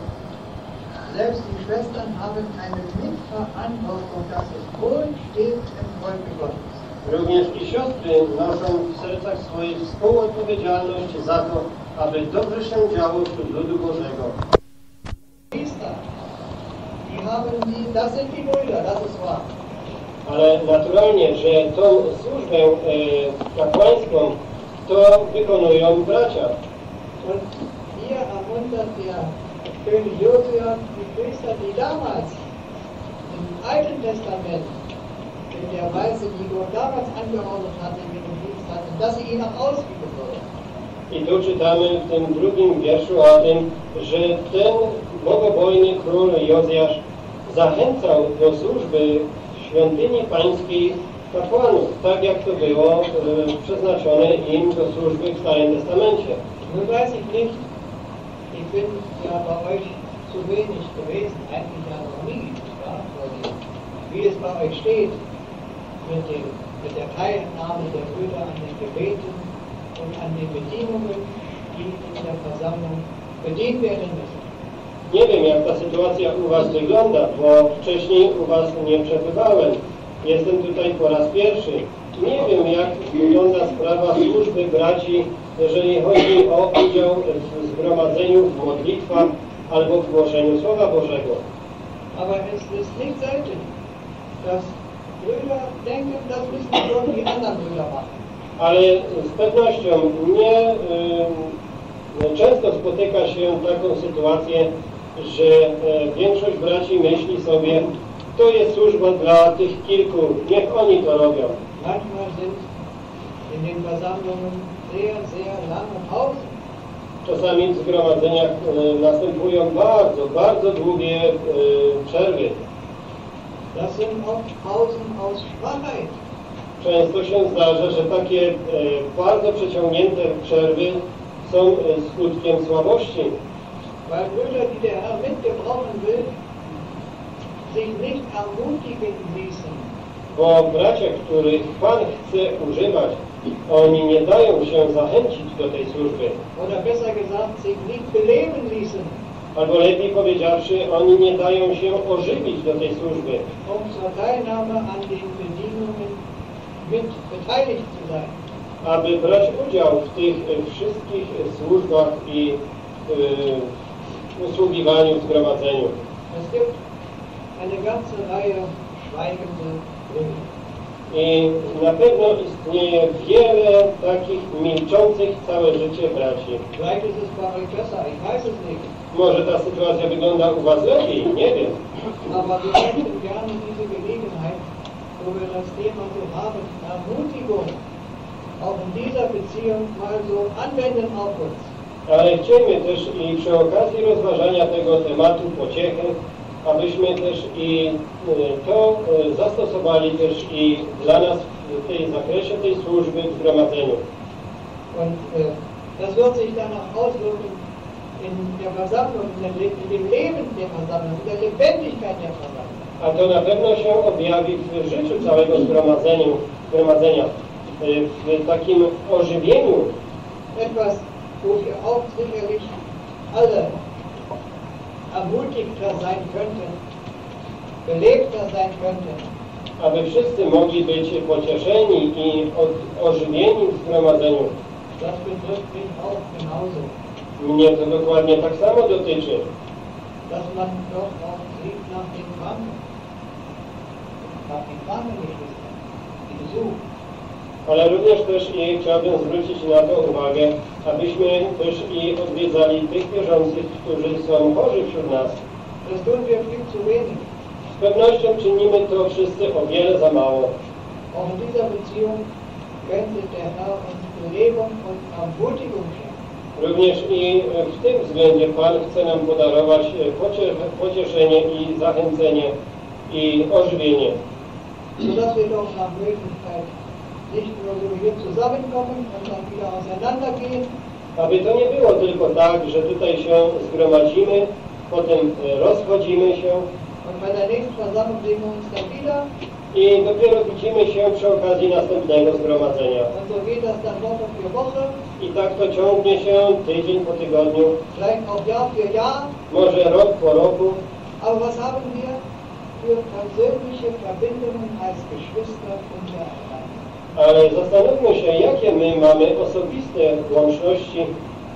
[SPEAKER 3] Selbst die Schwestern haben eine Mitverantwortung, dass es wohl steht im Volke Gottes.
[SPEAKER 1] Również i siostry noszą w sercach swoich współodpowiedzialność za to, aby dobrze się działo wśród ludu Bożego. Ale naturalnie, że tą służbę e, kapłańską to wykonują bracia.
[SPEAKER 3] Die Priester, die damals im Alten Testament in der Weise, die Gott damals angeordnet hatte, hatten, dass sie ihn auch ausüben.
[SPEAKER 1] I tu czytamy w tym drugim wierszu o tym, że ten bogobojny król Jozjasz zachęcał do służby w świątyni pańskiej kapłanów, tak jak to było e, przeznaczone im do służby w Starym Testamencie.
[SPEAKER 3] Nun weiß ich nicht, ich bin ja bei euch zu wenig gewesen, eigentlich ja noch nie, ja, wie es bei euch steht, mit, dem, mit der Teilnahme der Brüder an den Gebeten und an den Bedienungen, die in der Versammlung bedient werden müssen.
[SPEAKER 1] Nie wiem, jak ta sytuacja u Was wygląda, bo wcześniej u Was nie przebywałem. Jestem tutaj po raz pierwszy. Nie wiem, jak wygląda sprawa służby braci, jeżeli chodzi o udział w zgromadzeniu, w modlitwach albo w głoszeniu Słowa Bożego.
[SPEAKER 3] Aber es ist nicht selten, dass
[SPEAKER 1] Ale z pewnością nie y, często spotyka się taką sytuację, że e, większość braci myśli sobie, to jest służba dla tych kilku, niech oni to robią. Czasami w zgromadzeniach e, następują bardzo, bardzo długie e, przerwy.
[SPEAKER 3] Das sind oft Pausen aus Schwachheit.
[SPEAKER 1] Często się zdarza, że takie e, bardzo przeciągnięte przerwy są e, skutkiem słabości,
[SPEAKER 3] Weil Brüder, die der Herr mitgebrauchen will, sich nicht ermutigen ließen,
[SPEAKER 1] bo bracia, których Pan chce używać, oni nie dają się zachęcić do tej służby.
[SPEAKER 3] oder besser gesagt, sich nicht beleben ließen,
[SPEAKER 1] Albo lepiej powiedziawszy, oni nie dają się ożywić do tej służby, aby brać udział w tych wszystkich służbach i e, usługiwaniu zgromadzeniu. I na pewno istnieje wiele takich milczących całe życie braci.
[SPEAKER 3] Vielleicht ist es bei euch besser, ich weiß es nicht.
[SPEAKER 1] Może ta sytuacja wygląda u Was lepiej, nie wiem.
[SPEAKER 3] Aber wir möchten gerne diese Gelegenheit, wo wir das Thema so haben, Ermutigung, auch in dieser Beziehung mal so anwenden auf uns.
[SPEAKER 1] Ale chcielibyśmy też i przy okazji rozważania tego tematu pociechy, abyśmy też i e, to e, zastosowali też i dla nas w tej zakresie tej służby w zgromadzeniu.
[SPEAKER 3] Und äh, das wird sich auswirken in der Versammlung, in, dem Leben der Versammlung, in der Lebendigkeit der Versammlung.
[SPEAKER 1] A to na pewno się objawi w życiu całego zgromadzenia, e, w takim ożywieniu,
[SPEAKER 3] Etwas, wo wir auch sicherlich alle ermutigter sein könnten, belebter sein könnten.
[SPEAKER 1] aby wszyscy mogli być pocieszeni i ożywieni w zgromadzeniu.
[SPEAKER 3] Das betrifft mich auch genauso.
[SPEAKER 1] Mnie to dokładnie tak samo dotyczy.
[SPEAKER 3] dass man doch auch sieht nach die.
[SPEAKER 1] Ale również też i chciałbym zwrócić na to uwagę, abyśmy też i odwiedzali tych wierzących, którzy są chorzy wśród nas.
[SPEAKER 3] Das tun wir viel zu wenig.
[SPEAKER 1] Z pewnością czynimy to wszyscy o wiele za mało.
[SPEAKER 3] Auch in dieser Beziehung könnte der Herr uns Belebung und Ermutigung.
[SPEAKER 1] Również i w tym względzie Pan chce nam podarować e, pocie- pocieszenie i zachęcenie i ożywienie.
[SPEAKER 3] sodass wir doch nach Möglichkeit nicht nur so hier zusammenkommen und dann wieder auseinandergehen,
[SPEAKER 1] Aby to nie było tylko tak, że tutaj się zgromadzimy, potem e, rozchodzimy się.
[SPEAKER 3] Und bei der nächsten Versammlung sehen wir uns dann wieder
[SPEAKER 1] i dopiero widzimy się przy okazji następnego zgromadzenia. I tak to ciągnie się tydzień po tygodniu, może rok po roku, ale zastanówmy się, jakie my mamy osobiste łączności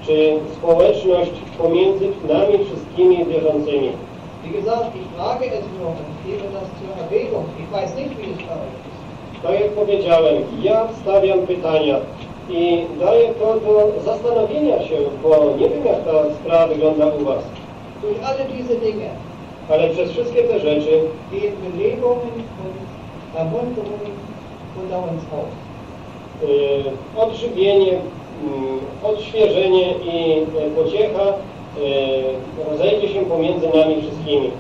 [SPEAKER 1] czy społeczność pomiędzy nami wszystkimi wierzącymi.
[SPEAKER 3] Wie gesagt, ich frage es nur und gebe das zur Erwägung. Ich weiß nicht, wie es ist.
[SPEAKER 1] Tak jak powiedziałem, ja stawiam pytania i daję to do zastanowienia się, bo nie wiem jak ta sprawa wygląda u Was.
[SPEAKER 3] Durch alle diese Dinge
[SPEAKER 1] Ale przez wszystkie te rzeczy y, odżywienie, mm, odświeżenie i y, pociecha rozejdzie się pomiędzy nami wszystkimi.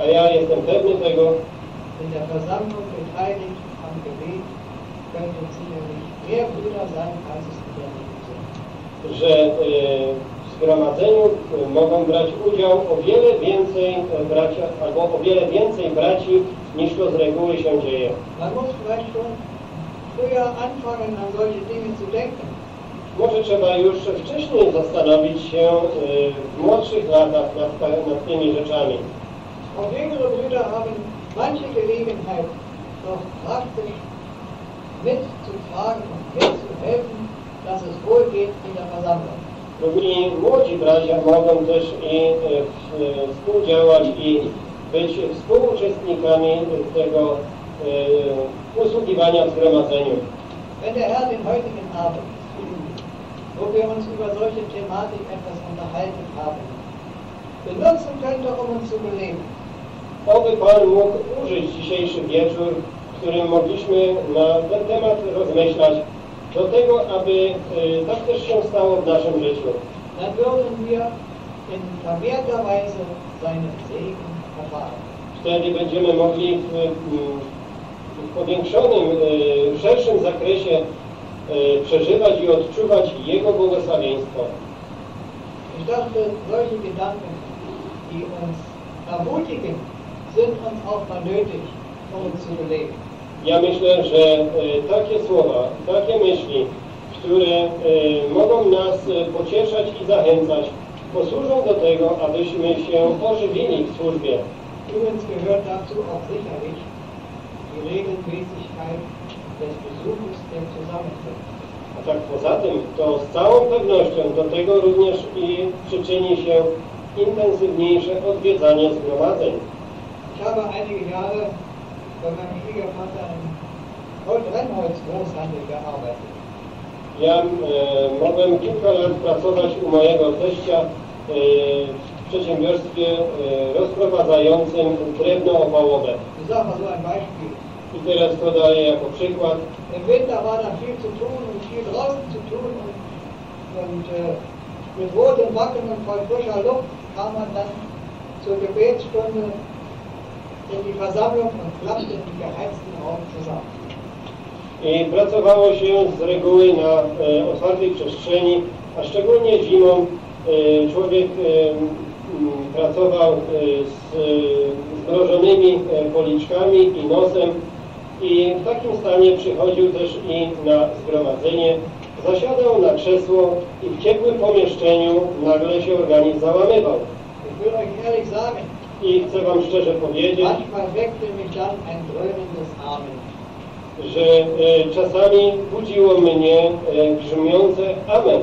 [SPEAKER 1] A ja jestem pewny tego,
[SPEAKER 3] in der Versammlung beteiligt am Gebet könnten sicherlich mehr Brüder sein, als es in der Leben sind.
[SPEAKER 1] że y, w zgromadzeniu e, mogą brać udział o wiele więcej e, bracia, albo o wiele więcej braci, niż to z reguły się dzieje.
[SPEAKER 3] Man muss vielleicht schon früher anfangen, an solche Dinge zu denken.
[SPEAKER 1] Może trzeba już wcześniej zastanowić się e, w młodszych latach nad, tymi rzeczami.
[SPEAKER 3] Auch jüngere Brüder haben manche Gelegenheit, doch praktisch mitzutragen und mitzuhelfen, dass es wohl geht in der Versammlung.
[SPEAKER 1] I młodzi bracia mogą też i w- e, współdziałać i być współuczestnikami tego usługiwania w zgromadzeniu.
[SPEAKER 3] Wenn der Herr den heutigen Abend, wo wir uns über solche Thematik etwas unterhalten haben, benutzen könnte, um uns zu beleben,
[SPEAKER 1] Oby Pan mógł użyć dzisiejszy wieczór, w którym mogliśmy na ten temat rozmyślać, do tego, aby e, tak też się stało w naszym życiu.
[SPEAKER 3] dann würden wir in vermehrter Weise seinen Segen erfahren.
[SPEAKER 1] Wtedy będziemy mogli w, w powiększonym, e, szerszym zakresie przeżywać i odczuwać Jego błogosławieństwo.
[SPEAKER 3] Ich dachte, solche Gedanken, die uns ermutigen, sind uns auch mal nötig, um zu.
[SPEAKER 1] Ja myślę, że e, takie słowa, takie myśli, które e, mogą nas e, pocieszać i zachęcać, posłużą do tego, abyśmy się ożywili w służbie.
[SPEAKER 3] Übrigens gehört dazu auch sicherlich die Regelmäßigkeit des Besuches der Zusammenkünfte.
[SPEAKER 1] A tak poza tym, to z całą pewnością do tego również i przyczyni się intensywniejsze odwiedzanie zgromadzeń.
[SPEAKER 3] Ich habe einige Jahre bei meinem Schwiegervater im Rennholz-Großhandel gearbeitet.
[SPEAKER 1] Ja e, mogłem kilka lat pracować u mojego teścia e, w przedsiębiorstwie e, rozprowadzającym drewno opałowe.
[SPEAKER 3] Ich sage mal so ein Beispiel.
[SPEAKER 1] I teraz to daję jako przykład.
[SPEAKER 3] Im Winter war da viel zu tun und viel draußen zu tun und, und äh, mit rotem Backen und voll frischer Luft kam man dann zur Gebetsstunde in die Versammlung und klappte im geheizten Raum zusammen.
[SPEAKER 1] I pracowało się z reguły na e, otwartej przestrzeni, a szczególnie zimą e, człowiek e, pracował e, z zmrożonymi policzkami i nosem i w takim stanie przychodził też i na zgromadzenie, zasiadał na krzesło i w ciepłym pomieszczeniu nagle się organizm załamywał. I chcę Wam szczerze powiedzieć, że e, czasami budziło mnie e, amen.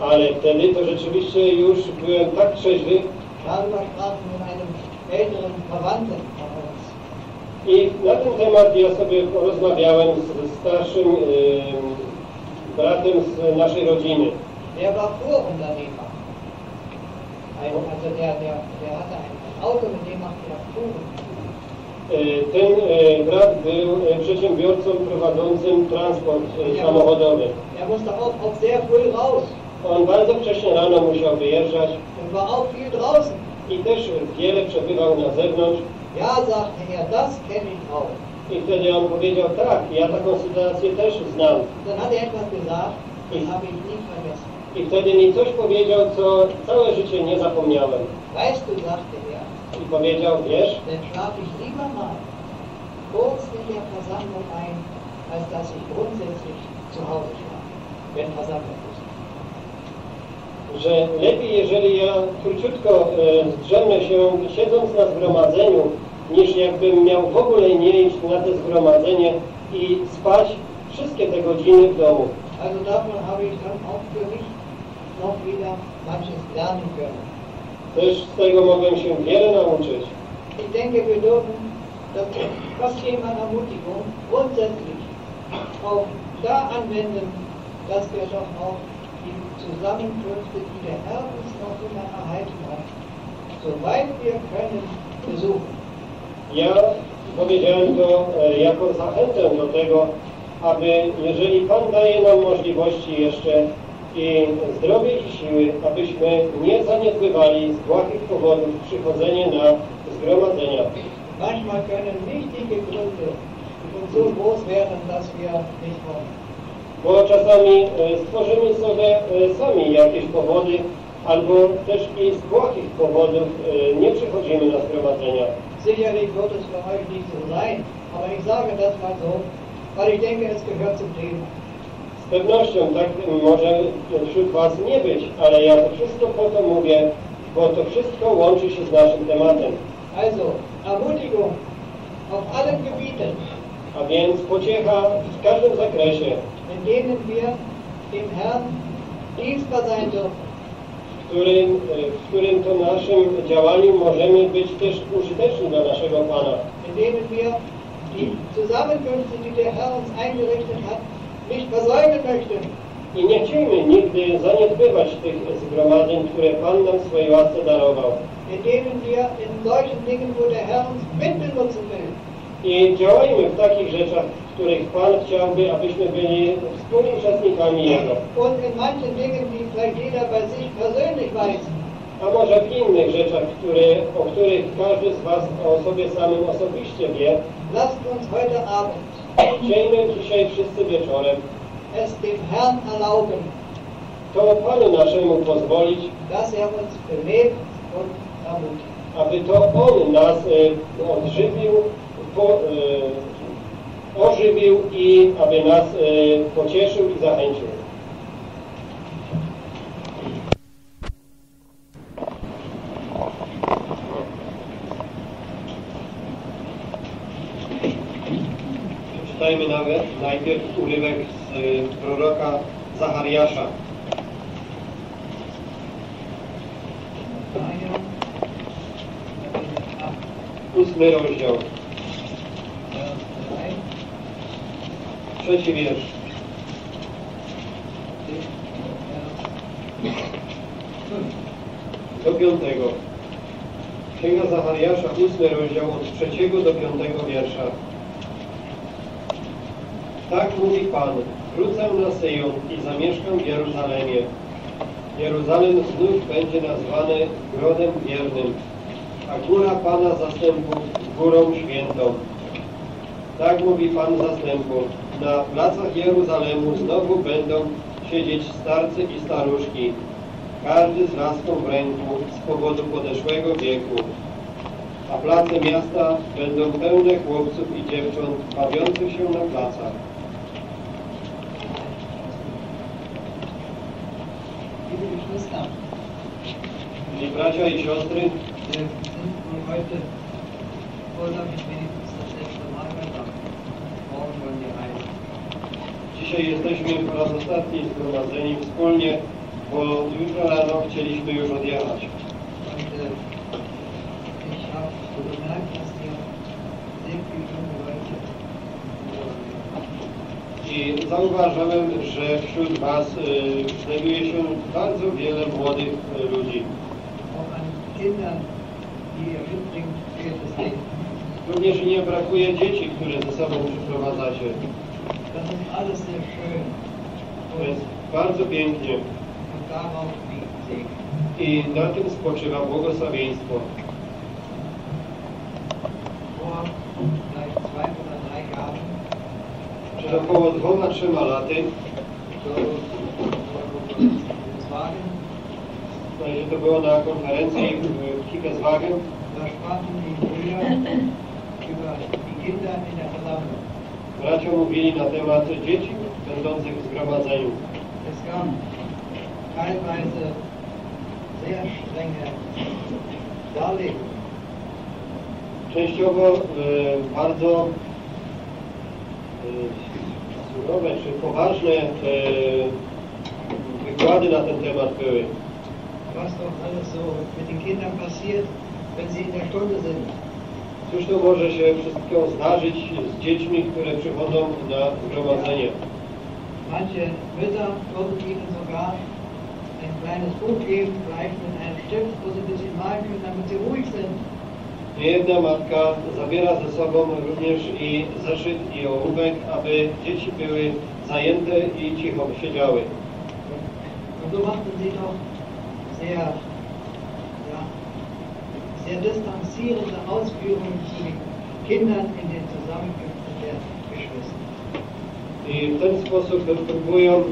[SPEAKER 1] Ale wtedy to rzeczywiście już byłem tak trzeźwy
[SPEAKER 3] Darüber sprachen wir mit einem älteren Verwandten von uns.
[SPEAKER 1] I na ten temat ja sobie rozmawiałem z starszym em, bratem z naszej rodziny.
[SPEAKER 3] Der war Fuhrunternehmer. Also der, der, der hatte ein, Auto, mit dem machte er Fuhren.
[SPEAKER 1] E, Ten e, brat był przedsiębiorcą prowadzącym transport samochodowy. On bardzo wcześnie rano musiał wyjeżdżać i też wiele przebywał na zewnątrz.
[SPEAKER 3] Ja, sagte er, das kenne ich auch.
[SPEAKER 1] I wtedy on powiedział, tak, ja taką sytuację też znam.
[SPEAKER 3] Dann hat er etwas gesagt, das habe ich nie vergessen.
[SPEAKER 1] I wtedy mi coś powiedział, co całe życie nie zapomniałem.
[SPEAKER 3] Weißt du, sagte er,
[SPEAKER 1] I powiedział, wiesz,
[SPEAKER 3] dann schlafe ich lieber mal kurz in der Versammlung ein, als dass ich grundsätzlich zu Hause schlafe, wenn Versammlung ist.
[SPEAKER 1] Że lepiej, jeżeli ja króciutko e, zdrzemnę się siedząc na zgromadzeniu, niż jakbym miał w ogóle nie iść na to zgromadzenie i spać wszystkie te godziny w domu.
[SPEAKER 3] Also davon habe ich dann auch für mich noch wieder manches lernen können.
[SPEAKER 1] Też z tego mogłem się wiele nauczyć.
[SPEAKER 3] Ich denke, wir dürfen das, das Thema Ermutigung grundsätzlich auch da anwenden, dass wir doch auch Herr uns noch immer erhalten hat, soweit wir können, besuchen.
[SPEAKER 1] Ja powiedziałem to e, jako zachętę do tego, aby jeżeli Pan daje nam możliwości jeszcze i zdrowie i siły, abyśmy nie zaniedbywali z błahych powodów przychodzenie na zgromadzenia.
[SPEAKER 3] Manchmal können wichtige Gründe so groß werden, dass wir nicht kommen.
[SPEAKER 1] Bo czasami e, stworzymy sobie e, sami jakieś powody, albo też i z błahych powodów e, nie przychodzimy na zgromadzenia.
[SPEAKER 3] Sicherlich wird es für euch nicht so sein, aber ich sage das mal so, weil ich denke, es gehört zum Thema.
[SPEAKER 1] Z pewnością tak może wśród Was nie być, ale ja to wszystko po to mówię, bo to wszystko łączy się z naszym tematem.
[SPEAKER 3] Also, Ermutigung auf allen Gebieten,
[SPEAKER 1] A więc pociecha w każdym zakresie,
[SPEAKER 3] in denen wir dem Herrn dienstbar sein dürfen.
[SPEAKER 1] w którym, e, w którym to naszym działaniu możemy być też użyteczni dla naszego Pana.
[SPEAKER 3] in denen wir die Zusammenkünfte, die der Herr uns eingerichtet hat, nicht versäumen möchten.
[SPEAKER 1] I nie chcielibyśmy nigdy zaniedbywać tych zgromadzeń, które Pan nam w swojej łasce darował.
[SPEAKER 3] in denen wir in solchen Dingen, wo der Herr uns mitbenutzen will,
[SPEAKER 1] I działajmy w takich rzeczach, w których Pan chciałby, abyśmy byli współuczestnikami Jego.
[SPEAKER 3] und in manchen Dingen, die vielleicht jeder bei sich persönlich weiß,
[SPEAKER 1] A może w innych rzeczach, które, o których każdy z Was o sobie samym osobiście wie,
[SPEAKER 3] lasst uns heute Abend
[SPEAKER 1] chcielibyśmy dzisiaj wszyscy wieczorem
[SPEAKER 3] es dem Herrn erlauben,
[SPEAKER 1] to Panu naszemu pozwolić,
[SPEAKER 3] dass er uns belebt und ermutigt.
[SPEAKER 1] aby to On nas e, odżywił, po, e, ożywił i aby nas e, pocieszył i zachęcił. Przeczytajmy nawet najpierw urywek z e, proroka Zachariasza. Ósmy rozdział,
[SPEAKER 3] Vers 3,
[SPEAKER 1] trzeci wiersz.
[SPEAKER 3] Vers 5.
[SPEAKER 1] do piątego. Księga Zachariasza, ósmy rozdział od trzeciego do piątego wiersza. Tak mówi Pan, wrócę na Syjon i zamieszkam w Jeruzalemie. Jeruzalem znów będzie nazwany Grodem Wiernym, a góra Pana zastępów Górą Świętą. Tak mówi Pan zastępów. Na placach Jeruzalemu znowu będą siedzieć starcy i staruszki, każdy z laską w ręku z powodu podeszłego wieku. A place miasta będą pełne chłopców i dziewcząt bawiących się na placach.
[SPEAKER 3] Liebe Geschwister,
[SPEAKER 1] I bracia i siostry,
[SPEAKER 3] heute vorläufig wenigstens das letzte Mal beisammen. Morgen wollen wir reisen.
[SPEAKER 1] Dzisiaj jesteśmy po raz ostatni zgromadzeni wspólnie, bo jutro rano chcieliśmy już odjechać. I zauważyłem, że wśród Was y, znajduje się bardzo wiele młodych y, ludzi. Również nie brakuje dzieci, które ze sobą przyprowadzacie. To jest bardzo pięknie i na tym spoczywa błogosławieństwo. Przed około dwoma, trzema laty, znaczy to było na konferencji w Kikeswagen,
[SPEAKER 3] da sprachen die Brüder über die Kinder in der Versammlung.
[SPEAKER 1] Bracia mówili na temat dzieci będących w zgromadzeniu. Częściowo e, bardzo e, surowe czy poważne e, wykłady na ten temat były.
[SPEAKER 3] Was doch alles so mit den Kindern passiert, wenn sie in der Stunde sind.
[SPEAKER 1] Cóż to może się wszystko zdarzyć z dziećmi, które przychodzą na zgromadzenie?
[SPEAKER 3] Manche Mütter würden ihnen sogar ein kleines Buch geben, vielleicht mit einem Stift, wo sie ein bisschen malen können, damit sie ruhig sind.
[SPEAKER 1] Niejedna matka zabiera ze sobą również i zeszyt i ołówek, aby dzieci były zajęte i cicho siedziały.
[SPEAKER 3] Und so machten sie doch sehr, sehr distanzierende Ausführungen zu den Kindern in den Zusammenkünften der Geschwister.
[SPEAKER 1] i w ten sposób próbują e,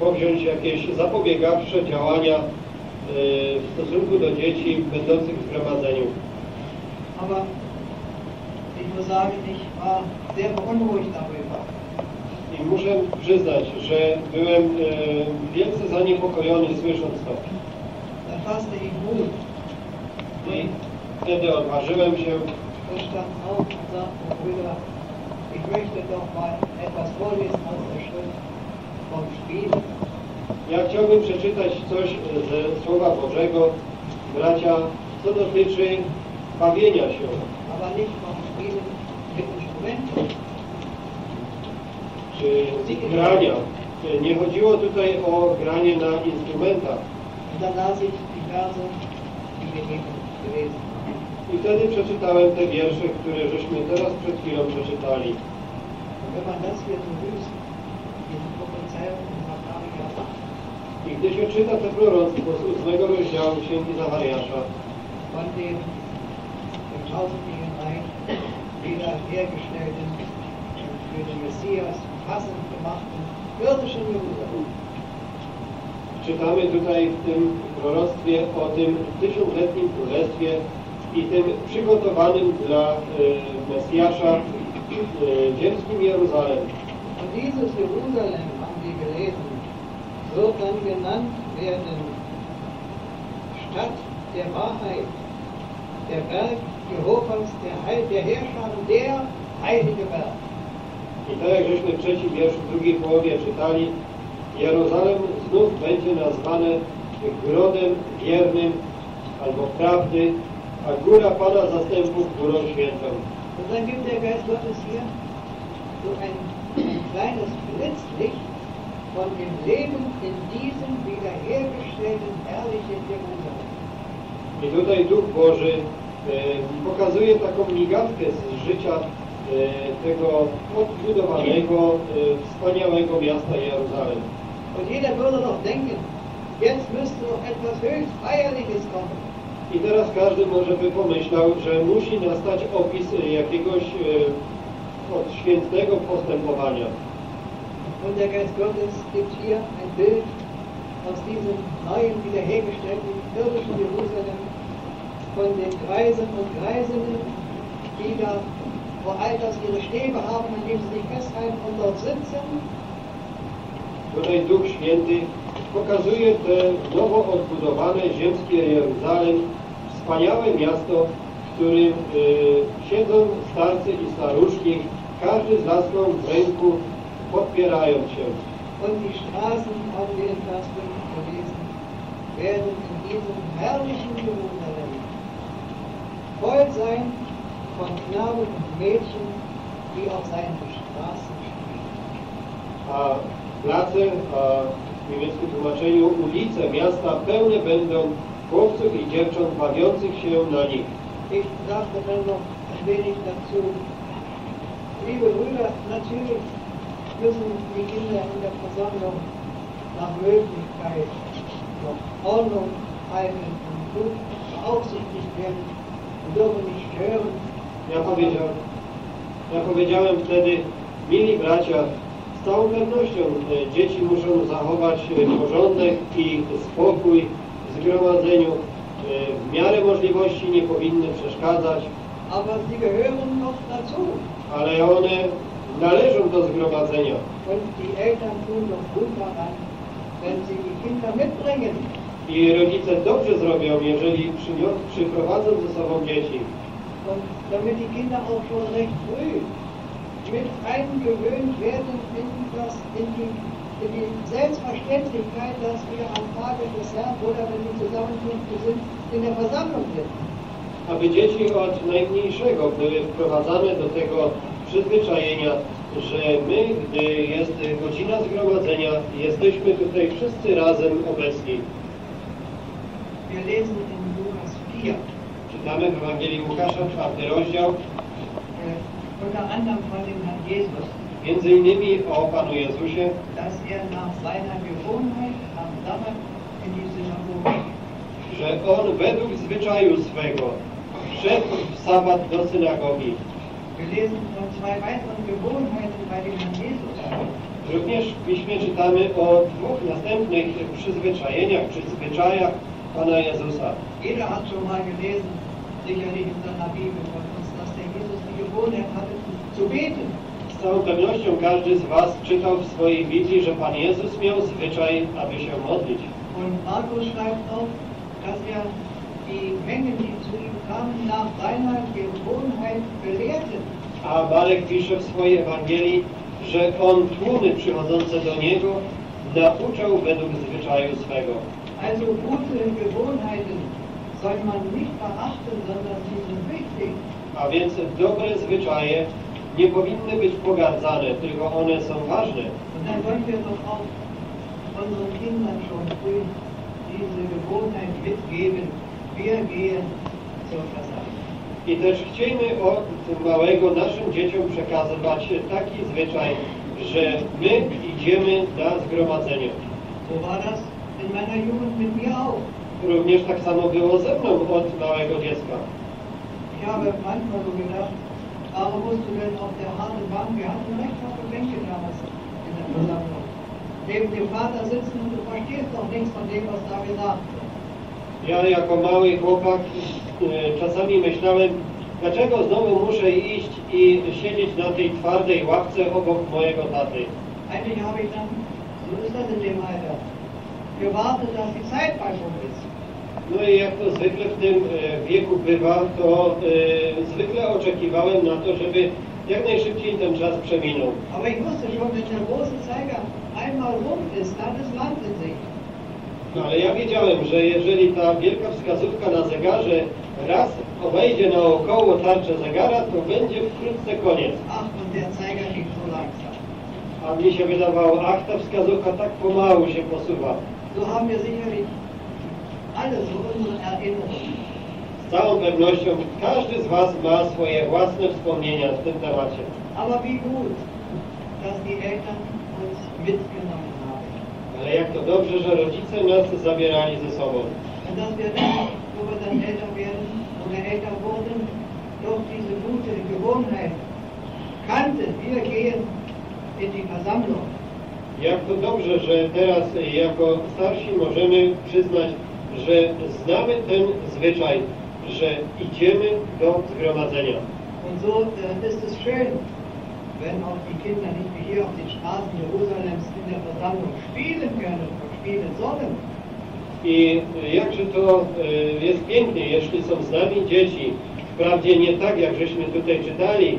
[SPEAKER 1] powziąć jakieś zapobiegawcze działania e, w stosunku do dzieci będących w zgromadzeniu.
[SPEAKER 3] Aber ich muss sagen, ich war sehr beunruhigt darüber.
[SPEAKER 1] I muszę przyznać, że byłem e, wielce zaniepokojony słysząc to.
[SPEAKER 3] Ich Mut
[SPEAKER 1] I wtedy odważyłem się
[SPEAKER 3] und stand auf und sagte, Brüder, ich möchte doch mal etwas vorlesen aus der Schrift vom Spiel.
[SPEAKER 1] Ja chciałbym przeczytać coś ze Słowa Bożego, bracia, co dotyczy bawienia się,
[SPEAKER 3] aber nicht vom Spielen mit Instrumenten.
[SPEAKER 1] czy grania. Nie chodziło tutaj o granie na instrumentach.
[SPEAKER 3] Und dann las ich die Verse, die wir eben gelesen haben.
[SPEAKER 1] I wtedy przeczytałem te wiersze, które żeśmy teraz przed chwilą przeczytali. I gdy się czyta to proroctwo z ósmego rozdziału Księgi Zachariasza,
[SPEAKER 3] wiederhergestellten für den Messias passend gemachten irdischen Jerusalem.
[SPEAKER 1] Czytamy tutaj w tym proroctwie o tym tysiącletnim królestwie i tym przygotowanym dla e, Mesjasza e, ziemskim Jeruzalem.
[SPEAKER 3] Dieses Jerusalem, haben wir gelesen, wird dann genannt werden Stadt der Wahrheit, der Berg Jehovas, der, Heil, der Herrscher, der heilige Berg.
[SPEAKER 1] I tak jak żeśmy w trzecim wierszu, w drugiej połowie czytali, Jeruzalem znów będzie nazwane grodem wiernym albo prawdy, a góra Pana zastępów górą świętą.
[SPEAKER 3] Und dann gibt der Geist Gottes hier so ein, ein kleines Blitzlicht von dem Leben in diesem wiederhergestellten herrlichen Jerusalem.
[SPEAKER 1] I tutaj Duch Boży e, pokazuje taką migawkę z życia e, tego odbudowanego, e, wspaniałego miasta Jeruzalem.
[SPEAKER 3] Und jeder würde doch denken, jetzt müsste doch etwas höchst Feierliches kommen.
[SPEAKER 1] I teraz każdy może by pomyślał, że musi nastać opis jakiegoś e, odświętnego postępowania.
[SPEAKER 3] Und der Geist Gottes gibt hier ein Bild aus diesem neuen, wiederhergestellten irdischen Jerusalem von den Greisen und Greisinnen, die da vor Alters ihre Stäbe haben, an denen sie sich festhalten und dort sitzen.
[SPEAKER 1] Tutaj Duch Święty pokazuje te nowo odbudowane ziemskie Jeruzalem, wspaniałe miasto, w którym e, siedzą starcy i staruszki, każdy z laską w ręku, podpierając się.
[SPEAKER 3] Und die Straßen, in Vers 5 gelesen, werden in diesem herrlichen Jerusalem voll sein von Knaben und Mädchen, die auf seinen Straßen spielen.
[SPEAKER 1] A place, a w niemieckim tłumaczeniu ulice miasta pełne będą chłopców i dziewcząt bawiących się na nich.
[SPEAKER 3] Ich sagte dann noch ein wenig dazu, liebe Brüder, natürlich müssen die Kinder in der Versammlung nach Möglichkeit noch Ordnung halten und gut beaufsichtigt werden und dürfen nicht stören.
[SPEAKER 1] Ja powiedziałem, ja powiedziałem wtedy, mili bracia, z całą pewnością e, dzieci muszą zachować e, porządek i spokój w zgromadzeniu. E, W miarę możliwości nie powinny przeszkadzać,
[SPEAKER 3] Aber sie gehören noch dazu.
[SPEAKER 1] ale one należą do zgromadzenia.
[SPEAKER 3] Und die Eltern tun doch gut daran, wenn sie die Kinder mitbringen.
[SPEAKER 1] I rodzice dobrze zrobią, jeżeli przyprowadzą ze sobą dzieci.
[SPEAKER 3] Und damit die Kinder auch schon recht früh mit werden in, das, in, die, in die Selbstverständlichkeit, dass wir am Tage des Herrn oder wenn die Zusammenkünfte sind, in der Versammlung sind.
[SPEAKER 1] aby dzieci od najmniejszego były wprowadzane do tego przyzwyczajenia, że my, gdy jest godzina zgromadzenia, jesteśmy tutaj wszyscy razem obecni.
[SPEAKER 3] Wir lesen in Lukas 4,
[SPEAKER 1] Czytamy w Ewangelii Łukasza, czwarty rozdział,
[SPEAKER 3] unter anderem von dem Herrn Jesus,
[SPEAKER 1] między innymi o Panu Jezusie,
[SPEAKER 3] dass er nach seiner Gewohnheit am Sabbat in die Synagoge geht.
[SPEAKER 1] że On według zwyczaju swego wszedł w sabat do synagogi. Również w Piśmie czytamy o dwóch następnych przyzwyczajeniach czy zwyczajach Pana Jezusa.
[SPEAKER 3] Jeder hat schon mal gelesen, sicherlich in seiner Bibel von Beten.
[SPEAKER 1] Z całą pewnością każdy z Was czytał w swojej Biblii, że Pan Jezus miał zwyczaj, aby się modlić.
[SPEAKER 3] Und Markus schreibt auch, dass er die Menge, die zu ihm kamen, nach seiner Gewohnheit belehrte.
[SPEAKER 1] A Marek pisze w swojej Ewangelii, że on tłumy przychodzące do niego nauczał według zwyczaju swego.
[SPEAKER 3] Also gute Gewohnheiten soll man nicht verachten, sondern sie sind wichtig.
[SPEAKER 1] A więc dobre zwyczaje nie powinny być pogardzane, tylko one są ważne. I też chcielibyśmy od małego naszym dzieciom przekazywać taki zwyczaj, że my idziemy na zgromadzenie. Również tak samo było ze mną od małego dziecka.
[SPEAKER 3] Ich habe manchmal so gedacht, warum musst du denn auf der harten Bank, wir hatten recht harte Bänke damals in der Versammlung, neben dem Vater sitzen und du verstehst doch nichts von dem, was da gesagt wird.
[SPEAKER 1] Ja jako mały chłopak e, czasami myślałem, dlaczego znowu muszę iść i siedzieć na tej twardej ławce obok mojego taty.
[SPEAKER 3] Eigentlich habe ich dann, so ist das in dem Alter, gewartet, dass die Zeit bei rum ist.
[SPEAKER 1] No i jak to zwykle w tym e, wieku bywa, to e, zwykle oczekiwałem na to, żeby jak najszybciej ten czas przeminął.
[SPEAKER 3] Aber ich wusste schon, wenn der große Zeiger einmal rum ist, dann ist Sicht.
[SPEAKER 1] No ale ja wiedziałem, że jeżeli ta wielka wskazówka na zegarze raz obejdzie naokoło tarczę zegara, to będzie wkrótce koniec.
[SPEAKER 3] Ach, und der Zeiger geht so langsam.
[SPEAKER 1] A mnie się wydawało, ach ta wskazówka tak pomału się posuwa.
[SPEAKER 3] So haben wir sicherlich alle so unsere Erinnerungen.
[SPEAKER 1] Z całą pewnością każdy z Was ma swoje własne wspomnienia w tym temacie. Ale jak to dobrze, że rodzice nas zabierali ze sobą. Jak to dobrze, że teraz jako starsi możemy przyznać, że znamy ten zwyczaj, że idziemy do zgromadzenia.
[SPEAKER 3] Und so äh, ist es schön, wenn auch die Kinder nicht wie hier auf den Straßen Jerusalems in der Versammlung spielen können und spielen sollen.
[SPEAKER 1] I jakże to e, jest pięknie, jeśli są z nami dzieci, wprawdzie nie tak, jak żeśmy tutaj czytali e,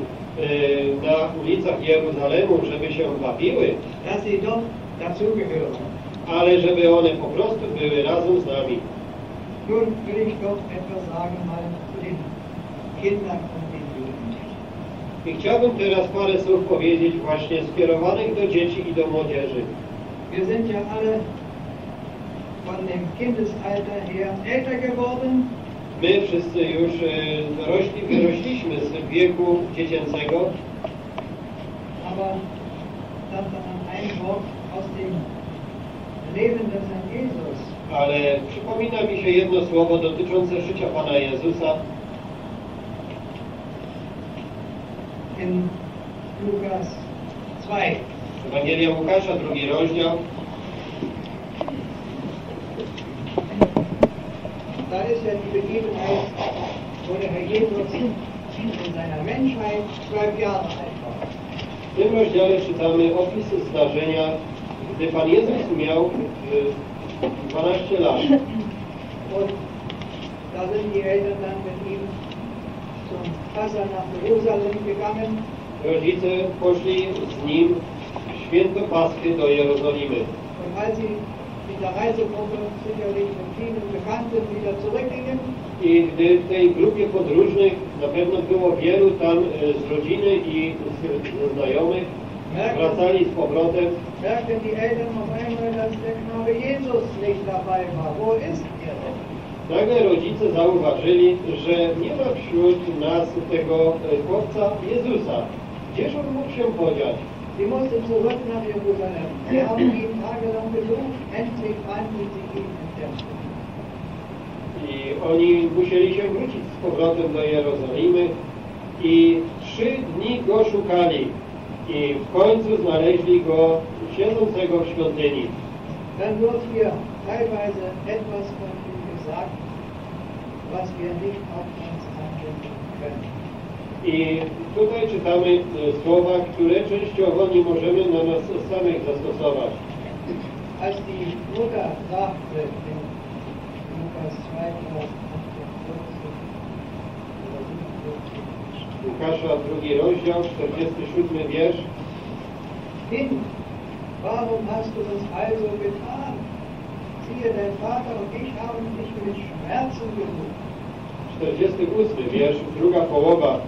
[SPEAKER 1] na ulicach Jeruzalemu, żeby się bawiły,
[SPEAKER 3] dass sie doch dazugehören.
[SPEAKER 1] Ale żeby one po prostu były razem z nami.
[SPEAKER 3] Nun will ich doch etwas sagen mal zu den Kindern und den Jugendlichen.
[SPEAKER 1] I chciałbym teraz parę słów powiedzieć właśnie skierowanych do dzieci i do młodzieży.
[SPEAKER 3] Wir sind ja alle von dem Kindesalter her älter geworden,
[SPEAKER 1] My wszyscy już e, dorośli, wyrośliśmy z wieku dziecięcego,
[SPEAKER 3] aber dass dann ein Wort aus dem Leben des Herrn Jesus
[SPEAKER 1] ale przypomina mi się jedno słowo dotyczące życia Pana Jezusa
[SPEAKER 3] in Lukas 2.
[SPEAKER 1] Ewangelia Łukasza, drugi rozdział.
[SPEAKER 3] Da ist ja die Begebenheit, wo der Herr Jesus in seiner Menschheit zwölf Jahre alt war.
[SPEAKER 1] W tym rozdziale czytamy opis zdarzenia, gdy Pan Jezus miał e, 12 lat.
[SPEAKER 3] Und da sind die Eltern dann mit ihm zum Passa nach Jerusalem gegangen.
[SPEAKER 1] Rodzice poszli z nim w święto Paschy do Jerozolimy.
[SPEAKER 3] Und als sie mit der Reisegruppe sicherlich mit vielen Bekannten wieder zurückgingen,
[SPEAKER 1] I gdy w tej grupie podróżnych na pewno było wielu tam e, z rodziny i z, znajomych, wracali z powrotem,
[SPEAKER 3] merkten die Eltern auf einmal, dass der Knabe Jesus nicht dabei war. Wo ist er denn?
[SPEAKER 1] nagle rodzice zauważyli, że nie ma wśród nas tego e, chłopca Jezusa. Gdzież on mógł się podziać?
[SPEAKER 3] Sie mussten zurück nach Jerusalem. Sie haben ihn tagelang gesucht. Endlich fanden sie ihn im Tempel.
[SPEAKER 1] I oni musieli się wrócić z powrotem do Jerozolimy. I trzy dni go szukali i w końcu znaleźli go siedzącego w świątyni.
[SPEAKER 3] Dann wird hier teilweise etwas von ihm gesagt, was wir nicht auf uns anwenden können.
[SPEAKER 1] I tutaj czytamy e, słowa, które częściowo nie możemy na nas samych zastosować.
[SPEAKER 3] Als die Mutter sagte in Lukas 2, Vers 48 oder 47,
[SPEAKER 1] Łukasza, drugi rozdział, 47 wiersz.
[SPEAKER 3] Kind, warum hast du das also getan? Siehe, dein Vater und ich haben dich mit Schmerzen gesucht.
[SPEAKER 1] 48 wiersz, druga połowa.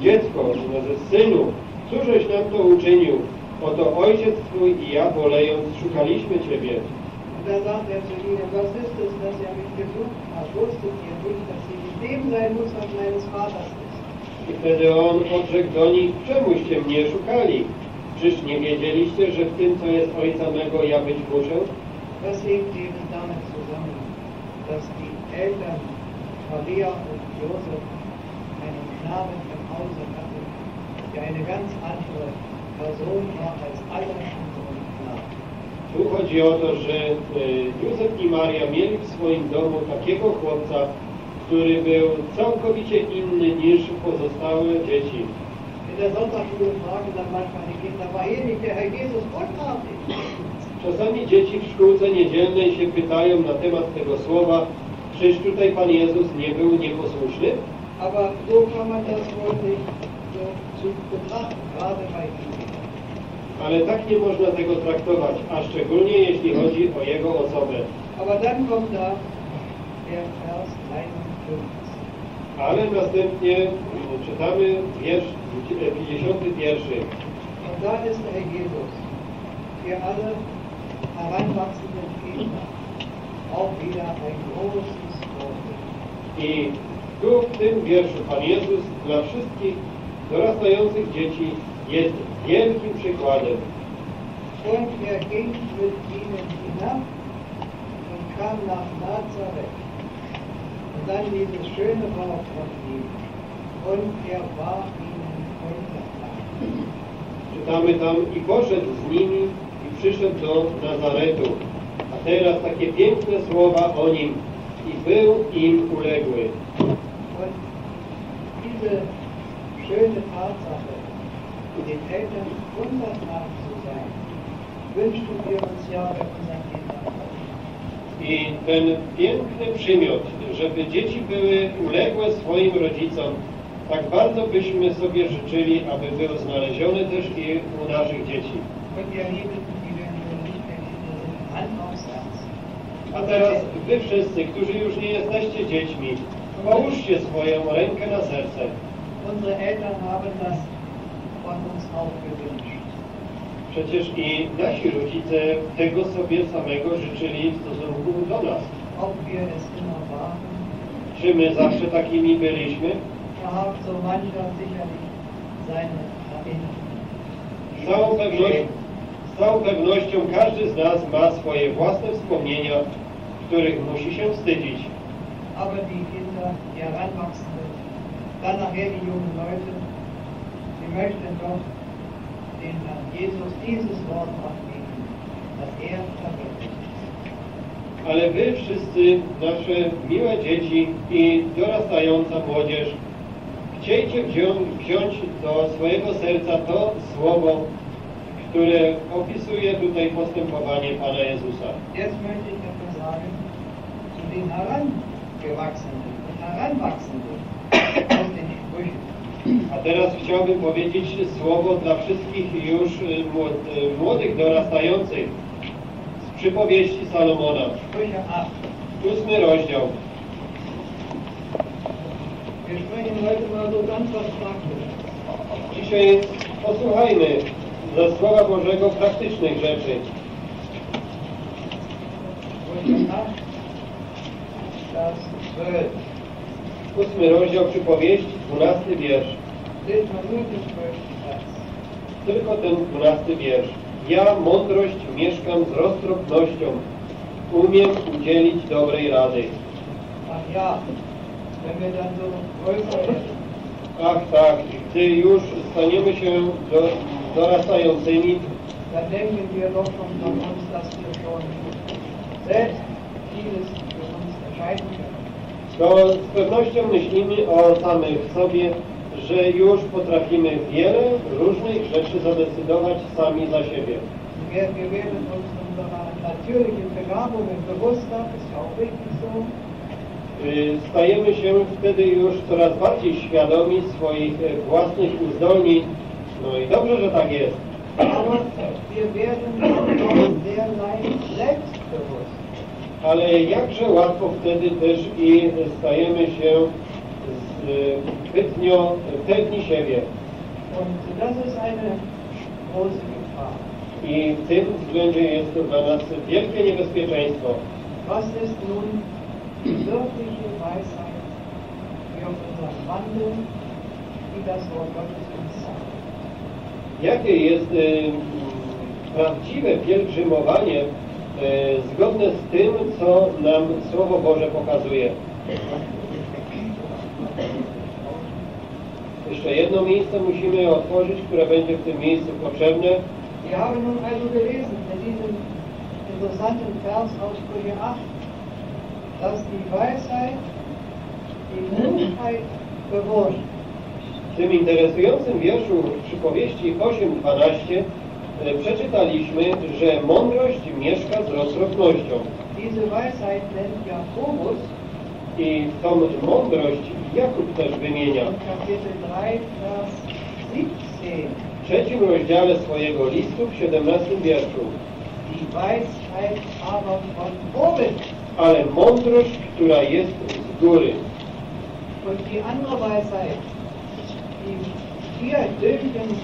[SPEAKER 1] Dziecko, znaczy synu, cóżeś nam to uczynił? Oto ojciec twój i ja bolejąc szukaliśmy ciebie.
[SPEAKER 3] Und da sagt er zu ihnen, was ist es, dass ihr mich gesucht habt? Wusstet ihr nicht, dass mit dem sein muss, was meines Vaters?
[SPEAKER 1] I wtedy on odrzekł do nich, czemuście mnie szukali? Czyż nie wiedzieliście, że w tym, co jest ojca mego, ja być muszę?
[SPEAKER 3] Das hängt eben damit zusammen, dass die Eltern Maria und Josef einen Knaben im Hause hatten, der eine ganz andere Person war als alle anderen Knaben.
[SPEAKER 1] Tu chodzi o to, że e, Józef i Maria mieli w swoim domu takiego chłopca, który był całkowicie inny niż pozostałe dzieci. Czasami dzieci w szkółce niedzielnej się pytają na temat tego słowa, czyż tutaj Pan Jezus nie był nieposłuszny?
[SPEAKER 3] Aber so kann man das wohl nicht so zu betrachten, gerade bei ihm.
[SPEAKER 1] Ale tak nie można tego traktować, a szczególnie jeśli chodzi o Jego osobę.
[SPEAKER 3] Aber dann kommt da der Vers 51.
[SPEAKER 1] Ale następnie mm, czytamy wiersz 51.
[SPEAKER 3] Und da ist der Jesus für alle heranwachsenden Kinder auch wieder ein großes Vorbild.
[SPEAKER 1] I tu w tym wierszu Pan Jezus dla wszystkich dorastających dzieci jest wielkim przykładem.
[SPEAKER 3] Und er ging mit ihnen hinab und kam nach Nazareth. Dann dieses schöne Wort von ihm. Und er war ihnen untertan.
[SPEAKER 1] Czytamy tam i poszedł z nimi i przyszedł do Nazaretu. A teraz takie piękne słowa o nim i był im uległy.
[SPEAKER 3] Und diese schöne Tatsache, den Eltern untertan zu sein, wünschen wir uns ja bei unseren.
[SPEAKER 1] I ten piękny przymiot, żeby dzieci były uległe swoim rodzicom, tak bardzo byśmy sobie życzyli, aby był znaleziony też i u naszych dzieci. A teraz wy wszyscy, którzy już nie jesteście dziećmi, połóżcie swoją rękę na serce.
[SPEAKER 3] Unsere Eltern haben das von uns auch.
[SPEAKER 1] Przecież i nasi rodzice tego sobie samego życzyli w stosunku do nas. Czy my zawsze takimi byliśmy?
[SPEAKER 3] seine
[SPEAKER 1] Z całą, pewnością, z całą pewnością każdy z nas ma swoje własne wspomnienia, których musi się wstydzić.
[SPEAKER 3] Aber die Kinder, die Heranwachsenden, dann nachher die jungen Leute, möchten doch dem Herrn Jesus dieses Wort abgeben, dass er verwirklicht.
[SPEAKER 1] Ale wy wszyscy, nasze miłe dzieci i dorastająca młodzież, chciejcie wziąć, do swojego serca to słowo, które opisuje tutaj postępowanie Pana Jezusa.
[SPEAKER 3] Jetzt möchte ich etwas sagen zu den Heranwachsenden den Sprüchen.
[SPEAKER 1] A teraz chciałbym powiedzieć słowo dla wszystkich już y, y, młodych dorastających z przypowieści Salomona.
[SPEAKER 3] Sprüche 8.
[SPEAKER 1] Ósmy rozdział. Dzisiaj posłuchajmy ze Słowa Bożego praktycznych rzeczy.
[SPEAKER 3] Sprüche 8, Vers 12.
[SPEAKER 1] Ósmy rozdział przypowieści, dwunasty wiersz. Tylko ten dwunasty wiersz. Ja mądrość mieszkam z roztropnością. Umiem udzielić dobrej rady.
[SPEAKER 3] Ach ja,
[SPEAKER 1] Ach tak, gdy już staniemy się do, dorastającymi, to z pewnością myślimy o samych sobie, że już potrafimy wiele różnych rzeczy zadecydować sami za siebie.
[SPEAKER 3] Wir, wir werden uns unserer natürlichen Begabungen bewusster, ist ja auch richtig so.
[SPEAKER 1] Y, Stajemy się wtedy już coraz bardziej świadomi swoich e, własnych uzdolnień. No i dobrze, że tak jest. Ale jakże łatwo wtedy też i stajemy się zbytnio pewni siebie. I w tym względzie jest to dla nas wielkie niebezpieczeństwo.
[SPEAKER 3] Was ist nun wirkliche Weisheit für unser Wandel, wie das Wort Gottes uns sagt?
[SPEAKER 1] Jakie jest y, prawdziwe pielgrzymowanie y, zgodne z tym, co nam Słowo Boże pokazuje? Jeszcze jedno miejsce musimy otworzyć, które będzie w tym miejscu potrzebne.
[SPEAKER 3] Wir haben nun also gelesen in diesem interessanten Vers aus Sprüche 8, dass die Weisheit die Klugheit bewohnt.
[SPEAKER 1] W tym interesującym wierszu przypowieści 8.12 e, przeczytaliśmy, że mądrość mieszka z roztropnością.
[SPEAKER 3] Diese Weisheit nennt Jakobus
[SPEAKER 1] I tą mądrość Jakub też wymienia.
[SPEAKER 3] in Kapitel 3, Vers 17.
[SPEAKER 1] W trzecim rozdziale swojego listu w 17 wierszu. Ale mądrość, która jest z góry.
[SPEAKER 3] Und die andere Weisheit, die wir dürfen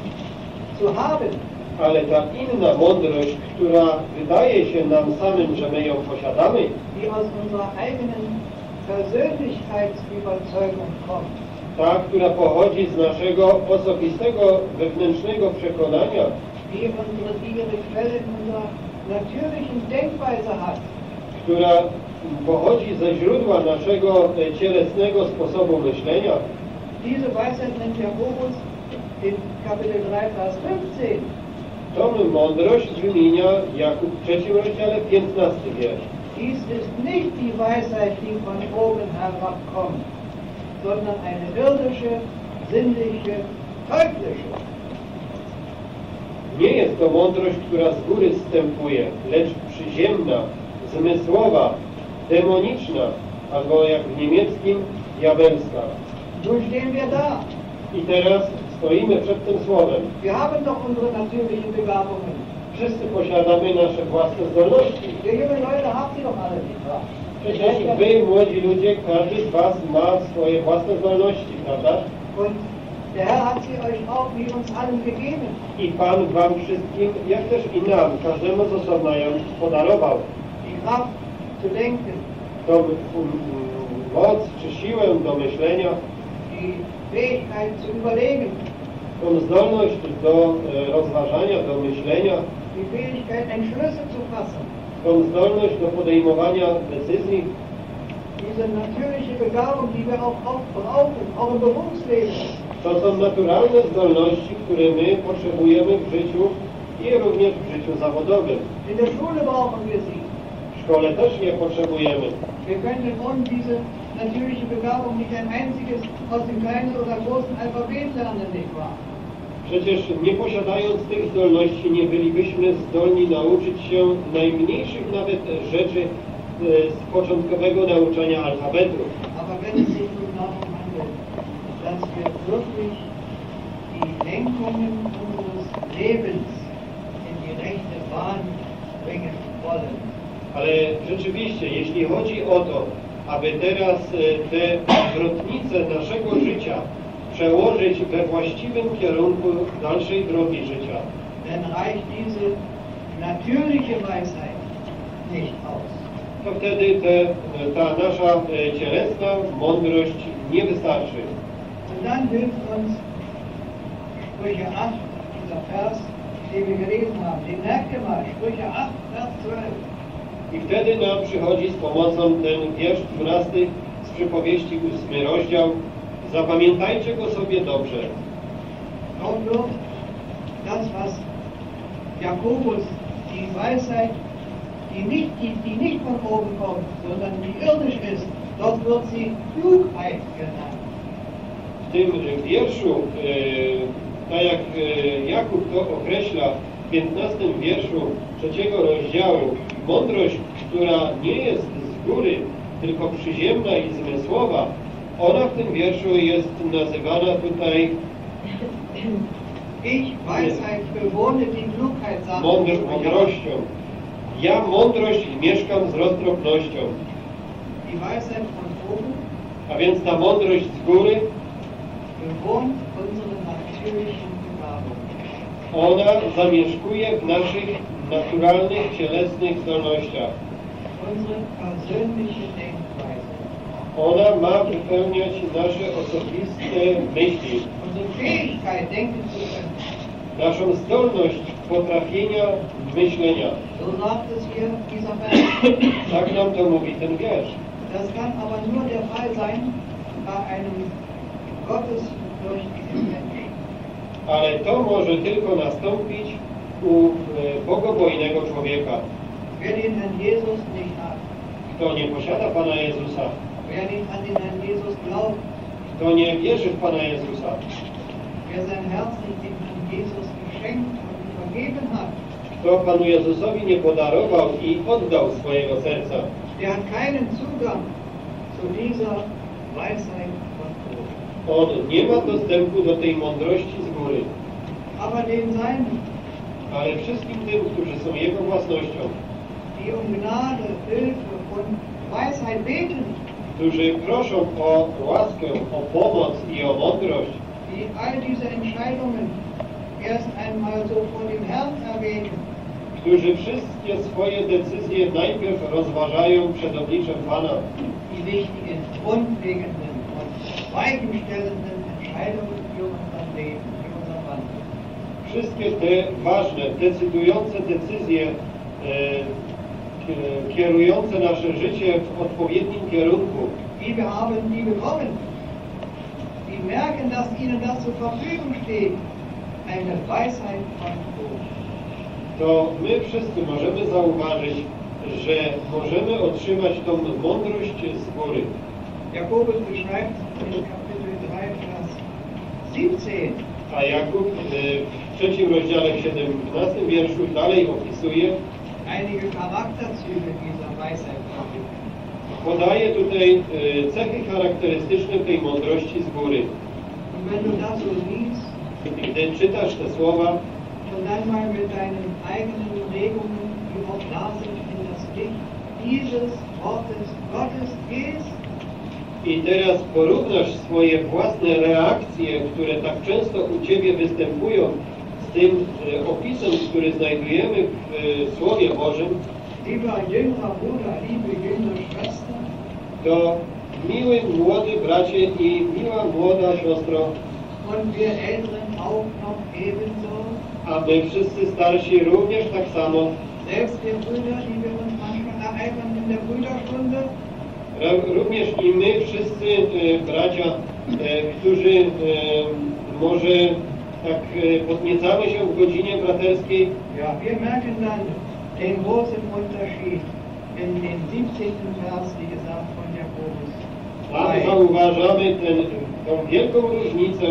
[SPEAKER 3] zu haben,
[SPEAKER 1] Ale ta inna mądrość, która wydaje się nam samym, że my ją posiadamy,
[SPEAKER 3] die aus unserer eigenen Persönlichkeitsüberzeugung kommt,
[SPEAKER 1] ta, która pochodzi z naszego osobistego, wewnętrznego przekonania,
[SPEAKER 3] die unsere, die ihre Quelle in unserer natürlichen Denkweise hat,
[SPEAKER 1] która pochodzi ze źródła naszego e, cielesnego sposobu myślenia,
[SPEAKER 3] diese Weisheit nennt Jakobus in Kapitel 3, Vers 15.
[SPEAKER 1] tą mądrość wymienia Jakub w trzecim rozdziale 15 wiersz.
[SPEAKER 3] Dies ist nicht die Weisheit, die von oben herabkommt, sondern eine irdische, sinnliche, teuflische.
[SPEAKER 1] Nie jest to mądrość, która z góry zstępuje, lecz przyziemna, zmysłowa, demoniczna, albo jak w niemieckim, diabelska.
[SPEAKER 3] Nun stehen wir da.
[SPEAKER 1] I teraz stoimy przed tym słowem.
[SPEAKER 3] Wir haben doch unsere natürlichen Begabungen.
[SPEAKER 1] Wszyscy posiadamy nasze własne zdolności. Przecież wy, młodzi ludzie, każdy z was ma swoje własne zdolności, prawda? I Pan wam wszystkim, jak też i nam, każdemu z osobna ją podarował. Tą moc czy siłę do myślenia,
[SPEAKER 3] die Fähigkeit zu überlegen,
[SPEAKER 1] tą zdolność do e, rozważania, do myślenia, tą zdolność do podejmowania decyzji, to są naturalne zdolności, które my potrzebujemy w życiu i również w życiu zawodowym. W szkole też je potrzebujemy.
[SPEAKER 3] Natürliche Begabung nicht ein einziges aus dem kleinen oder großen Alphabet lernen, nicht wahr?
[SPEAKER 1] Przecież nie posiadając tych zdolności nie bylibyśmy zdolni nauczyć się najmniejszych nawet rzeczy e, z początkowego nauczania alfabetu. Ale rzeczywiście, jeśli chodzi o to, aby teraz e, te zwrotnice naszego życia przełożyć we właściwym kierunku dalszej drogi życia,
[SPEAKER 3] dann reicht diese natürliche Weisheit nicht aus.
[SPEAKER 1] to wtedy te, ta nasza e, cielesna mądrość nie wystarczy.
[SPEAKER 3] Und dann hilft uns Sprüche 8, dieser Vers, den wir gelesen haben. Den merkt ihr mal, Sprüche 8, Vers 12.
[SPEAKER 1] I wtedy nam przychodzi z pomocą ten wiersz 12 z przypowieści 8 rozdział, Zapamiętajcie go sobie dobrze.
[SPEAKER 3] Wird das, was Jakobus, die Weisheit, die nicht, die, die nicht von oben kommt, sondern die irdisch ist, dort wird sie Klugheit genannt.
[SPEAKER 1] W tym wierszu, e, tak jak e, Jakub to określa w 15 wierszu trzeciego rozdziału, mądrość, która nie jest z góry, tylko przyziemna i zmysłowa, ona w tym wierszu jest nazywana tutaj
[SPEAKER 3] Ich, Weisheit, bewohne die Klugheit,
[SPEAKER 1] mądr mądrością. Ja mądrość mieszkam z roztropnością.
[SPEAKER 3] Die Weisheit von oben
[SPEAKER 1] A więc ta mądrość z góry,
[SPEAKER 3] bewohnt unsere natürlichen
[SPEAKER 1] ona zamieszkuje w naszych naturalnych, cielesnych zdolnościach.
[SPEAKER 3] Unsere persönliche Denkweise.
[SPEAKER 1] Ona ma wypełniać nasze osobiste myśli, naszą zdolność potrafienia myślenia. Tak nam to mówi ten wiersz.
[SPEAKER 3] Das kann aber nur der Fall sein bei einem gottesfürchtigen Menschen.
[SPEAKER 1] Ale to może tylko nastąpić u e, bogobojnego człowieka,
[SPEAKER 3] Wer den Herrn Jesus nicht hat,
[SPEAKER 1] kto nie posiada Pana Jezusa,
[SPEAKER 3] wer nicht an den Herrn Jesus glaubt,
[SPEAKER 1] kto nie wierzy w Pana Jezusa,
[SPEAKER 3] wer sein Herz nicht dem Herrn Jesus geschenkt und vergeben hat,
[SPEAKER 1] kto Panu Jezusowi nie podarował i oddał swojego serca,
[SPEAKER 3] der hat keinen Zugang zu dieser Weisheit von oben.
[SPEAKER 1] on nie ma dostępu do tej mądrości z góry.
[SPEAKER 3] Aber den Seinen,
[SPEAKER 1] Ale wszystkim tym, którzy są Jego własnością,
[SPEAKER 3] die um Gnade, Hilfe und Weisheit beten,
[SPEAKER 1] którzy proszą o łaskę, o pomoc i o mądrość,
[SPEAKER 3] die all diese Entscheidungen erst einmal so vor dem Herrn erwähnen,
[SPEAKER 1] którzy wszystkie swoje decyzje najpierw rozważają przed obliczem Pana,
[SPEAKER 3] die wichtigen, grundlegenden und weichenstellenden Entscheidungen für unser Leben, für unser Wandel.
[SPEAKER 1] wszystkie te ważne, decydujące decyzje e, kierujące nasze życie w odpowiednim kierunku,
[SPEAKER 3] wir haben die bekommen, die merken, dass ihnen das zur Verfügung steht, eine Weisheit von
[SPEAKER 1] to my wszyscy możemy zauważyć, że możemy otrzymać tą mądrość z góry.
[SPEAKER 3] Jakobus beschreibt in Kapitel 3, Vers 17,
[SPEAKER 1] A Jakub e, w trzecim rozdziale, w 17 wierszu dalej opisuje,
[SPEAKER 3] einige Charakterzüge dieser Weisheit
[SPEAKER 1] podaje tutaj e, cechy charakterystyczne tej mądrości z góry. I Gdy czytasz te słowa, i teraz porównasz swoje własne reakcje, które tak często u Ciebie występują, tym opisem, który znajdujemy w e, Słowie Bożym, to miły młody bracie i miła młoda siostro, a my wszyscy starsi również tak samo, Również i my wszyscy e, bracia, e, którzy może tak e, podniecamy się w godzinie braterskiej,
[SPEAKER 3] ja, wir merken dann den großen Unterschied in dem 17. Vers, wie gesagt, von Jakobus.
[SPEAKER 1] tam zauważamy ten, tą wielką różnicę,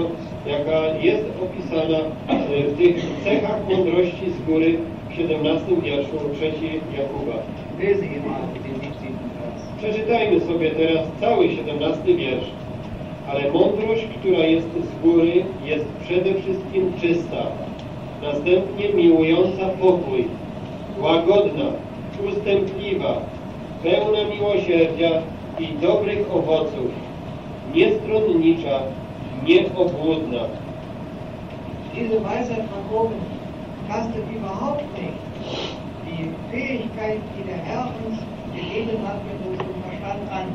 [SPEAKER 1] jaka jest opisana e, w tych cechach mądrości z góry w 17 wierszu 3 Jakuba.
[SPEAKER 3] Lese ihr mal den 17. Vers.
[SPEAKER 1] Przeczytajmy sobie teraz cały 17 wiersz. Ale mądrość, która jest z góry, jest przede wszystkim czysta, następnie miłująca pokój, łagodna, ustępliwa, pełna miłosierdzia i dobrych owoców, niestronnicza, nieobłudna.
[SPEAKER 3] Diese Weisheit von oben tastet überhaupt nicht die Fähigkeit, die der Herr uns gegeben hat mit unserem Verstand an.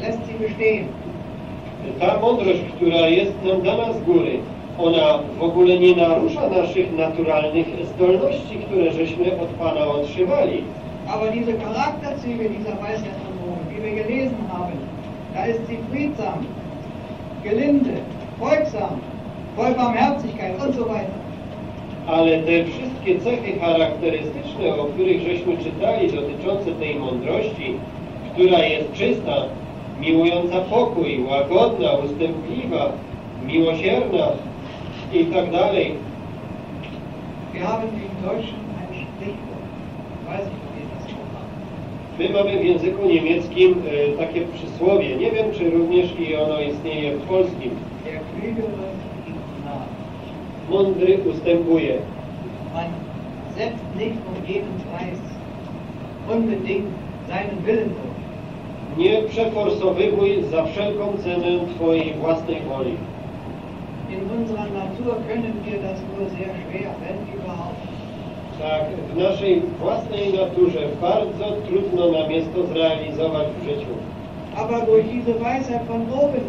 [SPEAKER 3] Lässt sie bestehen.
[SPEAKER 1] Ta mądrość, która jest nam dana z góry, ona w ogóle nie narusza naszych naturalnych zdolności, które żeśmy od Pana otrzymali.
[SPEAKER 3] Aber diese Charakterzüge dieser die wir gelesen haben, da ist sie friedsam, gelinde, folgsam, voll Barmherzigkeit und so weiter.
[SPEAKER 1] Ale te wszystkie cechy charakterystyczne, o których żeśmy czytali, dotyczące tej mądrości, która jest czysta, miłująca pokój, łagodna, ustępliwa, miłosierna i tak dalej. My mamy w języku niemieckim e, takie przysłowie. Nie wiem, czy również i ono istnieje w polskim. Mądry ustępuje.
[SPEAKER 3] Man setzt nicht um jeden Preis unbedingt seinen Willen durch.
[SPEAKER 1] Nie przeforsowywuj za wszelką cenę Twojej własnej woli.
[SPEAKER 3] In unserer Natur können wir das nur sehr schwer, wenn überhaupt.
[SPEAKER 1] Tak, w naszej własnej naturze bardzo trudno nam jest to zrealizować w życiu.
[SPEAKER 3] Aber durch diese Weisheit von oben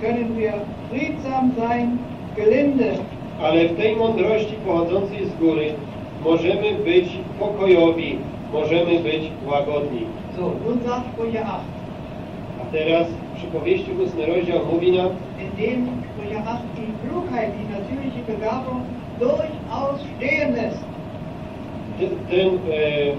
[SPEAKER 3] können wir friedsam sein, gelinde,
[SPEAKER 1] Ale w tej mądrości pochodzącej z góry możemy być pokojowi, możemy być łagodni.
[SPEAKER 3] So, nun sagt Sprüche 8.
[SPEAKER 1] Teraz przypowieści ósmy rozdział mówi nam,
[SPEAKER 3] in dem Sprüche 8 die Klugheit, die natürliche Begabung durchaus stehen lässt.
[SPEAKER 1] ten, ten e, e,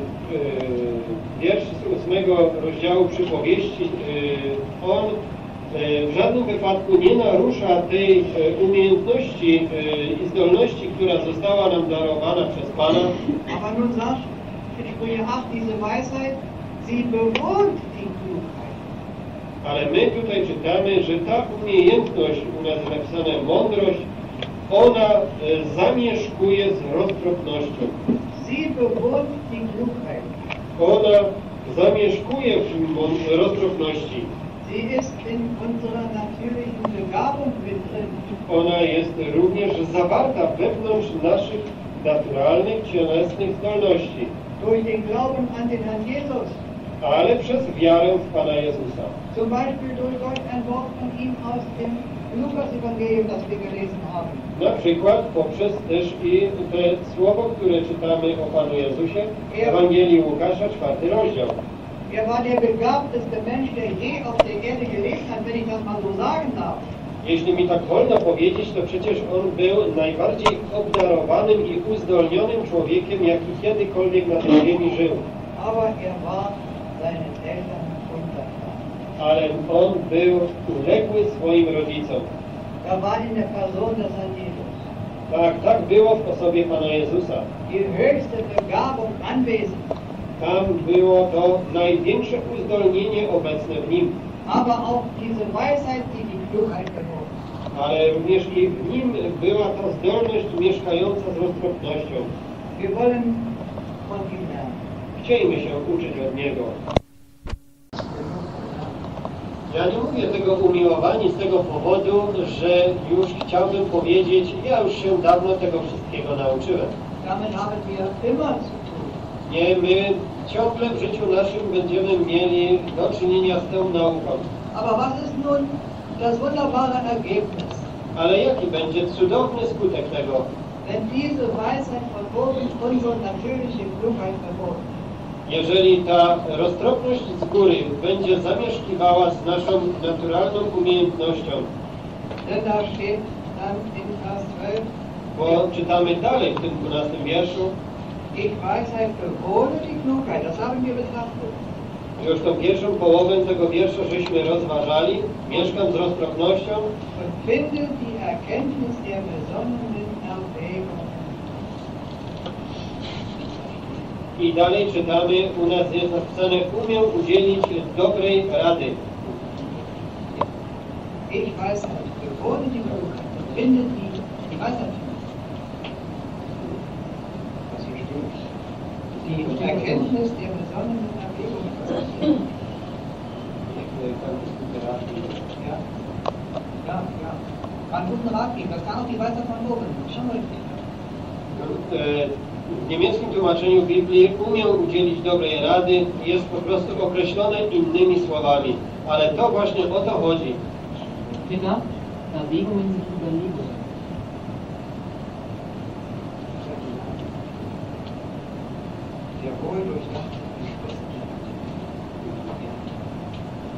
[SPEAKER 1] wiersz z ósmego rozdziału przypowieści, e, on e, w żadnym wypadku nie narusza tej e, umiejętności e, i zdolności, która została nam darowana przez Pana,
[SPEAKER 3] Aber nun sagt 8 diese Weisheit, sie bewohnt.
[SPEAKER 1] Ale my tutaj czytamy, że ta umiejętność, u nas napisane mądrość, ona e, zamieszkuje z roztropnością.
[SPEAKER 3] Sie bewohnt die Klugheit.
[SPEAKER 1] Ona zamieszkuje w roztropności.
[SPEAKER 3] Sie ist in unserer natürlichen Begabung mit drin.
[SPEAKER 1] Ona jest również zawarta wewnątrz naszych naturalnych, cielesnych zdolności,
[SPEAKER 3] Durch den Glauben an den Herrn Jesus.
[SPEAKER 1] ale przez wiarę w Pana Jezusa.
[SPEAKER 3] Zum Beispiel durch solch ein Wort von ihm aus dem Lukas-Evangelium, das wir gelesen haben.
[SPEAKER 1] Na przykład poprzez też i te słowo, które czytamy o Panu Jezusie w Ewangelii Łukasza, czwarty rozdział.
[SPEAKER 3] Er war der begabteste Mensch, der je auf der Erde gelebt hat, wenn ich das mal so sagen darf.
[SPEAKER 1] Jeśli mi tak wolno powiedzieć, to przecież on był najbardziej obdarowanym i uzdolnionym człowiekiem, jaki kiedykolwiek na tej ziemi żył.
[SPEAKER 3] Aber er war seinen Eltern.
[SPEAKER 1] Ale on był uległy swoim rodzicom. Tak, tak było w osobie Pana Jezusa.
[SPEAKER 3] Die höchste Begabung anwesend,
[SPEAKER 1] Tam było to największe uzdolnienie obecne w nim, ale również i w nim była ta zdolność mieszkająca z roztropnością. Chciejmy się uczyć od Niego. Ja nie mówię tego umiłowani z tego powodu, że już chciałbym powiedzieć, ja już się dawno tego wszystkiego nauczyłem. Nie, my ciągle w życiu naszym będziemy mieli do czynienia z tą nauką. Ale jaki będzie cudowny skutek tego,
[SPEAKER 3] wenn diese Weisheit von oben unsere natürliche Klugheit bewohnt?
[SPEAKER 1] Jeżeli ta roztropność z góry będzie zamieszkiwała z naszą naturalną umiejętnością?
[SPEAKER 3] Denn da steht dann in Vers 12,
[SPEAKER 1] Bo czytamy dalej w tym 12 wierszu,
[SPEAKER 3] ich Weisheit bewohne die Klugheit. Das haben wir betrachtet.
[SPEAKER 1] już tą pierwszą połowę tego wiersza żeśmy rozważali, mieszkam z roztropnością
[SPEAKER 3] finde die Erkenntnis der besonnenen Erwägung.
[SPEAKER 1] I dalej czytamy, u nas jest napisane, umiem udzielić dobrej rady.
[SPEAKER 3] Ich Weisheit bewohne die und Finde die, die Weisheit. Was hier steht. Die Erkenntnis der besonnenen Erwägung. Ja. Ja, ja. Einen guten Rat geben. Das kann auch die Weisheit von oben. Schon richtig.
[SPEAKER 1] W niemieckim tłumaczeniu Biblii umiem udzielić dobrej rady jest po prostu określone innymi słowami, ale to właśnie o to chodzi.
[SPEAKER 4] Erwägungen sind Überlegungen.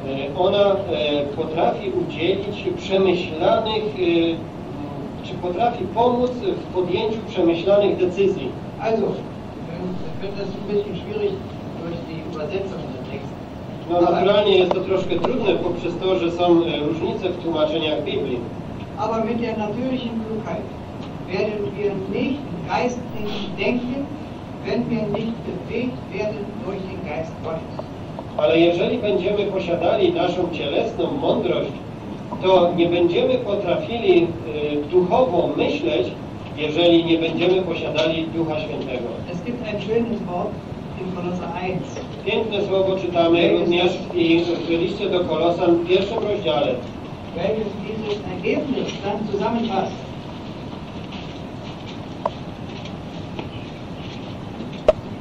[SPEAKER 1] E, ona e, potrafi udzielić przemyślanych, e, czy potrafi pomóc w podjęciu przemyślanych decyzji.
[SPEAKER 3] Also, wird das ein bisschen schwierig durch die Übersetzung des Textes.
[SPEAKER 1] No naturalnie jest to troszkę trudne poprzez to, że są e, różnice w tłumaczeniach Biblii.
[SPEAKER 3] Aber mit der natürlichen Klugheit werden wir nicht geistlich denken, wenn wir nicht bewegt werden durch den Geist Gottes.
[SPEAKER 1] Ale jeżeli będziemy posiadali naszą cielesną mądrość, to nie będziemy potrafili e, duchowo myśleć, jeżeli nie będziemy posiadali Ducha Świętego.
[SPEAKER 3] Es gibt ein schönes Wort in Kolosser 1.
[SPEAKER 1] Piękne słowo czytamy również i w liście do Kolosan w pierwszym rozdziale.
[SPEAKER 3] welches dieses Ergebnis dann zusammenfasst.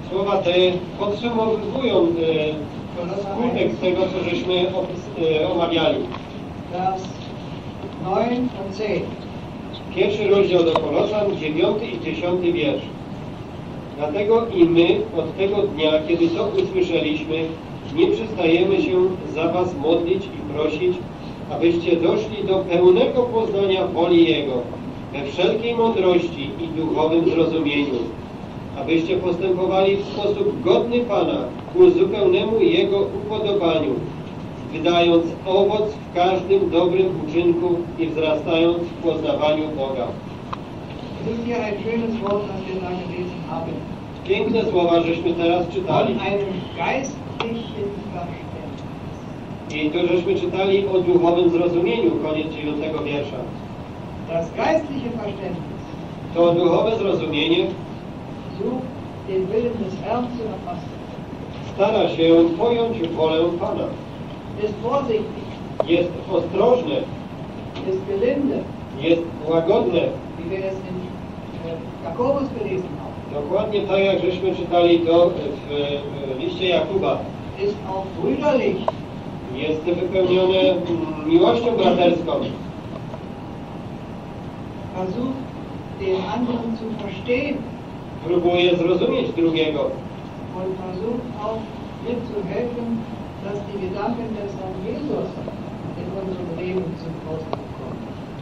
[SPEAKER 1] Słowa te podsumowują e, skutek tego, co żeśmy e, omawiali.
[SPEAKER 3] Vers 9 und 10.
[SPEAKER 1] Pierwszy rozdział do Kolosan, dziewiąty i dziesiąty wiersz. Dlatego i my od tego dnia, kiedy to usłyszeliśmy, nie przestajemy się za was modlić i prosić, abyście doszli do pełnego poznania woli Jego, we wszelkiej mądrości i duchowym zrozumieniu, abyście postępowali w sposób godny Pana, ku zupełnemu Jego upodobaniu, wydając owoc w każdym dobrym uczynku i wzrastając w poznawaniu Boga. Piękne słowa, żeśmy teraz czytali. I to żeśmy czytali o duchowym zrozumieniu, koniec dziewiątego wiersza.
[SPEAKER 3] Das geistliche Verständnis
[SPEAKER 1] To duchowe zrozumienie stara się pojąć wolę Pana.
[SPEAKER 3] Ist vorsichtig,
[SPEAKER 1] Jest ostrożne,
[SPEAKER 3] ist gelinde,
[SPEAKER 1] jest łagodne.
[SPEAKER 3] wie wir es in Jakobus gelesen haben,
[SPEAKER 1] Dokładnie tak, jak żeśmy czytali to w, liście Jakuba.
[SPEAKER 3] ist auch brüderlich,
[SPEAKER 1] Jest wypełnione mm, miłością braterską.
[SPEAKER 3] versucht den anderen zu verstehen
[SPEAKER 1] Próbuje zrozumieć drugiego.
[SPEAKER 3] und versucht auch mitzuhelfen, dass die Gedanken des Herrn Jesus in unserem Leben zum Ausdruck.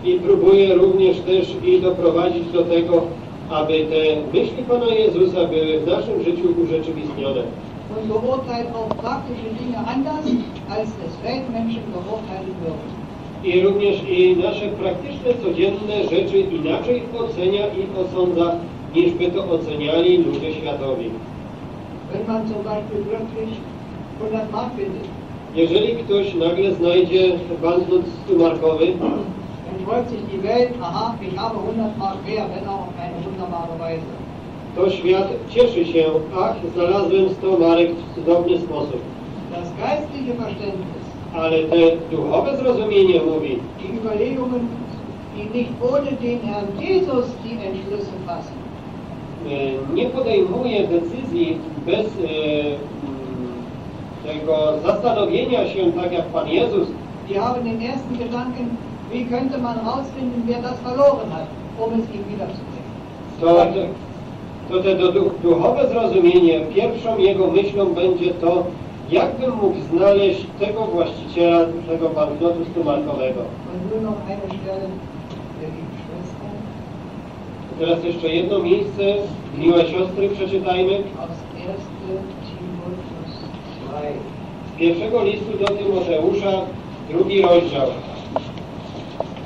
[SPEAKER 1] I próbuje również też i doprowadzić do tego, aby te myśli Pana Jezusa były w naszym życiu urzeczywistnione.
[SPEAKER 3] Und beurteilt auch praktische Dinge anders, als es Weltmenschen beurteilen würden.
[SPEAKER 1] I również i nasze praktyczne, codzienne rzeczy inaczej ocenia i osądza, niż by to oceniali ludzie światowi.
[SPEAKER 3] Wenn man zum Beispiel plötzlich 100 Mark findet,
[SPEAKER 1] Jeżeli ktoś nagle znajdzie banknot 100 markowy,
[SPEAKER 3] dann freut sich die Welt, aha, ich habe 100 Mark mehr, wenn auch auf eine wunderbare Weise.
[SPEAKER 1] to świat cieszy się, ach, znalazłem 100 marek w cudowny sposób. Ale te duchowe zrozumienie mówi, e, nie podejmuje decyzji bez e, tego zastanowienia się, tak jak Pan Jezus,
[SPEAKER 3] die haben den ersten Gedanken, wie könnte man herausfinden, wer das verloren hat, um es ihm wiederzubringen.
[SPEAKER 1] to, te- to duchowe zrozumienie, pierwszą jego myślą będzie to, jakbym mógł znaleźć tego właściciela tego banknotu 100-markowego.
[SPEAKER 3] Und nur noch eine Stelle, ihr lieben Schwestern,
[SPEAKER 1] Teraz jeszcze jedno miejsce, miłe siostry, przeczytajmy.
[SPEAKER 3] aus 1. Timotheus 2.
[SPEAKER 1] Z pierwszego listu do Tymoteusza, drugi rozdział,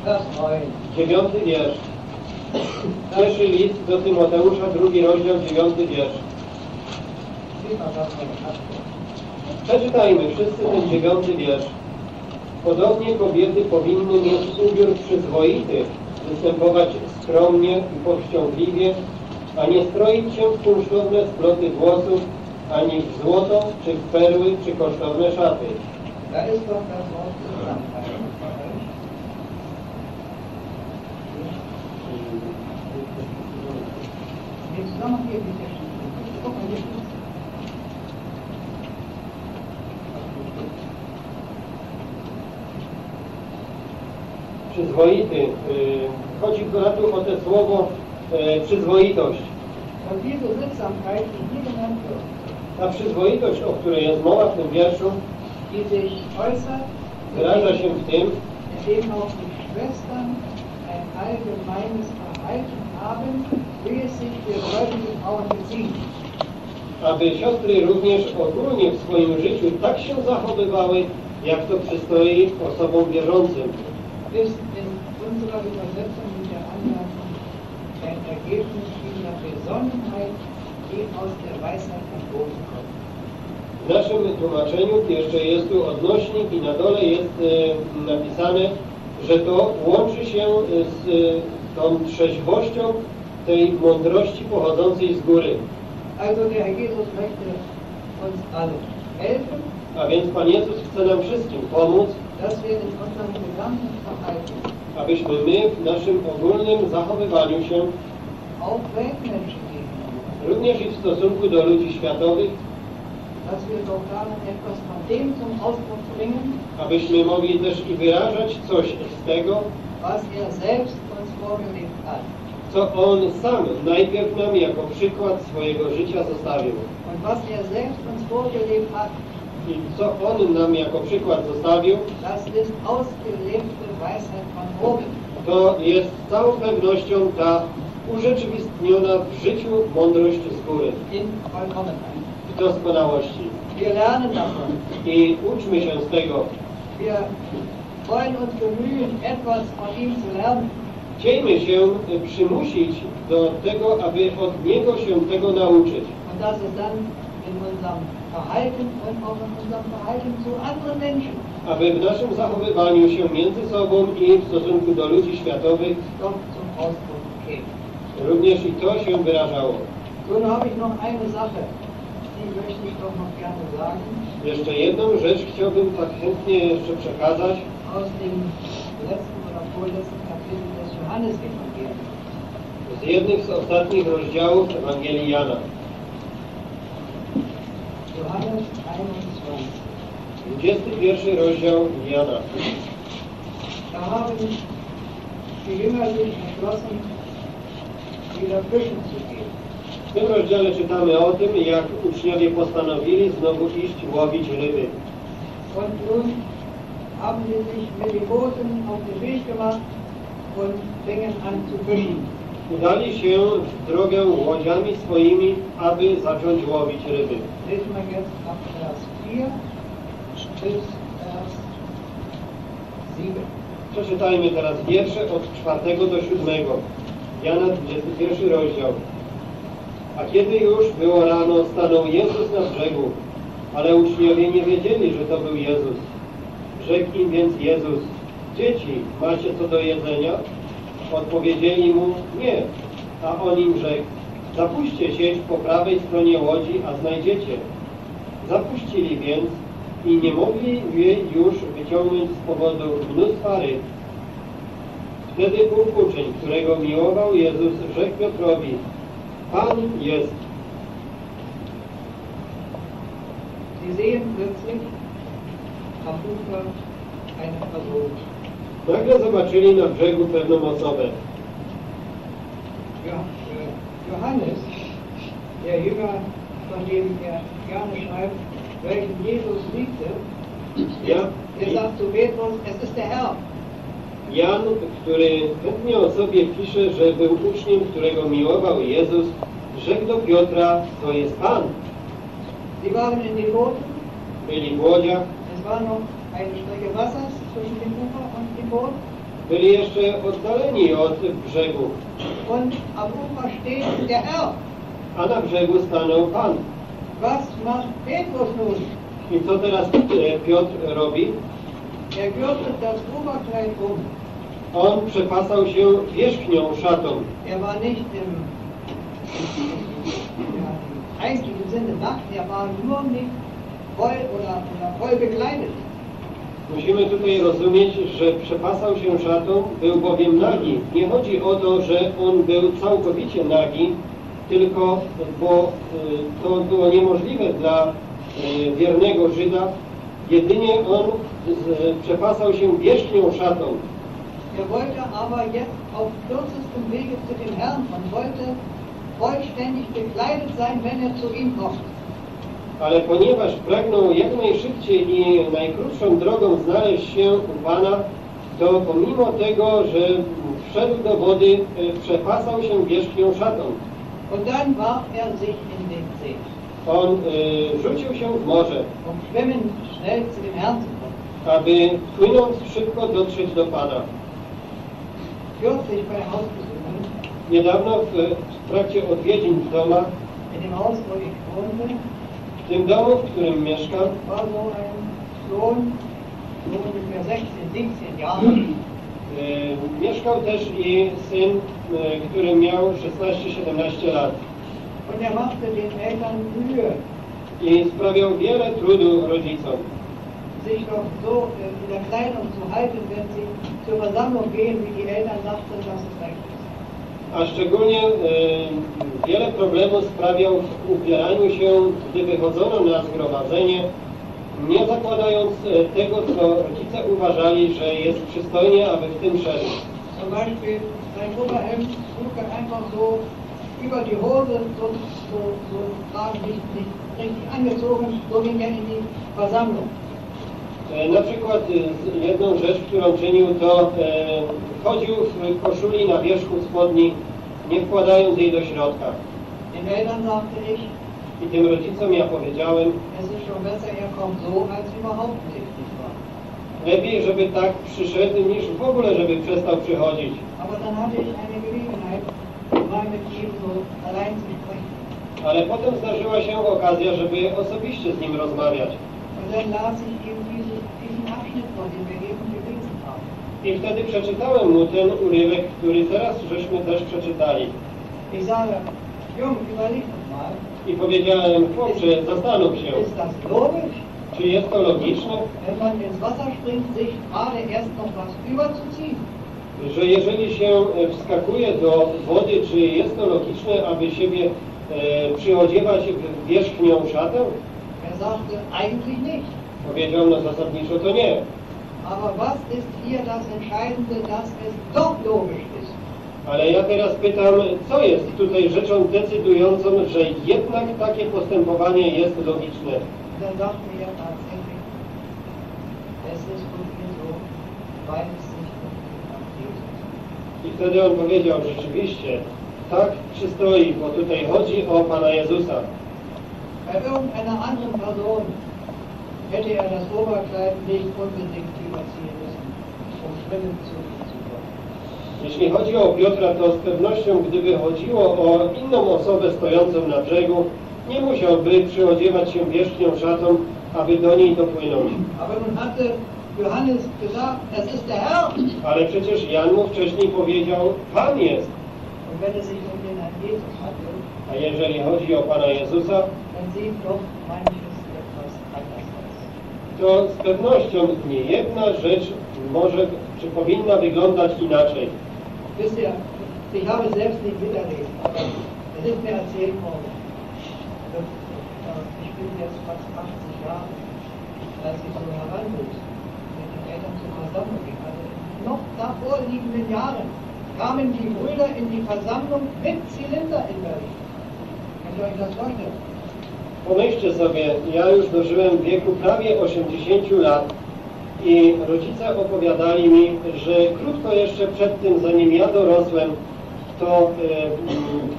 [SPEAKER 3] Vers 9.
[SPEAKER 1] dziewiąty wiersz. Pierwszy list do Tymoteusza, drugi rozdział, dziewiąty wiersz. Przeczytajmy wszyscy ten dziewiąty wiersz. Podobnie kobiety powinny mieć ubiór przyzwoity, występować skromnie i powściągliwie, a nie stroić się w kunsztowne sploty włosów, ani w złoto, czy w perły, czy kosztowne szaty.
[SPEAKER 3] Steht's.
[SPEAKER 1] Przyzwoity. y, Chodzi tu o te słowo y, przyzwoitość.
[SPEAKER 3] Und diese Sittsamkeit, die hier genannt wird,
[SPEAKER 1] Ta przyzwoitość, o której jest mowa w tym wierszu, wyraża się w tym,
[SPEAKER 3] indem auch die Schwestern ein allgemeines Verhalten haben, wie es sich für gläubige Frauen geziemt.
[SPEAKER 1] aby siostry również ogólnie w swoim życiu tak się zachowywały, jak to przystoi osobom wierzącym.
[SPEAKER 3] in unserer Übersetzung mit der ein Ergebnis dieser Besonnenheit, der Weisheit.
[SPEAKER 1] W naszym tłumaczeniu jeszcze jest tu odnośnik i na dole jest e, napisane, że to łączy się z e, tą trzeźwością tej mądrości pochodzącej z góry.
[SPEAKER 3] Also der Herr Jesus möchte uns alle helfen,
[SPEAKER 1] A więc Pan Jezus chce nam wszystkim pomóc,
[SPEAKER 3] dass wir in unserem gesamten Verhalten
[SPEAKER 1] abyśmy my w naszym ogólnym zachowywaniu się,
[SPEAKER 3] auch Weltmenschen
[SPEAKER 1] również i w stosunku do ludzi światowych, abyśmy mogli też i wyrażać coś z tego,
[SPEAKER 3] er
[SPEAKER 1] co On sam najpierw nam jako przykład swojego życia zostawił.
[SPEAKER 3] Er
[SPEAKER 1] I co On nam jako przykład zostawił, to jest z całą pewnością ta urzeczywistniona w życiu mądrość z góry, w doskonałości. I uczmy się z tego. Chciejmy się przymusić do tego, aby od Niego się tego nauczyć. Aby w naszym zachowywaniu się między sobą i w stosunku do ludzi światowych
[SPEAKER 3] doch zum Ausdruck käme.
[SPEAKER 1] Również i to się wyrażało. Jeszcze jedną rzecz chciałbym tak chętnie jeszcze przekazać
[SPEAKER 3] Johannesevangeliums.
[SPEAKER 1] z jednych z ostatnich rozdziałów Ewangelii Jana.
[SPEAKER 3] Johannes 21.
[SPEAKER 1] 21 rozdział Jana.
[SPEAKER 3] Da haben die Jünger sich entschlossen, wieder fischen zu gehen.
[SPEAKER 1] W tym rozdziale czytamy o tym, jak uczniowie postanowili znowu iść łowić ryby. Udali się w drogę łodziami swoimi, aby zacząć łowić ryby.
[SPEAKER 3] Lesen wir jetzt ab Vers 4 bis Vers 7.
[SPEAKER 1] Przeczytajmy teraz wiersze od 4 do 7. Jana 21 rozdział. A kiedy już było rano, stanął Jezus na brzegu, ale uczniowie nie wiedzieli, że to był Jezus. Rzekł im więc Jezus, dzieci, macie co do jedzenia? Odpowiedzieli mu, nie. A on im rzekł, zapuśćcie sieć po prawej stronie łodzi, a znajdziecie. Zapuścili więc i nie mogli jej już wyciągnąć z powodu mnóstwa ryb. Wtedy ów uczeń, którego miłował Jezus, rzekł Piotrowi, Pan jest.
[SPEAKER 3] Sie sehen plötzlich am Ufer eine Person.
[SPEAKER 1] Nagle zobaczyli na brzegu pewną osobę.
[SPEAKER 3] Ja, äh, Johannes, der Jünger, von dem er gerne schreibt, welchen Jesus liebte,
[SPEAKER 1] Ja,
[SPEAKER 3] er sagt zu Petrus, es ist der Herr.
[SPEAKER 1] Jan, który chętnie o sobie pisze, że był uczniem, którego miłował Jezus, rzekł do Piotra, to jest Pan.
[SPEAKER 3] Sie waren in den Booten,
[SPEAKER 1] Byli w łodziach,
[SPEAKER 3] es war noch eine Strecke Wassers zwischen dem Ufer und dem Boot.
[SPEAKER 1] byli jeszcze oddaleni od brzegu,
[SPEAKER 3] Und am Ufer steht der Herr.
[SPEAKER 1] a na brzegu stanął Pan.
[SPEAKER 3] Was macht Petrus nun?
[SPEAKER 1] I co teraz e, Piotr robi?
[SPEAKER 3] Er gürtet das Oberkleid um.
[SPEAKER 1] On przepasał się wierzchnią szatą.
[SPEAKER 3] Er war nicht im, ja, eigentlichen Sinne nackt, er war nur nicht voll oder, oder voll bekleidet.
[SPEAKER 1] Musimy tutaj rozumieć, że przepasał się szatą, był bowiem nagi. Nie chodzi o to, że on był całkowicie nagi, tylko bo y, to było niemożliwe dla y, wiernego Żyda. Jedynie on z, przepasał się wierzchnią szatą.
[SPEAKER 3] Er wollte aber jetzt auf kürzestem Wege zu dem Herrn und wollte vollständig bekleidet sein, wenn er zu ihm kommt.
[SPEAKER 1] Ale ponieważ pragnął jak najszybciej i najkrótszą drogą znaleźć się u Pana, to pomimo tego, że wszedł do wody, e, przepasał się wierzchnią szatą.
[SPEAKER 3] Und dann warf er sich in den See,
[SPEAKER 1] On e, rzucił się w morze,
[SPEAKER 3] um schwimmend schnell zu dem Herrn zu kommen.
[SPEAKER 1] aby płynąc szybko dotrzeć do Pana.
[SPEAKER 3] Hausbesuchen,
[SPEAKER 1] Niedawno w, trakcie odwiedzin w domach, w tym domu, w którym mieszkam,
[SPEAKER 3] war so ein Sohn, so ungefähr 16, 17 Jahre.
[SPEAKER 1] e, mieszkał też i syn, e, który miał 16-17 lat. I sprawiał wiele trudu rodzicom.
[SPEAKER 3] Sich doch so äh, in der Kleidung zu halten, wenn sie zur Versammlung gehen, wie die Eltern dass es recht ist.
[SPEAKER 1] A szczególnie e, wiele problemów sprawiał w ubieraniu się, gdy wychodzono na zgromadzenie, nie zakładając e, tego, co rodzice uważali, że jest przystojnie, aby w tym szedł.
[SPEAKER 3] Zum Beispiel sein Oberhemd trug er einfach so über die Hose, so, so, so tragen, nicht, nicht richtig angezogen, so ging er in die Versammlung.
[SPEAKER 1] E, Na przykład e, jedną rzecz, którą czynił, to e, chodził w koszuli na wierzchu spodni, nie wkładając jej do środka. I tym rodzicom ja powiedziałem, lepiej, żeby tak przyszedł, niż w ogóle, żeby przestał przychodzić. Ale potem zdarzyła się okazja, żeby osobiście z nim rozmawiać.
[SPEAKER 3] Und dann las ich ihm diese, diesen Abschnitt vor, den wir eben gelesen haben.
[SPEAKER 1] I wtedy przeczytałem mu ten urywek, który teraz żeśmy też przeczytali.
[SPEAKER 3] Mal,
[SPEAKER 1] I powiedziałem, chłopcze, zastanów się, czy jest to logiczne, że jeżeli się e, wskakuje do wody, czy jest to logiczne, aby siebie e, przyodziewać w wierzchnią szatę?
[SPEAKER 3] Er sagte, eigentlich nicht.
[SPEAKER 1] Powiedział, no zasadniczo to nie.
[SPEAKER 3] Aber was ist hier das Entscheidende, dass es doch logisch ist?
[SPEAKER 1] Ale ja teraz pytam, co jest tutaj rzeczą decydującą, że jednak takie postępowanie jest logiczne?
[SPEAKER 3] Und dann sagte tatsächlich, es ist von mir so, weil es sich um
[SPEAKER 1] I wtedy on powiedział, rzeczywiście, tak przystoi, bo tutaj chodzi o Pana Jezusa.
[SPEAKER 3] Bei irgendeiner anderen Person hätte er das Oberkleid nicht unbedingt überziehen müssen, um schwimmen zu, können.
[SPEAKER 1] Jeśli chodzi o Piotra, to z pewnością, gdyby chodziło o inną osobę stojącą na brzegu, nie musiałby przyodziewać się wierzchnią szatą, aby do niej dopłynąć.
[SPEAKER 3] Herr.
[SPEAKER 1] Ale przecież Jan mu wcześniej powiedział, Pan jest.
[SPEAKER 3] Sich um
[SPEAKER 1] A jeżeli chodzi o Pana Jezusa, to z pewnością nie jedna rzecz może, czy powinna wyglądać inaczej.
[SPEAKER 3] Wisst ich habe selbst nicht miterlebt, aber es ist mir erzählt worden. Äh, Ich bin jetzt fast 80 Jahre, als ich so heranwuchs, mit den Eltern zur Versammlung ging. Also in noch davor liegenden Jahren kamen die Brüder in die Versammlung mit Zylinder in Richtung. Könnt ihr euch das vorstellen?
[SPEAKER 1] Pomyślcie sobie, ja już dożyłem wieku prawie 80 lat i rodzice opowiadali mi, że krótko jeszcze przed tym, zanim ja dorosłem, to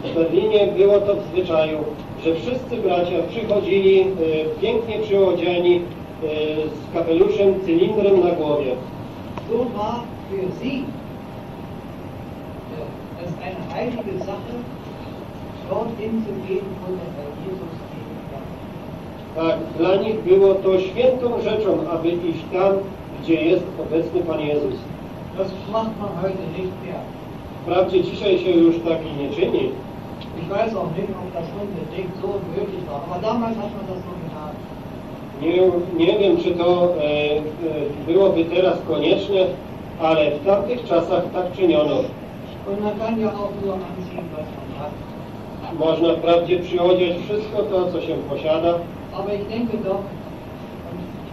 [SPEAKER 1] e, w Berlinie było to w zwyczaju, że wszyscy bracia przychodzili e, pięknie przyodziani e, z kapeluszem, cylindrem na głowie.
[SPEAKER 3] War für sie eine heilige Sache, Herr Jesus.
[SPEAKER 1] Tak, dla nich było to świętą rzeczą, aby iść tam, gdzie jest obecny Pan Jezus.
[SPEAKER 3] Das macht man heute nicht mehr.
[SPEAKER 1] Wprawdzie dzisiaj się już tak i nie czyni,
[SPEAKER 3] Ich weiß auch nicht, ob das unbedingt so möglich war, aber damals hat man das so getan.
[SPEAKER 1] Nie, nie wiem, czy to e, e, byłoby teraz konieczne, ale w tamtych czasach tak czyniono. Można wprawdzie przyodziać wszystko to, co się posiada,
[SPEAKER 3] Doch, und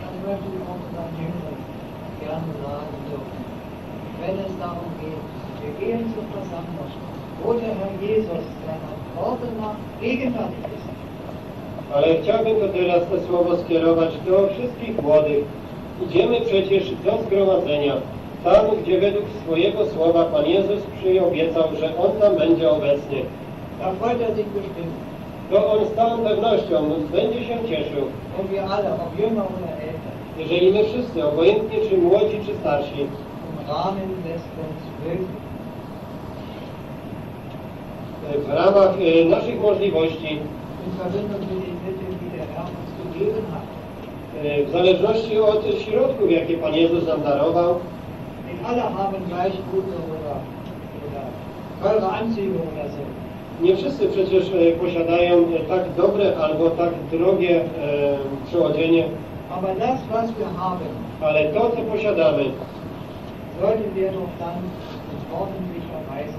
[SPEAKER 3] das möchte ich Jüngern gerne sagen dürfen, wenn es darum geht, wir gehen zur Versammlung, wo der Herr Jesus seiner Worte nach gegenwärtig ist,
[SPEAKER 1] Ale chciałbym to teraz te słowo skierować do wszystkich młodych. Idziemy przecież do zgromadzenia, tam gdzie według swojego słowa Pan Jezus przyobiecał, że On tam będzie obecny.
[SPEAKER 3] Da freut er sich bestimmt.
[SPEAKER 1] To On z całą pewnością będzie się cieszył, jeżeli my wszyscy, obojętnie czy młodzi, czy starsi, w ramach e, naszych możliwości, e, w zależności od środków, jakie Pan Jezus nam darował,
[SPEAKER 3] alle haben gleich gute oder, oder teure Anzüge oder so.
[SPEAKER 1] Nie wszyscy przecież e, posiadają e, tak dobre albo tak drogie e, przełodzenie,
[SPEAKER 3] Aber das, was wir haben,
[SPEAKER 1] ale to, co posiadamy,
[SPEAKER 3] sollten wir doch dann in ordentlicher Weise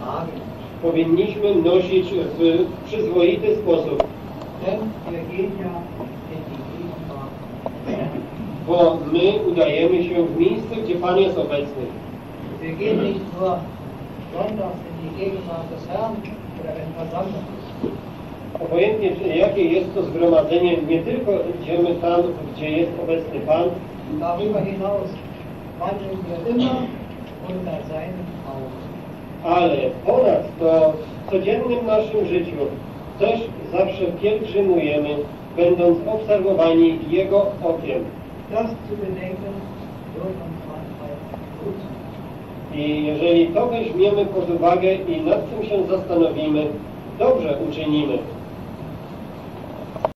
[SPEAKER 3] tragen.
[SPEAKER 1] powinniśmy nosić w przyzwoity sposób,
[SPEAKER 3] Denn wir gehen ja in die Gegenwart des Herrn.
[SPEAKER 1] bo my udajemy się w miejsce, gdzie Pan jest obecny.
[SPEAKER 3] Wir gehen nicht nur sonntags in die Gegenwart des Herrn.
[SPEAKER 1] Obojętnie, jakie jest to zgromadzenie, nie tylko idziemy tam, gdzie jest obecny Pan, ale ponad to w codziennym naszym życiu też zawsze pielgrzymujemy, będąc obserwowani Jego okiem.
[SPEAKER 3] Das zu bedenken, wird uns manchmal gut tun.
[SPEAKER 1] I jeżeli to weźmiemy pod uwagę i nad tym się zastanowimy, dobrze uczynimy.